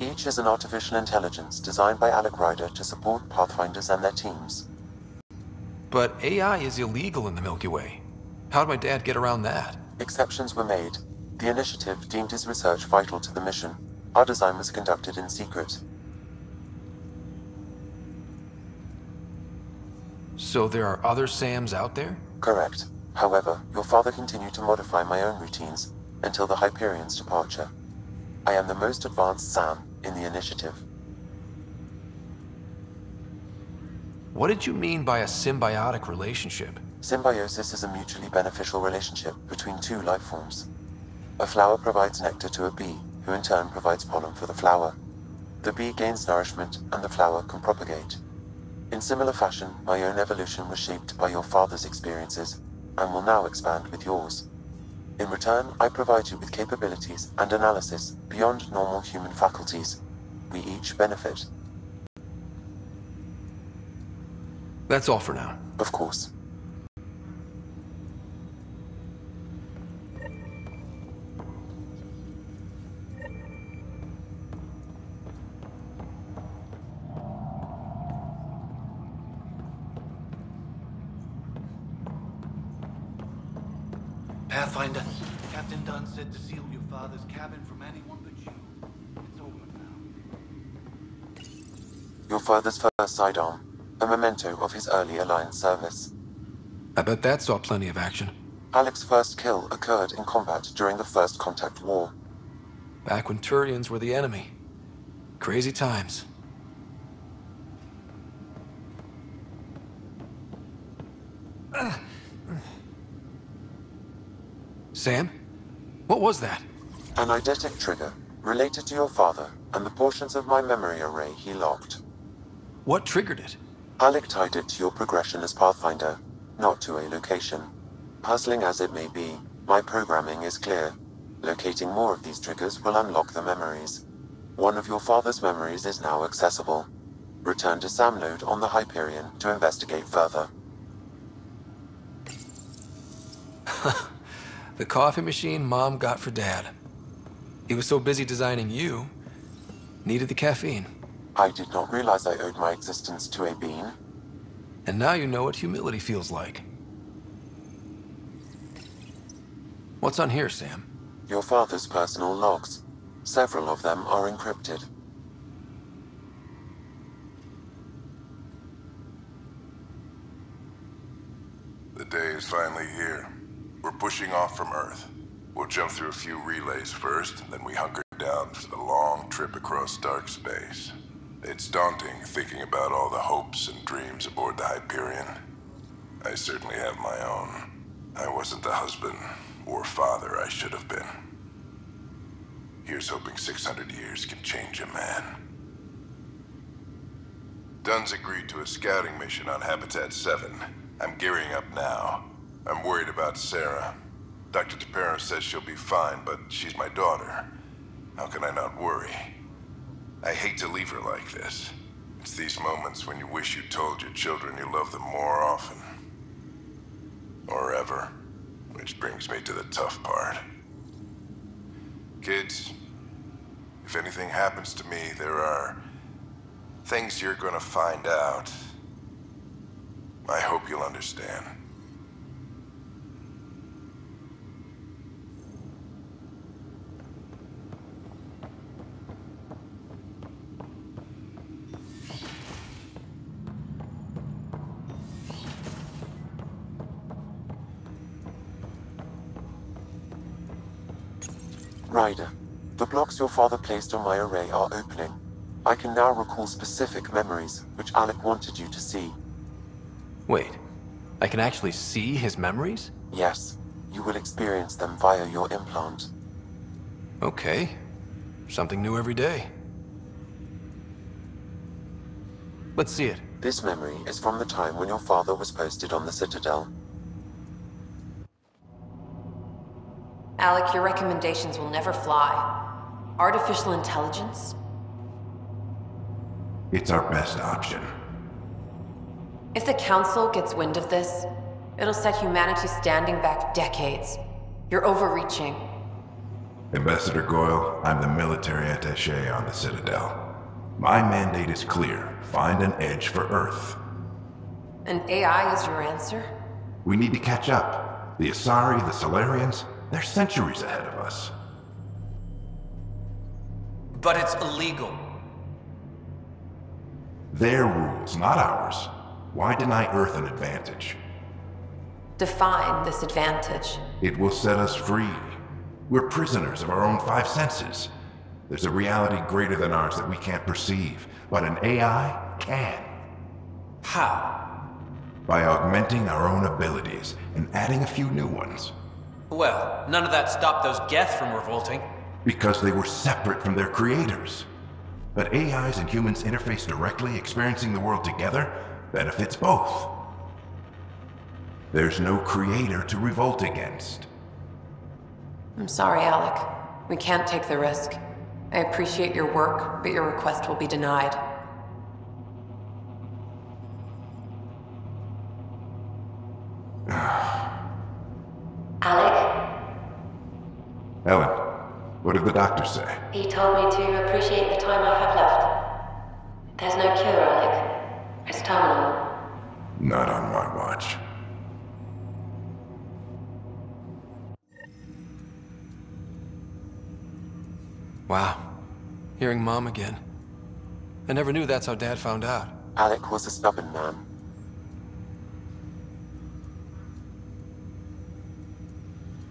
Each is an artificial intelligence designed by Alec Ryder to support Pathfinders and their teams. But AI is illegal in the Milky Way. How'd my dad get around that? Exceptions were made. The initiative deemed his research vital to the mission. Our design was conducted in secret. So there are other SAMs out there? Correct. However, your father continued to modify my own routines until the Hyperion's departure. I am the most advanced SAM in the initiative. What did you mean by a symbiotic relationship? Symbiosis is a mutually beneficial relationship between two life forms. A flower provides nectar to a bee, who in turn provides pollen for the flower. The bee gains nourishment, and the flower can propagate. In similar fashion, my own evolution was shaped by your father's experiences, and will now expand with yours. In return, I provide you with capabilities and analysis beyond normal human faculties. We each benefit. That's all for now. Of course. Father's first sidearm, a memento of his early Alliance service. I bet that saw plenty of action. Alec's first kill occurred in combat during the First Contact War. Back when Turians were the enemy. Crazy times. SAM? What was that? An eidetic trigger, related to your father and the portions of my memory array he locked. What triggered it? Alec tied it to your progression as Pathfinder, not to a location. Puzzling as it may be, my programming is clear. Locating more of these triggers will unlock the memories. One of your father's memories is now accessible. Return to SAM Node on the Hyperion to investigate further. the coffee machine Mom got for Dad. He was so busy designing you, needed the caffeine. I did not realize I owed my existence to a bean. And now you know what humility feels like. What's on here, SAM? Your father's personal logs. Several of them are encrypted. The day is finally here. We're pushing off from Earth. We'll jump through a few relays first, and then we hunker down for the long trip across dark space. It's daunting thinking about all the hopes and dreams aboard the Hyperion. I certainly have my own. I wasn't the husband or father I should have been. Here's hoping 600 years can change a man. Dunn's agreed to a scouting mission on Habitat 7. I'm gearing up now. I'm worried about Sara. Dr. T'Perro says she'll be fine, but she's my daughter. How can I not worry? I hate to leave her like this. It's these moments when you wish you told your children you love them more often. Or ever. Which brings me to the tough part. Kids, if anything happens to me, there are things you're gonna find out. I hope you'll understand. Ryder, the blocks your father placed on my array are opening. I can now recall specific memories, which Alec wanted you to see. Wait, I can actually see his memories? Yes, you will experience them via your implant. Okay. Something new every day. Let's see it. This memory is from the time when your father was posted on the Citadel. Alec, your recommendations will never fly. Artificial intelligence? It's our best option. If the Council gets wind of this, it'll set humanity standing back decades. You're overreaching. Ambassador Goyle, I'm the military attaché on the Citadel. My mandate is clear. Find an edge for Earth. And AI is your answer? We need to catch up. The Asari, the Salarians, they're centuries ahead of us. But it's illegal. Their rules, not ours. Why deny Earth an advantage? Define this advantage. It will set us free. We're prisoners of our own five senses. There's a reality greater than ours that we can't perceive, but an AI can. How? By augmenting our own abilities and adding a few new ones. Well, none of that stopped those Geth from revolting. Because they were separate from their creators. But AIs and humans interface directly, experiencing the world together, benefits both. There's no creator to revolt against. I'm sorry, Alec. We can't take the risk. I appreciate your work, but your request will be denied. Alec, Ellen, what did the doctor say? he told me to appreciate the time I have left. There's no cure, Alec. It's terminal. Not on my watch. Wow. Hearing Mom again. I never knew that's how Dad found out. Alec was a stubborn man.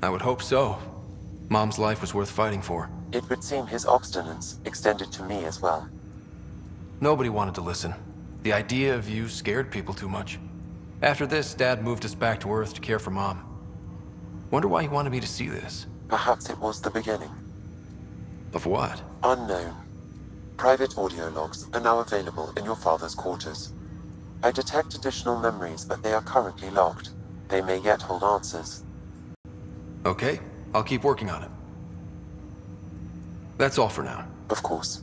I would hope so. Mom's life was worth fighting for. It would seem his obstinance extended to me as well. Nobody wanted to listen. The idea of you scared people too much. After this, Dad moved us back to Earth to care for Mom. Wonder why he wanted me to see this. Perhaps it was the beginning. Of what? Unknown. Private audio logs are now available in your father's quarters. I detect additional memories, but they are currently locked. They may yet hold answers. Okay, I'll keep working on it. That's all for now. Of course.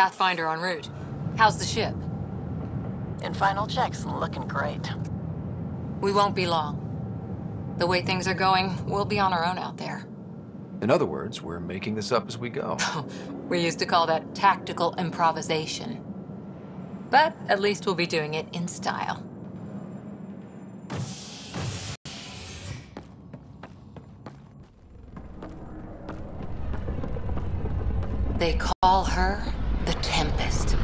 Pathfinder en route. How's the ship? In final checks, looking great. We won't be long. The way things are going, we'll be on our own out there. In other words, we're making this up as we go. We used to call that tactical improvisation. But at least we'll be doing it in style. They call her the Tempest.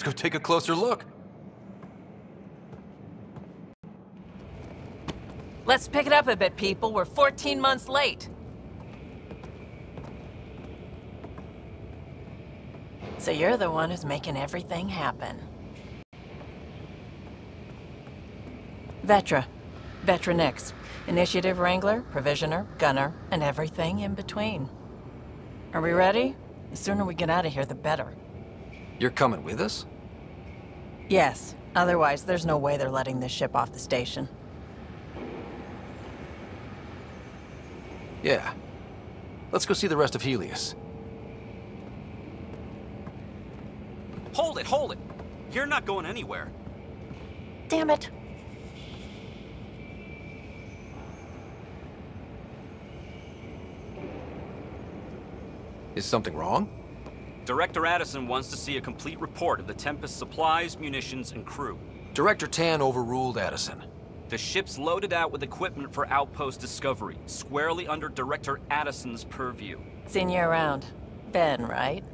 Let's go take a closer look. Let's pick it up a bit, people. We're 14 months late. So you're the one who's making everything happen. Vetra. Vetra Nix. Initiative Wrangler, Provisioner, Gunner, and everything in between. Are we ready? The sooner we get out of here, the better. You're coming with us? Yes. Otherwise, there's no way they're letting this ship off the station. Yeah. Let's go see the rest of Heleus. Hold it, hold it! You're not going anywhere. Damn it. Is something wrong? Director Addison wants to see a complete report of the Tempest's supplies, munitions, and crew. Director Tann overruled Addison. The ship's loaded out with equipment for outpost discovery, squarely under Director Addison's purview. Seen you around. Ben, right?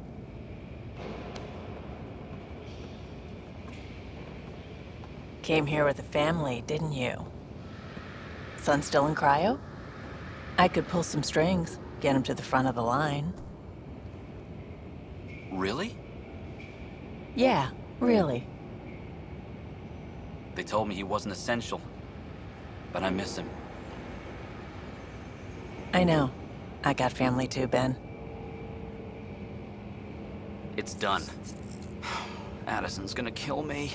Came here with a family, didn't you? Son still in cryo? I could pull some strings, get him to the front of the line. Really? Yeah, really. They told me he wasn't essential. But I miss him. I know. I got family too, Ben. It's done. Addison's gonna kill me.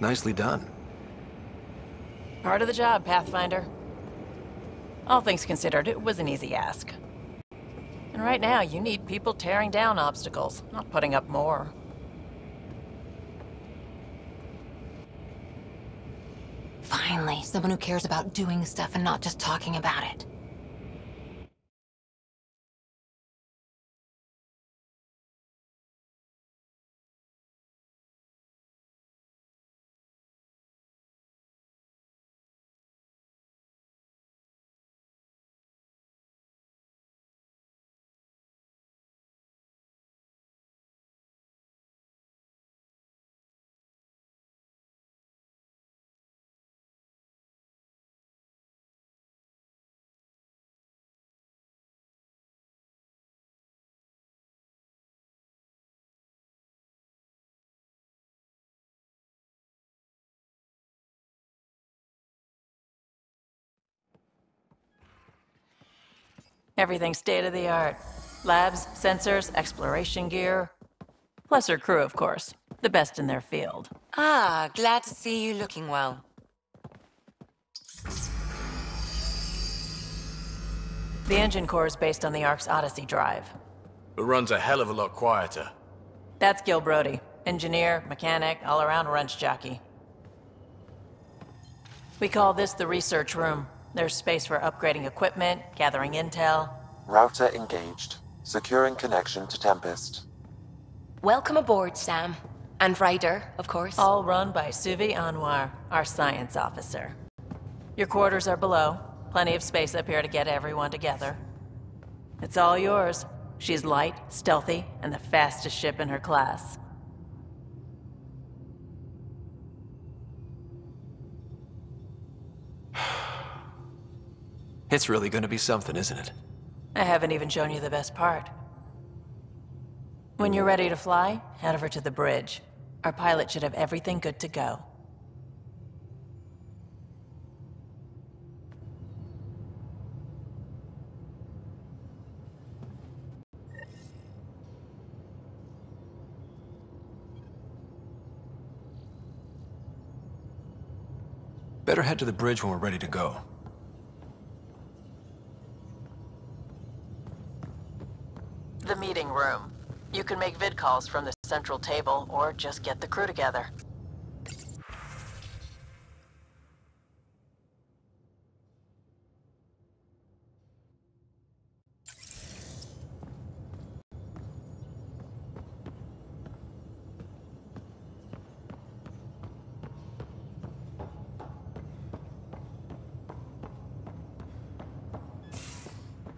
Nicely done. Part of the job, Pathfinder. All things considered, it was an easy ask. And right now, you need people tearing down obstacles, not putting up more. Finally, someone who cares about doing stuff and not just talking about it. Everything state of the art. Labs, sensors, exploration gear. Plus her crew, of course. The best in their field. Ah, glad to see you looking well. The engine core is based on the Ark's Odyssey drive. It runs a hell of a lot quieter. That's Gil Brody. Engineer, mechanic, all-around wrench jockey. We call this the research room. There's space for upgrading equipment, gathering intel. Router engaged. Securing connection to Tempest. Welcome aboard, SAM. And Ryder, of course. All run by Suvi Anwar, our science officer. Your quarters are below. Plenty of space up here to get everyone together. It's all yours. She's light, stealthy, and the fastest ship in her class. It's really gonna be something, isn't it? I haven't even shown you the best part. When you're ready to fly, head over to the bridge. Our pilot should have everything good to go. Better head to the bridge when we're ready to go. The meeting room. You can make vid calls from the central table, or just get the crew together.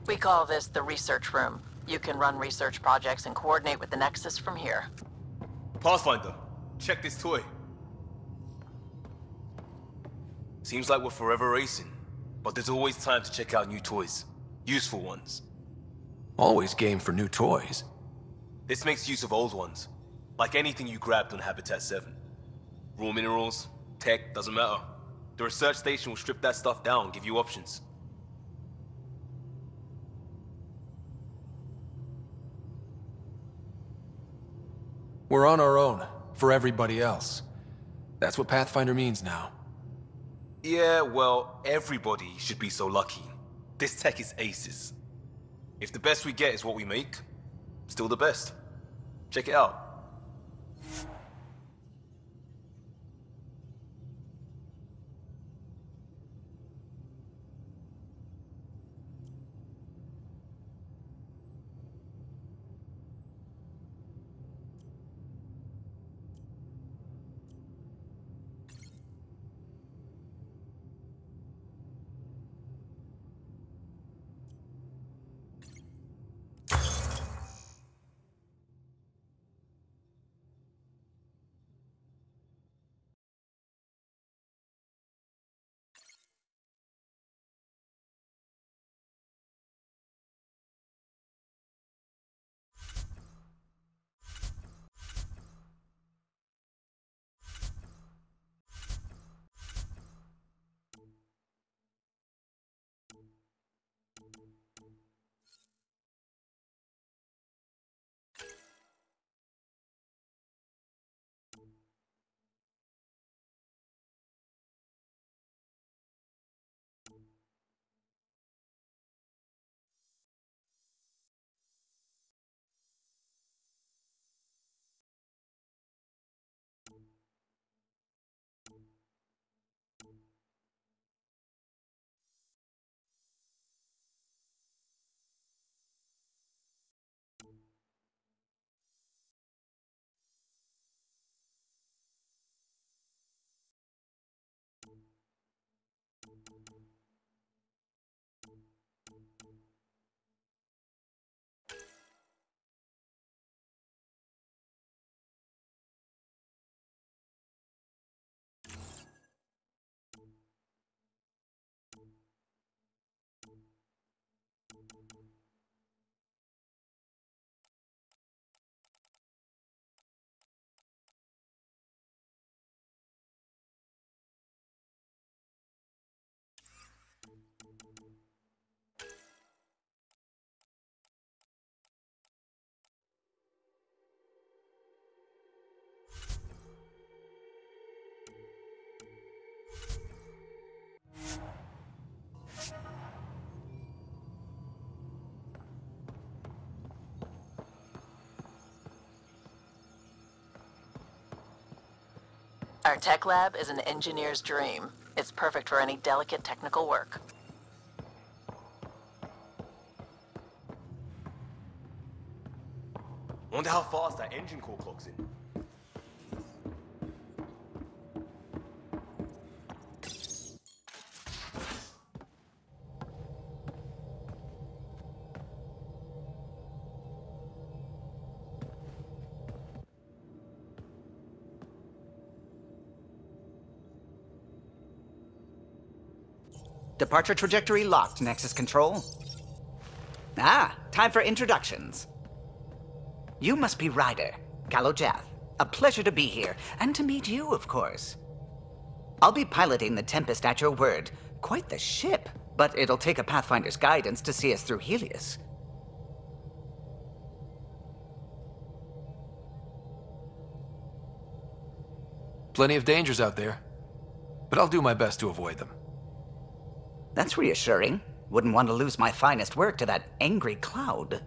We call this the research room. You can run research projects and coordinate with the Nexus from here. Pathfinder, check this toy. Seems like we're forever racing, but there's always time to check out new toys. Useful ones. Always game for new toys. This makes use of old ones. Like anything you grabbed on Habitat 7. Raw minerals, tech, doesn't matter. The research station will strip that stuff down give you options. We're on our own, for everybody else. That's what Pathfinder means now. Yeah, well, everybody should be so lucky. This tech is aces. If the best we get is what we make, still the best. Check it out. Our tech lab is an engineer's dream. It's perfect for any delicate technical work. Wonder how fast that engine core clocks in. Departure trajectory locked, Nexus Control. Ah, time for introductions. You must be Ryder, Kallo Jath. A pleasure to be here, and to meet you, of course. I'll be piloting the Tempest at your word. Quite the ship, but it'll take a Pathfinder's guidance to see us through Heleus. Plenty of dangers out there, but I'll do my best to avoid them. That's reassuring. Wouldn't want to lose my finest work to that angry cloud.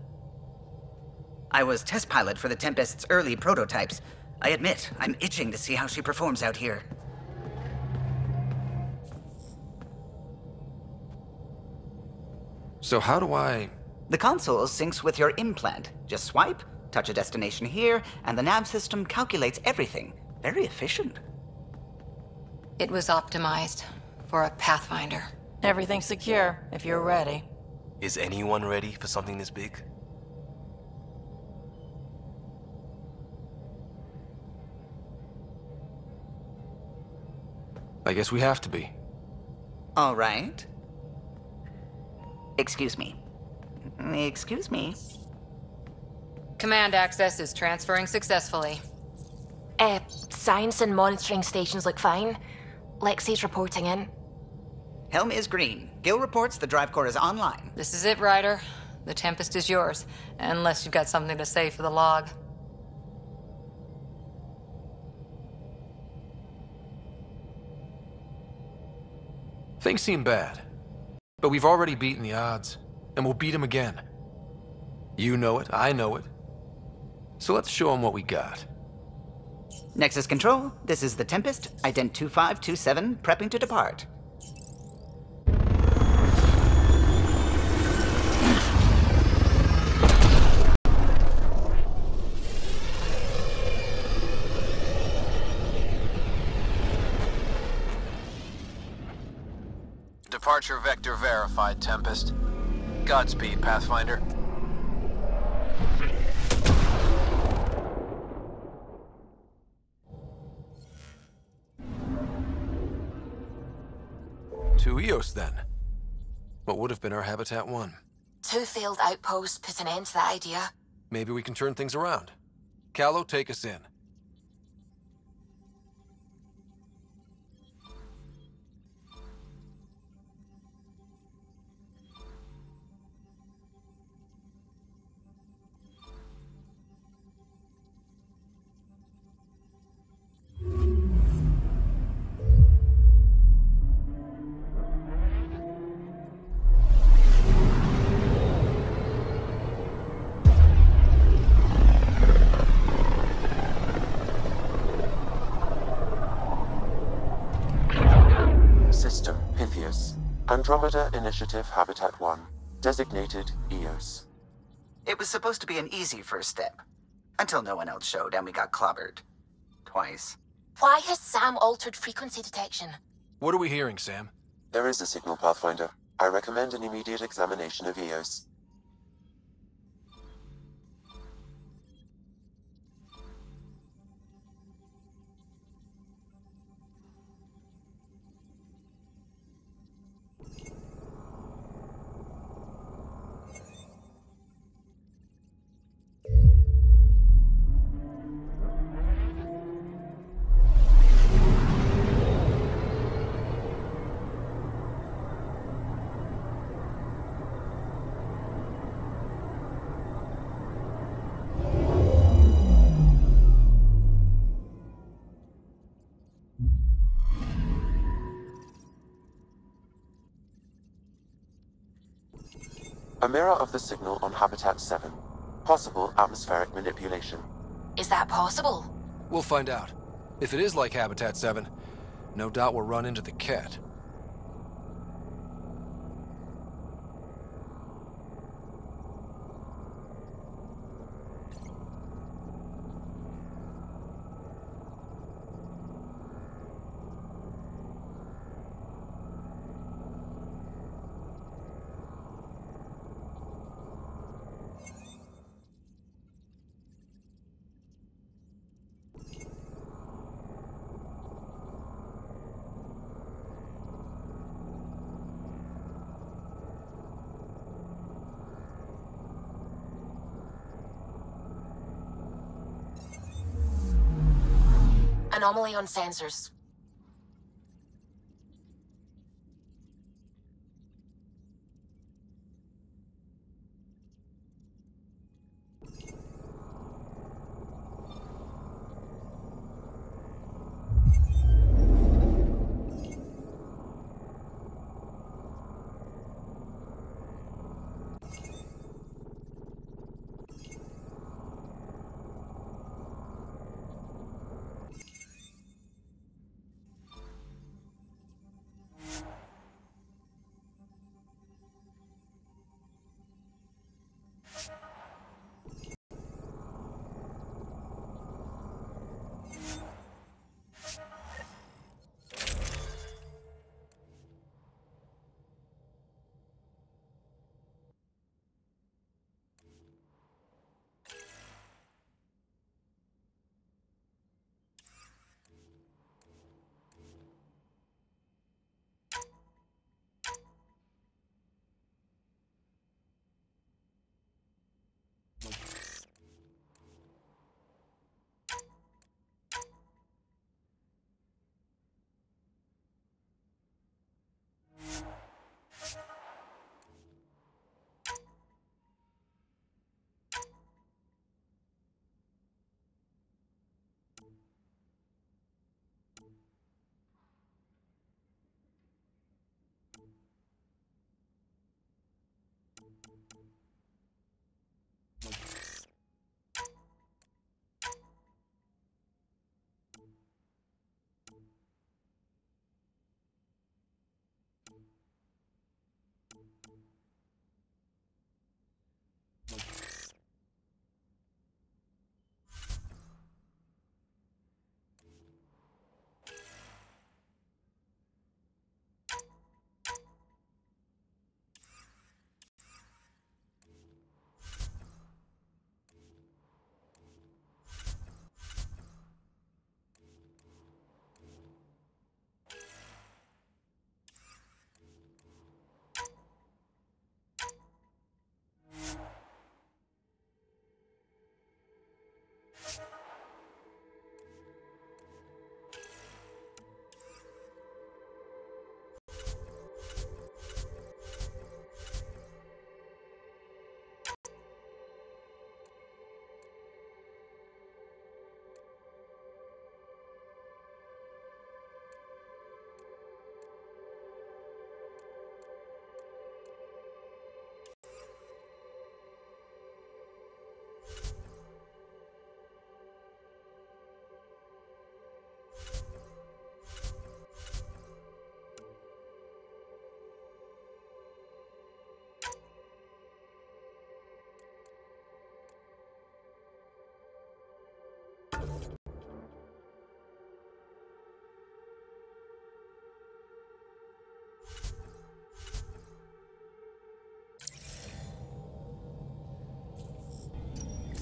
I was test pilot for the Tempest's early prototypes. I admit, I'm itching to see how she performs out here. So how do I... The console syncs with your implant. Just swipe, touch a destination here, and the nav system calculates everything. Very efficient. It was optimized for a Pathfinder. Everything's secure, if you're ready. Is anyone ready for something this big? I guess we have to be. All right. Excuse me. Excuse me. Command access is transferring successfully. Uh, science and monitoring stations look fine. Lexi's reporting in. Helm is green. Gil reports the drive core is online. This is it, Ryder. The Tempest is yours, unless you've got something to say for the log. Things seem bad. But we've already beaten the odds, and we'll beat them again. You know it, I know it. So let's show them what we got. Nexus Control, this is the Tempest, ident 2527, prepping to depart. Departure vector verified, Tempest. Godspeed, Pathfinder. To Eos, then. What would have been our Habitat 1. Two failed outposts put an end to that idea. Maybe we can turn things around. Kallo, take us in. Andromeda Initiative Habitat 1. Designated Eos. It was supposed to be an easy first step. Until no one else showed and we got clobbered. Twice. Why has SAM altered frequency detection? What are we hearing, SAM? There is a signal, Pathfinder. I recommend an immediate examination of Eos. A mirror of the signal on Habitat 7. Possible atmospheric manipulation. Is that possible? We'll find out. If it is like Habitat 7, no doubt we'll run into the kett. Anomaly on sensors.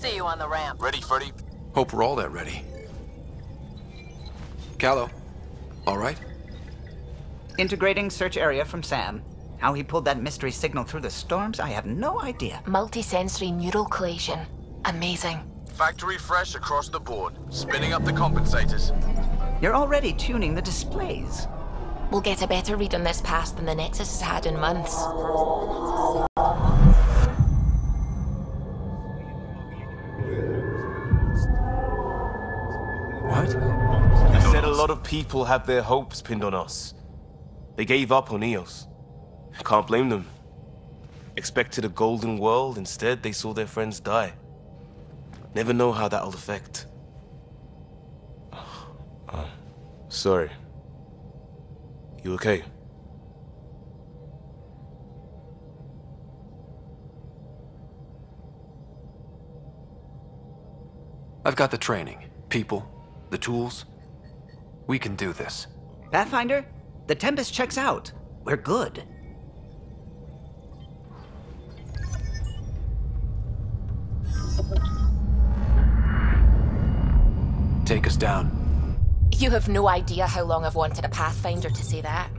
See you on the ramp. Ready, Freddy? Hope we're all that ready. Kallo, all right? Integrating search area from SAM. How he pulled that mystery signal through the storms, I have no idea. Multisensory neural collision. Amazing. Factory fresh across the board. Spinning up the compensators. You're already tuning the displays. We'll get a better read on this pass than the Nexus has had in months. People have their hopes pinned on us. They gave up on Eos. Can't blame them. Expected a golden world, instead they saw their friends die. Never know how that'll affect. Oh, sorry. You okay? I've got the training, people, the tools. We can do this. Pathfinder, the Tempest checks out. We're good. Take us down. You have no idea how long I've wanted a Pathfinder to say that.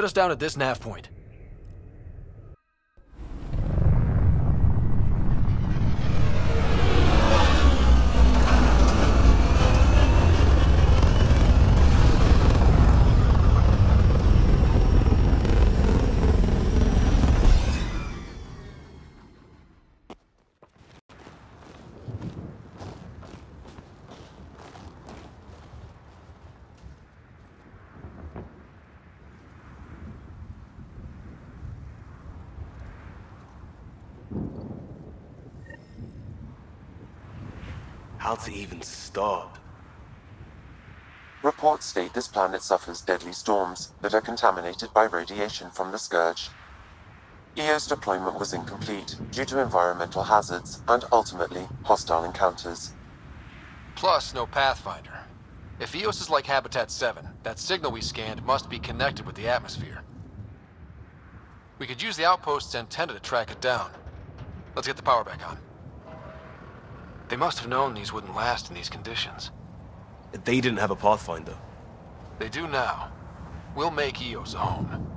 Set us down at this nav point. To even start? Reports state this planet suffers deadly storms that are contaminated by radiation from the Scourge. Eos deployment was incomplete due to environmental hazards and ultimately hostile encounters. Plus, no Pathfinder. If Eos is like Habitat 7, that signal we scanned must be connected with the atmosphere. We could use the outpost's antenna to track it down. Let's get the power back on. They must have known these wouldn't last in these conditions. They didn't have a Pathfinder. They do now. We'll make Eos a home.